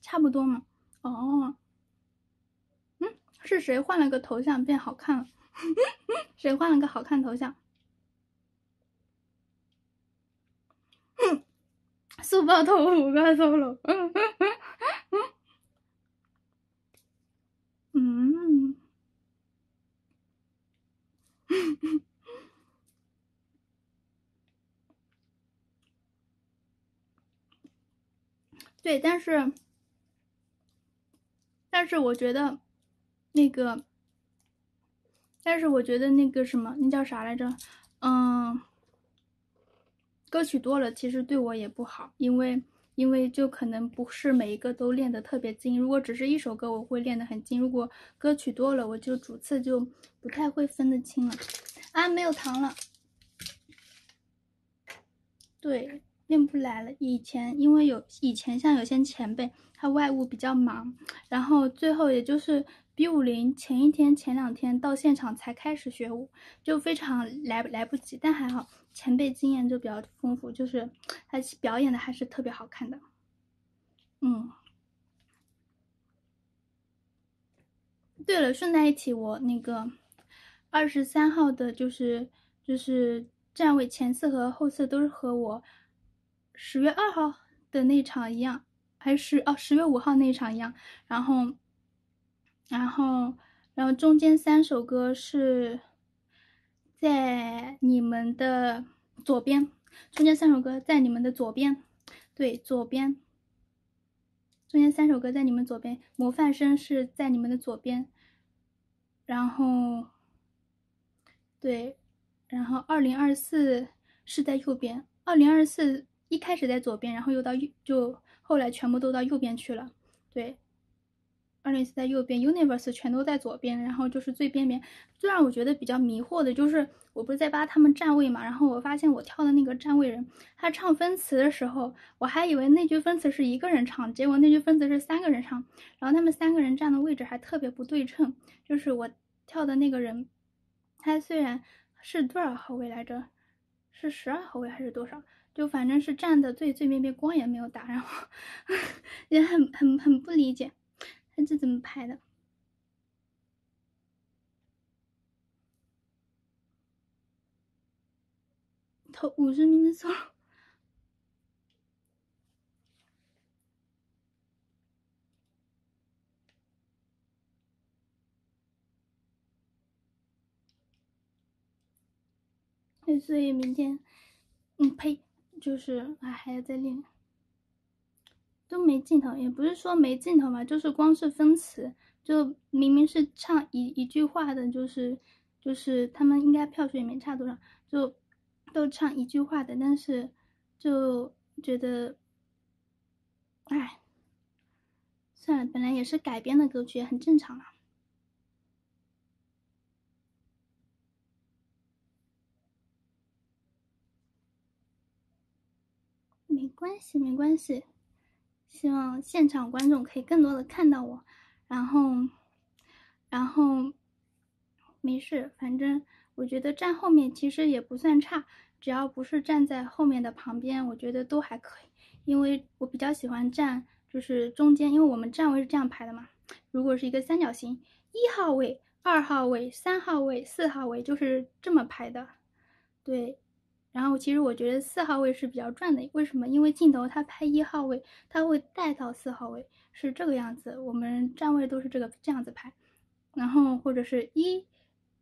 差不多嘛。哦，嗯，是谁换了个头像变好看了？谁换了个好看头像？哼 速爆头五个 solo，嗯，对，但是，但是我觉得那个，但是我觉得那个什么，那叫啥来着？嗯。歌曲多了，其实对我也不好，因为因为就可能不是每一个都练得特别精。如果只是一首歌，我会练得很精；如果歌曲多了，我就主次就不太会分得清了。啊，没有糖了。对，练不来了。以前因为有以前像有些前辈，他外务比较忙，然后最后也就是。B 五零前一天、前两天到现场才开始学舞，就非常来来不及。但还好前辈经验就比较丰富，就是他表演的还是特别好看的。嗯，对了，顺带一提，我那个二十三号的，就是就是站位前四和后四都是和我十月二号的那场一样，还是哦十月五号那场一样，然后。然后，然后中间三首歌是在你们的左边，中间三首歌在你们的左边，对，左边。中间三首歌在你们左边，模范生是在你们的左边，然后，对，然后二零二四是在右边，二零二四一开始在左边，然后又到右，就后来全部都到右边去了，对。二零四在右边，Universe 全都在左边，然后就是最边边。最让我觉得比较迷惑的就是，我不是在扒他们站位嘛，然后我发现我跳的那个站位人，他唱分词的时候，我还以为那句分词是一个人唱，结果那句分词是三个人唱，然后他们三个人站的位置还特别不对称。就是我跳的那个人，他虽然是多少号位来着，是十二号位还是多少？就反正是站的最最边边，光也没有打，然后 也很很很不理解。那这怎么拍的？头五十名的时候。所以明天，嗯呸，就是啊还要再练。都没镜头，也不是说没镜头嘛，就是光是分词，就明明是唱一一句话的，就是就是他们应该票数也没差多少，就都唱一句话的，但是就觉得，哎，算了，本来也是改编的歌曲，很正常嘛。没关系，没关系。希望现场观众可以更多的看到我，然后，然后，没事，反正我觉得站后面其实也不算差，只要不是站在后面的旁边，我觉得都还可以。因为我比较喜欢站就是中间，因为我们站位是这样排的嘛。如果是一个三角形，一号位、二号位、三号位、四号位就是这么排的，对。然后其实我觉得四号位是比较赚的，为什么？因为镜头它拍一号位，它会带到四号位，是这个样子。我们站位都是这个这样子拍，然后或者是一、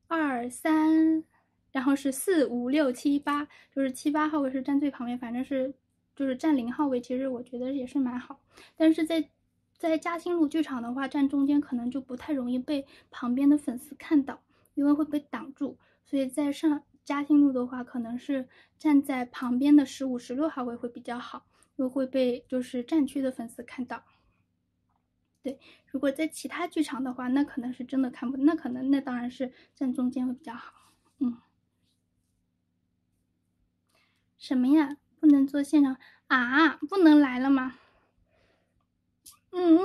二、三，然后是四、五、六、七、八，就是七八号位是站最旁边，反正是就是站零号位。其实我觉得也是蛮好，但是在在嘉兴路剧场的话，站中间可能就不太容易被旁边的粉丝看到，因为会被挡住，所以在上。嘉兴路的话，可能是站在旁边的十五、十六号位会比较好，又会被就是站区的粉丝看到。对，如果在其他剧场的话，那可能是真的看不，那可能那当然是站中间会比较好。嗯，什么呀？不能做现场啊？不能来了吗？嗯。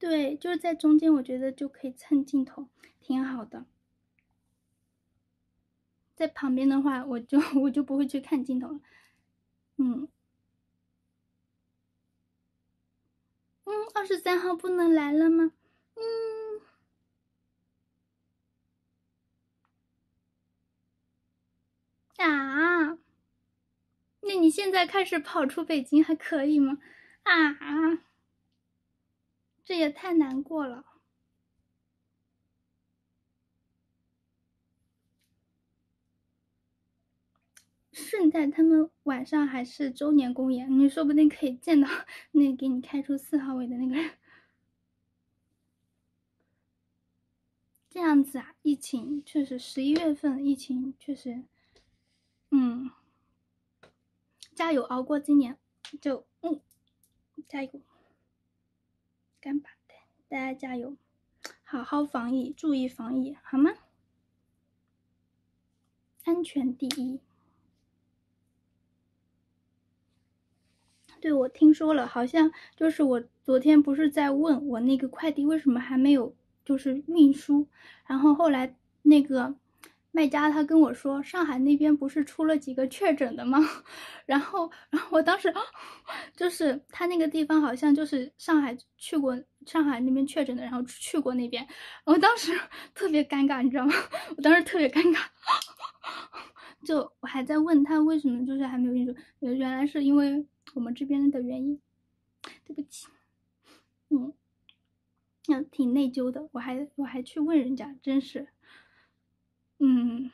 对，就是在中间，我觉得就可以蹭镜头，挺好的。在旁边的话，我就我就不会去看镜头了。嗯，嗯，二十三号不能来了吗？嗯，啊？那你现在开始跑出北京还可以吗？啊？这也太难过了。顺带他们晚上还是周年公演，你说不定可以见到那给你开出四号位的那个人。这样子啊，疫情确实，十一月份疫情确实，嗯，加油熬过今年，就嗯，加油。干巴的，大家加油，好好防疫，注意防疫，好吗？安全第一。对，我听说了，好像就是我昨天不是在问我那个快递为什么还没有就是运输，然后后来那个。卖家他跟我说，上海那边不是出了几个确诊的吗？然后，然后我当时就是他那个地方好像就是上海去过上海那边确诊的，然后去过那边，我当时 特别尴尬，你知道吗？我当时特别尴尬，就我还在问他为什么就是还没有运输，原来是因为我们这边的原因，对不起，嗯，那挺内疚的，我还我还去问人家，真是。嗯，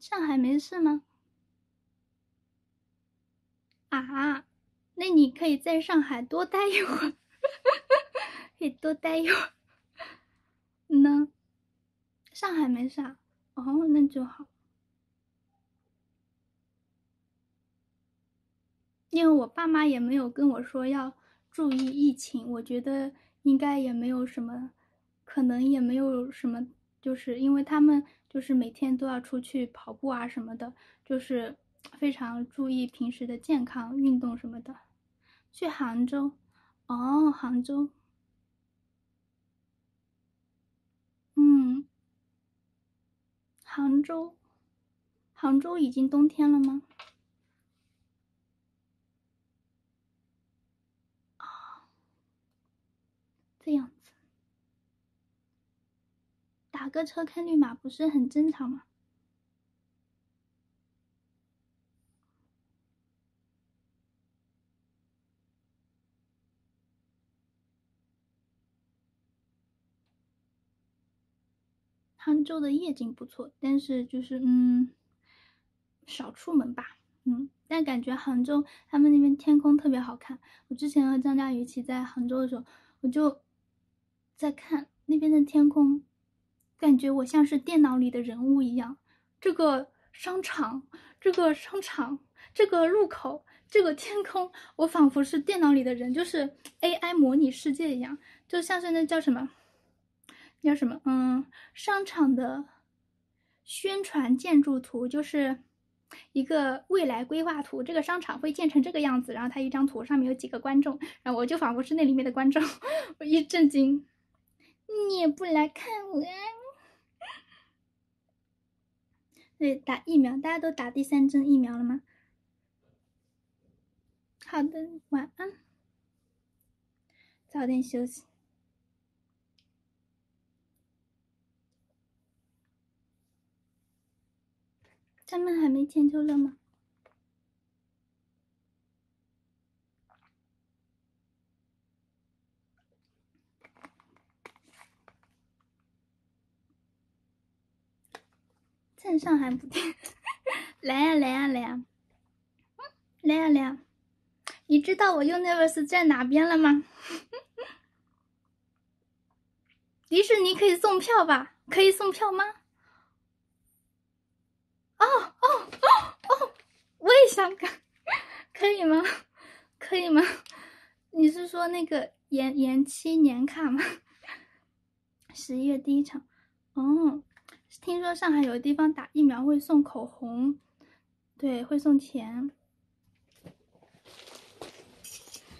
上海没事吗？啊，那你可以在上海多待一会儿，可以多待一会儿。呢，上海没事啊，哦，那就好。因为我爸妈也没有跟我说要注意疫情，我觉得应该也没有什么，可能也没有什么，就是因为他们就是每天都要出去跑步啊什么的，就是 非常注意平时的健康运动什么的。去杭州，哦，杭州，嗯，杭州，杭州已经冬天了吗？这样子，打个车看绿码不是很正常吗？杭州的夜景不错，但是就是嗯，少出门吧，嗯。但感觉杭州他们那边天空特别好看，我之前和张佳宇一起在杭州的时候，我就。在看那边的天空，感觉我像是电脑里的人物一样。这个商场，这个商场，这个路口，这个天空，我仿佛是电脑里的人，就是 AI 模拟世界一样，就像是那叫什么，叫什么？嗯，商场的宣传建筑图，就是。一个未来规划图，这个商场会建成这个样子。然后它一张图上面有几个观众，然后我就仿佛是那里面的观众，我一震惊。你也不来看我呀？对，打疫苗，大家都打第三针疫苗了吗？好的，晚安，早点休息。咱们还没签就了吗？趁上还不听，来呀来呀来呀，来呀来呀！你知道我 Universe 在哪边了吗？迪士尼可以送票吧？可以送票吗？哦哦哦哦！我也想看，可以吗？可以吗？你是说那个延延期年卡吗？十一月第一场，哦，听说上海有的地方打疫苗会送口红，对，会送钱。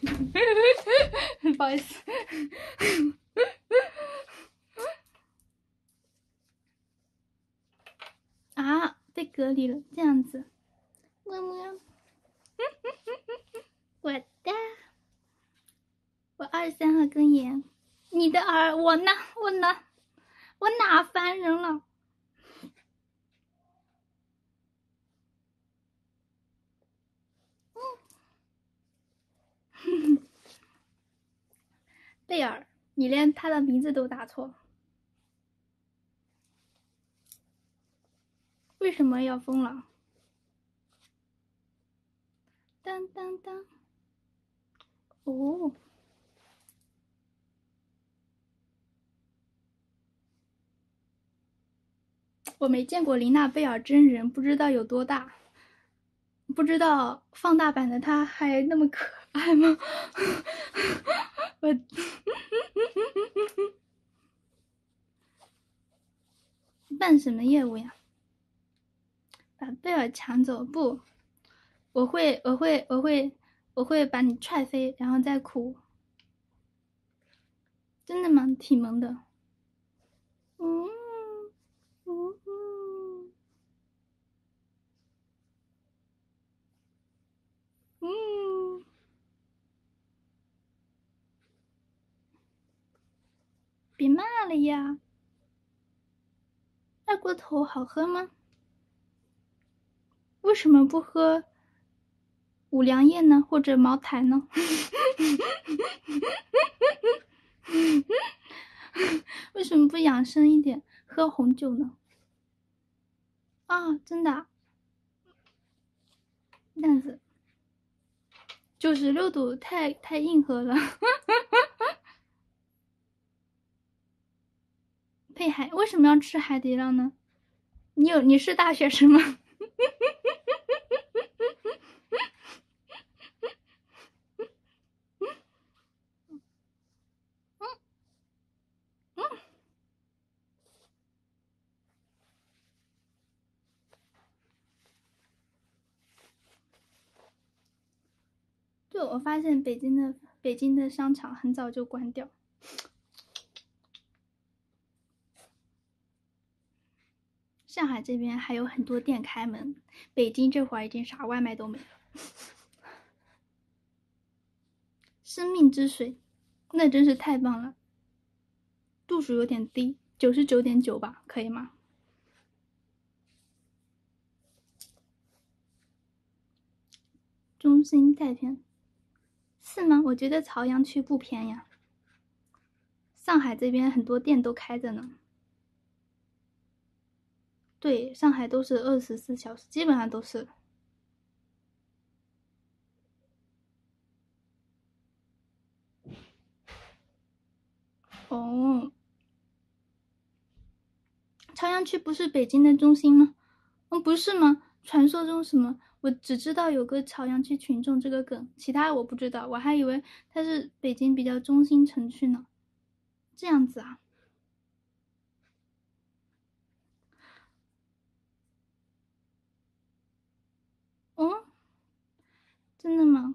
不好意思。啊！被隔离了，这样子，么么，我的，我二十三号更严，你的儿，我呢？我呢？我哪烦人了？贝尔，你连他的名字都打错。为什么要疯了？当当当！哦，我没见过琳娜贝尔真人，不知道有多大，不知道放大版的她还那么可爱吗？我办什么业务呀？把贝尔抢走不？我会，我会，我会，我会把你踹飞，然后再哭。真的吗？挺萌的。嗯嗯嗯嗯。别骂了呀！二锅头好喝吗？为什么不喝五粮液呢？或者茅台呢？为什么不养生一点，喝红酒呢？啊，真的，这样子，九十六度太太硬核了。配海为什么要吃海底捞呢？你有你是大学生吗？对我发现北京的北京的商场很早就关掉。上这边还有很多店开门，北京这会儿已经啥外卖都没了。生命之水，那真是太棒了。度数有点低，九十九点九吧，可以吗？中心太偏，是吗？我觉得朝阳区不偏呀。上海这边很多店都开着呢。对，上海都是二十四小时，基本上都是。哦，朝阳区不是北京的中心吗？嗯，不是吗？传说中什么？我只知道有个朝阳区群众这个梗，其他我不知道。我还以为它是北京比较中心城区呢。这样子啊？哦，真的吗？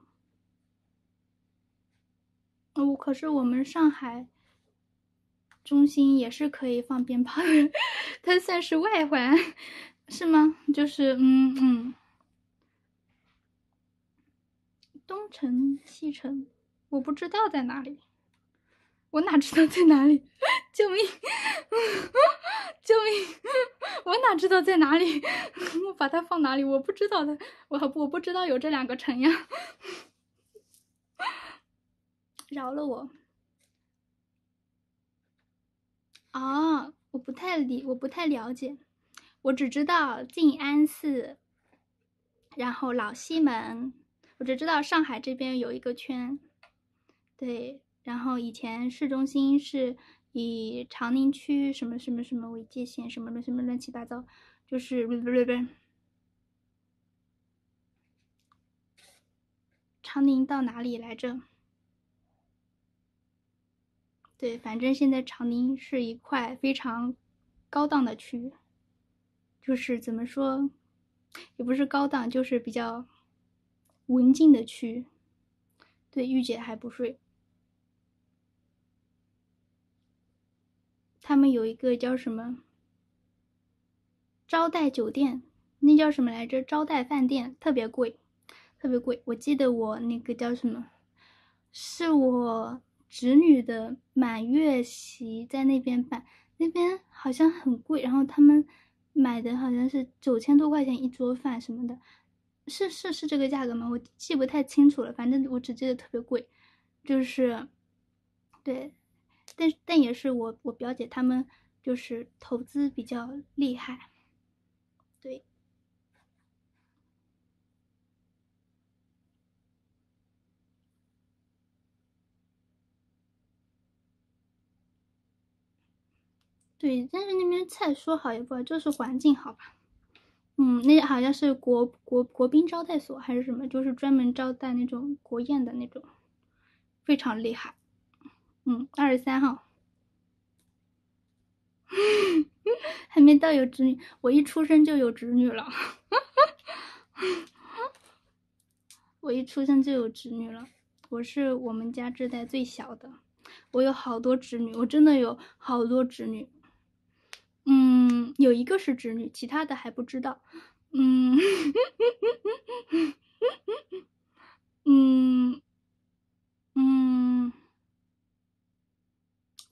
我可是我们上海。中心也是可以放鞭炮的，它算是外环，是吗？就是嗯嗯，东城西城，我不知道在哪里，我哪知道在哪里？救命！救命！我哪知道在哪里？我把它放哪里？我不知道的，我我不知道有这两个城呀，饶了我。哦，我不太理，我不太了解，我只知道静安寺，然后老西门，我只知道上海这边有一个圈，对，然后以前市中心是以长宁区什么什么什么为界限，什么什么乱七八糟，就是不不不，长宁到哪里来着？对，反正现在长宁是一块非常高档的区，就是怎么说，也不是高档，就是比较文静的区。对，御姐还不睡。他们有一个叫什么招待酒店，那叫什么来着？招待饭店，特别贵，特别贵。我记得我那个叫什么，是我。侄女的满月席在那边办，那边好像很贵，然后他们买的好像是九千多块钱一桌饭什么的，是是是这个价格吗？我记不太清楚了，反正我只记得特别贵，就是，对，但但也是我我表姐他们就是投资比较厉害，对。对，但是那边菜说好也不好，就是环境好吧。嗯，那好像是国国国宾招待所还是什么，就是专门招待那种国宴的那种，非常厉害。嗯，二十三号，还没到有侄女，我一出生就有侄女了。我一出生就有侄女了，我是我们家这代最小的，我有好多侄女，我真的有好多侄女。嗯，有一个是侄女，其他的还不知道。嗯，嗯，嗯，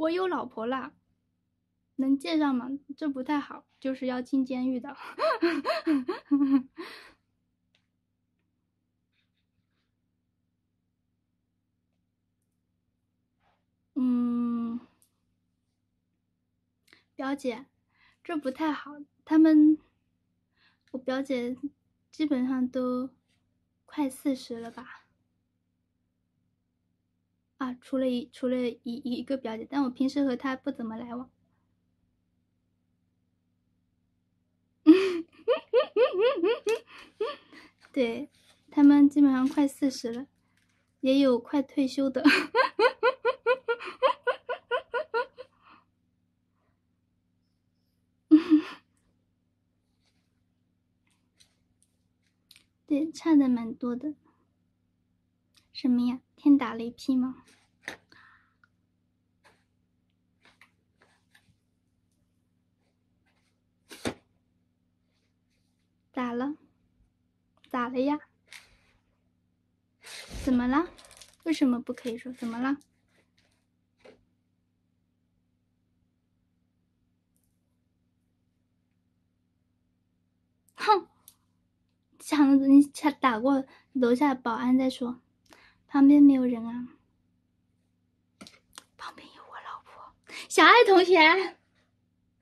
我有老婆啦，能介绍吗？这不太好，就是要进监狱的。嗯，表姐。这不太好，他们，我表姐基本上都快四十了吧？啊，除了一除了一一个表姐，但我平时和她不怎么来往。对他们基本上快四十了，也有快退休的。对，差的蛮多的。什么呀？天打雷劈吗？咋了？咋了呀？怎么了？为什么不可以说？怎么了？哼！抢了你抢打过楼下保安再说，旁边没有人啊。旁边有我老婆。小爱同学。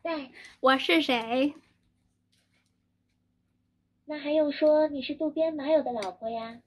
对。我是谁？那还用说，你是渡边麻友的老婆呀。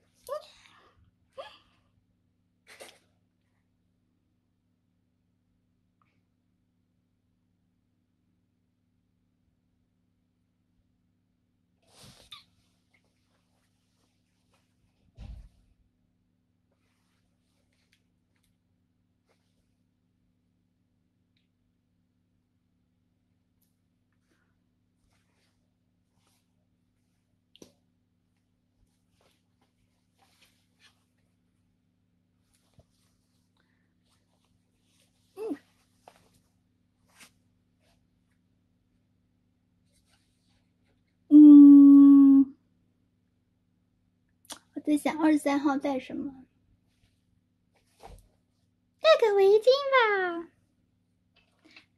在想二十三号带什么？带个围巾吧。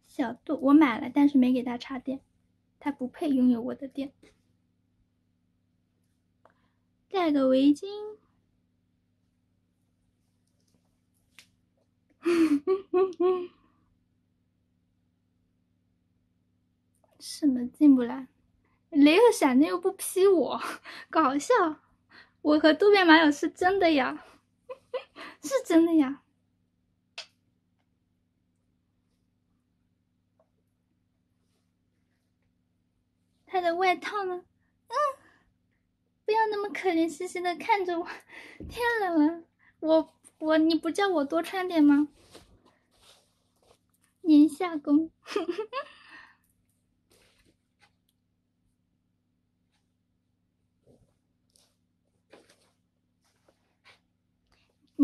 小度，我买了，但是没给他插电，他不配拥有我的电。带个围巾。什么进不来？雷和闪电又不劈我，搞笑。我和渡边麻友是真的呀，是真的呀。他的外套呢？嗯，不要那么可怜兮兮的看着我，天冷了，我我你不叫我多穿点吗？年下攻。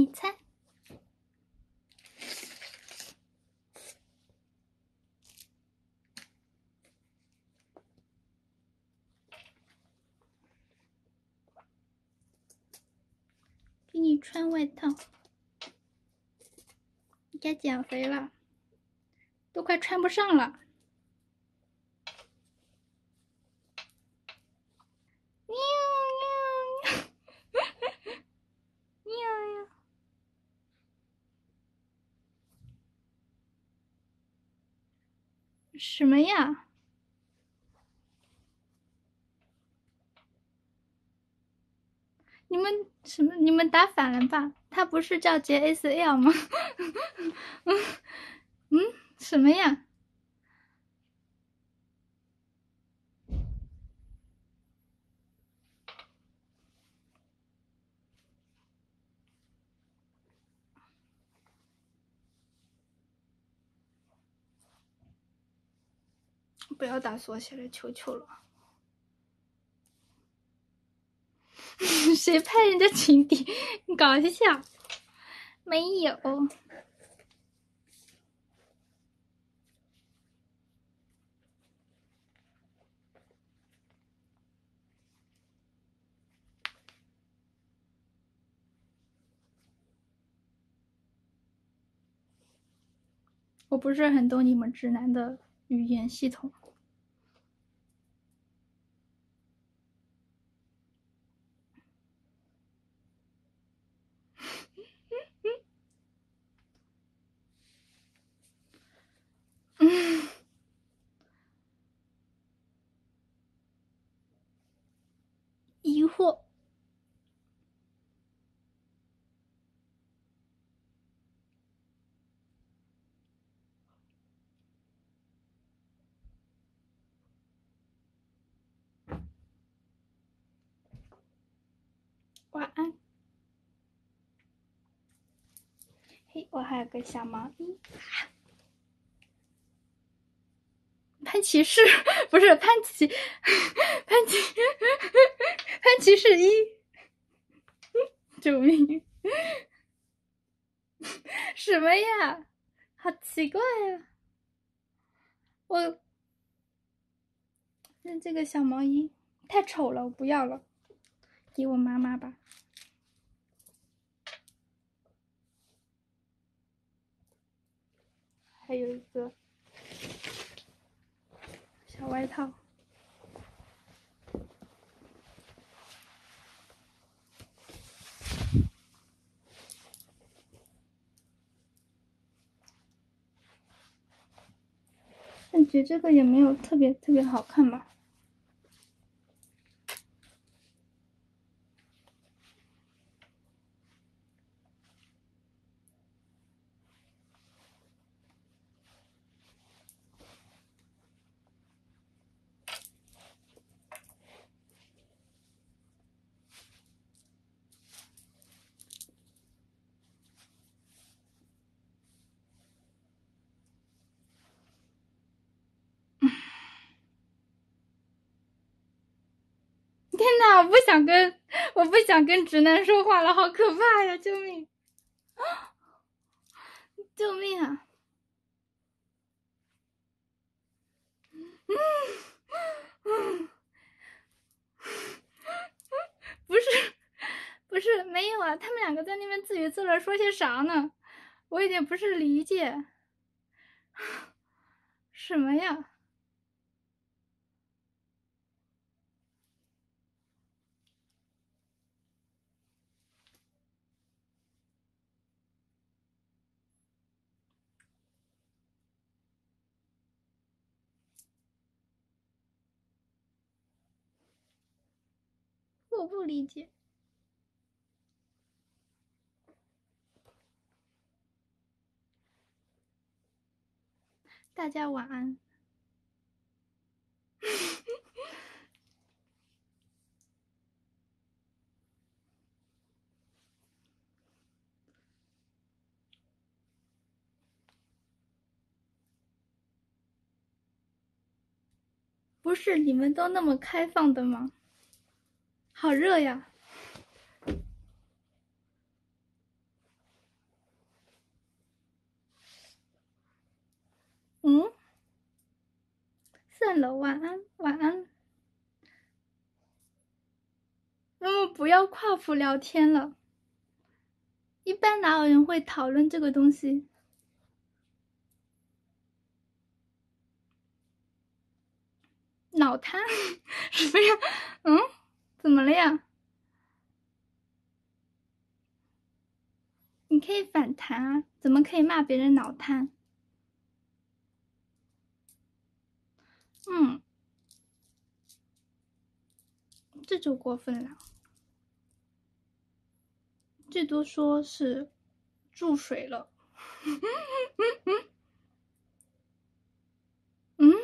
你猜？给你穿外套，该减肥了，都快穿不上了。什么呀？你们什么？你们打反了吧？他不是叫 JSL 吗？嗯 嗯，什么呀？不要打缩写了，求求了！谁拍人家裙底？你搞笑？没有。我不是很懂你们直男的语言系统。疑惑，晚安。嘿，我还有个小毛衣。潘骑士 不是潘骑，潘骑，潘骑士 一，救命！什么呀？好奇怪呀！我那这个小毛衣太丑了，我不要了，给我妈妈吧。还有一个。小外套，感觉这个也没有特别特别好看吧。我不想跟我不想跟直男说话了，好可怕呀！救命！救命啊！嗯，不是不是没有啊，他们两个在那边自娱自乐说些啥呢？我有点不是理解，什么呀？不理解。大家晚安。不是你们都那么开放的吗？好热呀！嗯，算了，晚安，晚安。那么不要跨服聊天了。一般哪有人会讨论这个东西？脑瘫？什么呀？嗯？怎么了呀？你可以反弹啊！怎么可以骂别人脑瘫？嗯，这就过分了。最多说是注水了。嗯？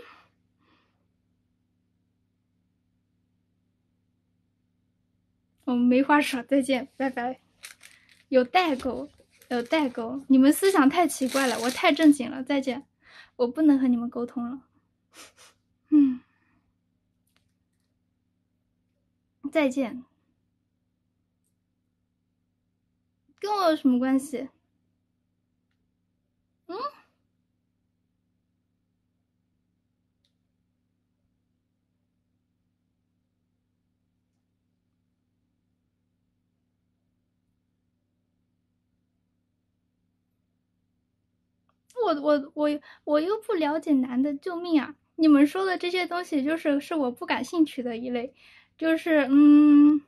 我们没话说，再见，拜拜。有代沟，有代沟，你们思想太奇怪了，我太正经了，再见，我不能和你们沟通了。嗯，再见。跟我有什么关系？嗯？我我我我又不了解男的，救命啊！你们说的这些东西，就是是我不感兴趣的一类，就是嗯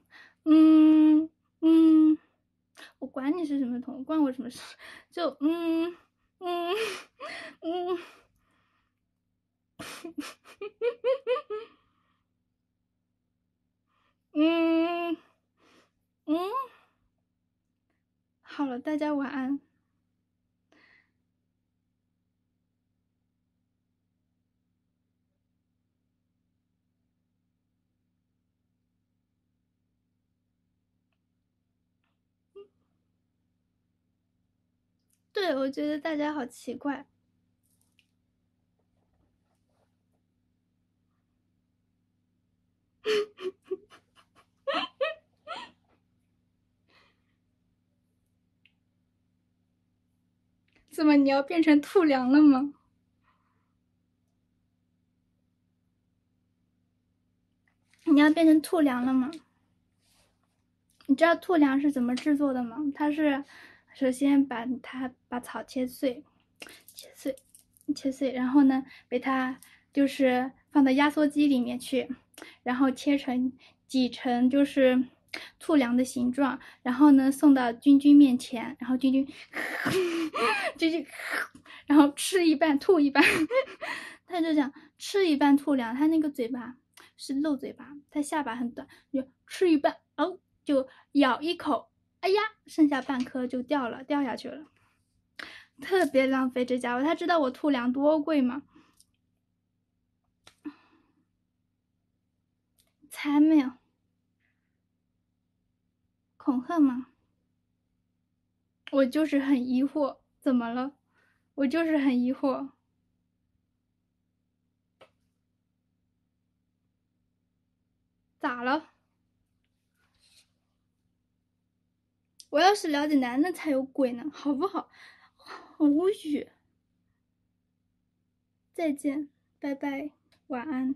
嗯嗯，我管你是什么同，关我什么事？就嗯嗯嗯，嗯嗯，好了，大家晚安。对，我觉得大家好奇怪，怎么你要变成兔粮了吗？你要变成兔粮了吗？你知道兔粮是怎么制作的吗？它是。首先把它把草切碎，切碎，切碎，然后呢，给它就是放到压缩机里面去，然后切成挤成就是兔粮的形状，然后呢送到君君面前，然后君君，君君，然后吃一半吐一半，他就讲吃一半兔粮，他那个嘴巴是漏嘴巴，他下巴很短，就吃一半，哦，就咬一口。哎呀，剩下半颗就掉了，掉下去了，特别浪费。这家伙他知道我兔粮多贵吗？才没有，恐吓吗？我就是很疑惑，怎么了？我就是很疑惑，咋了？我要是了解男的才有鬼呢，好不好？无语。再见，拜拜，晚安。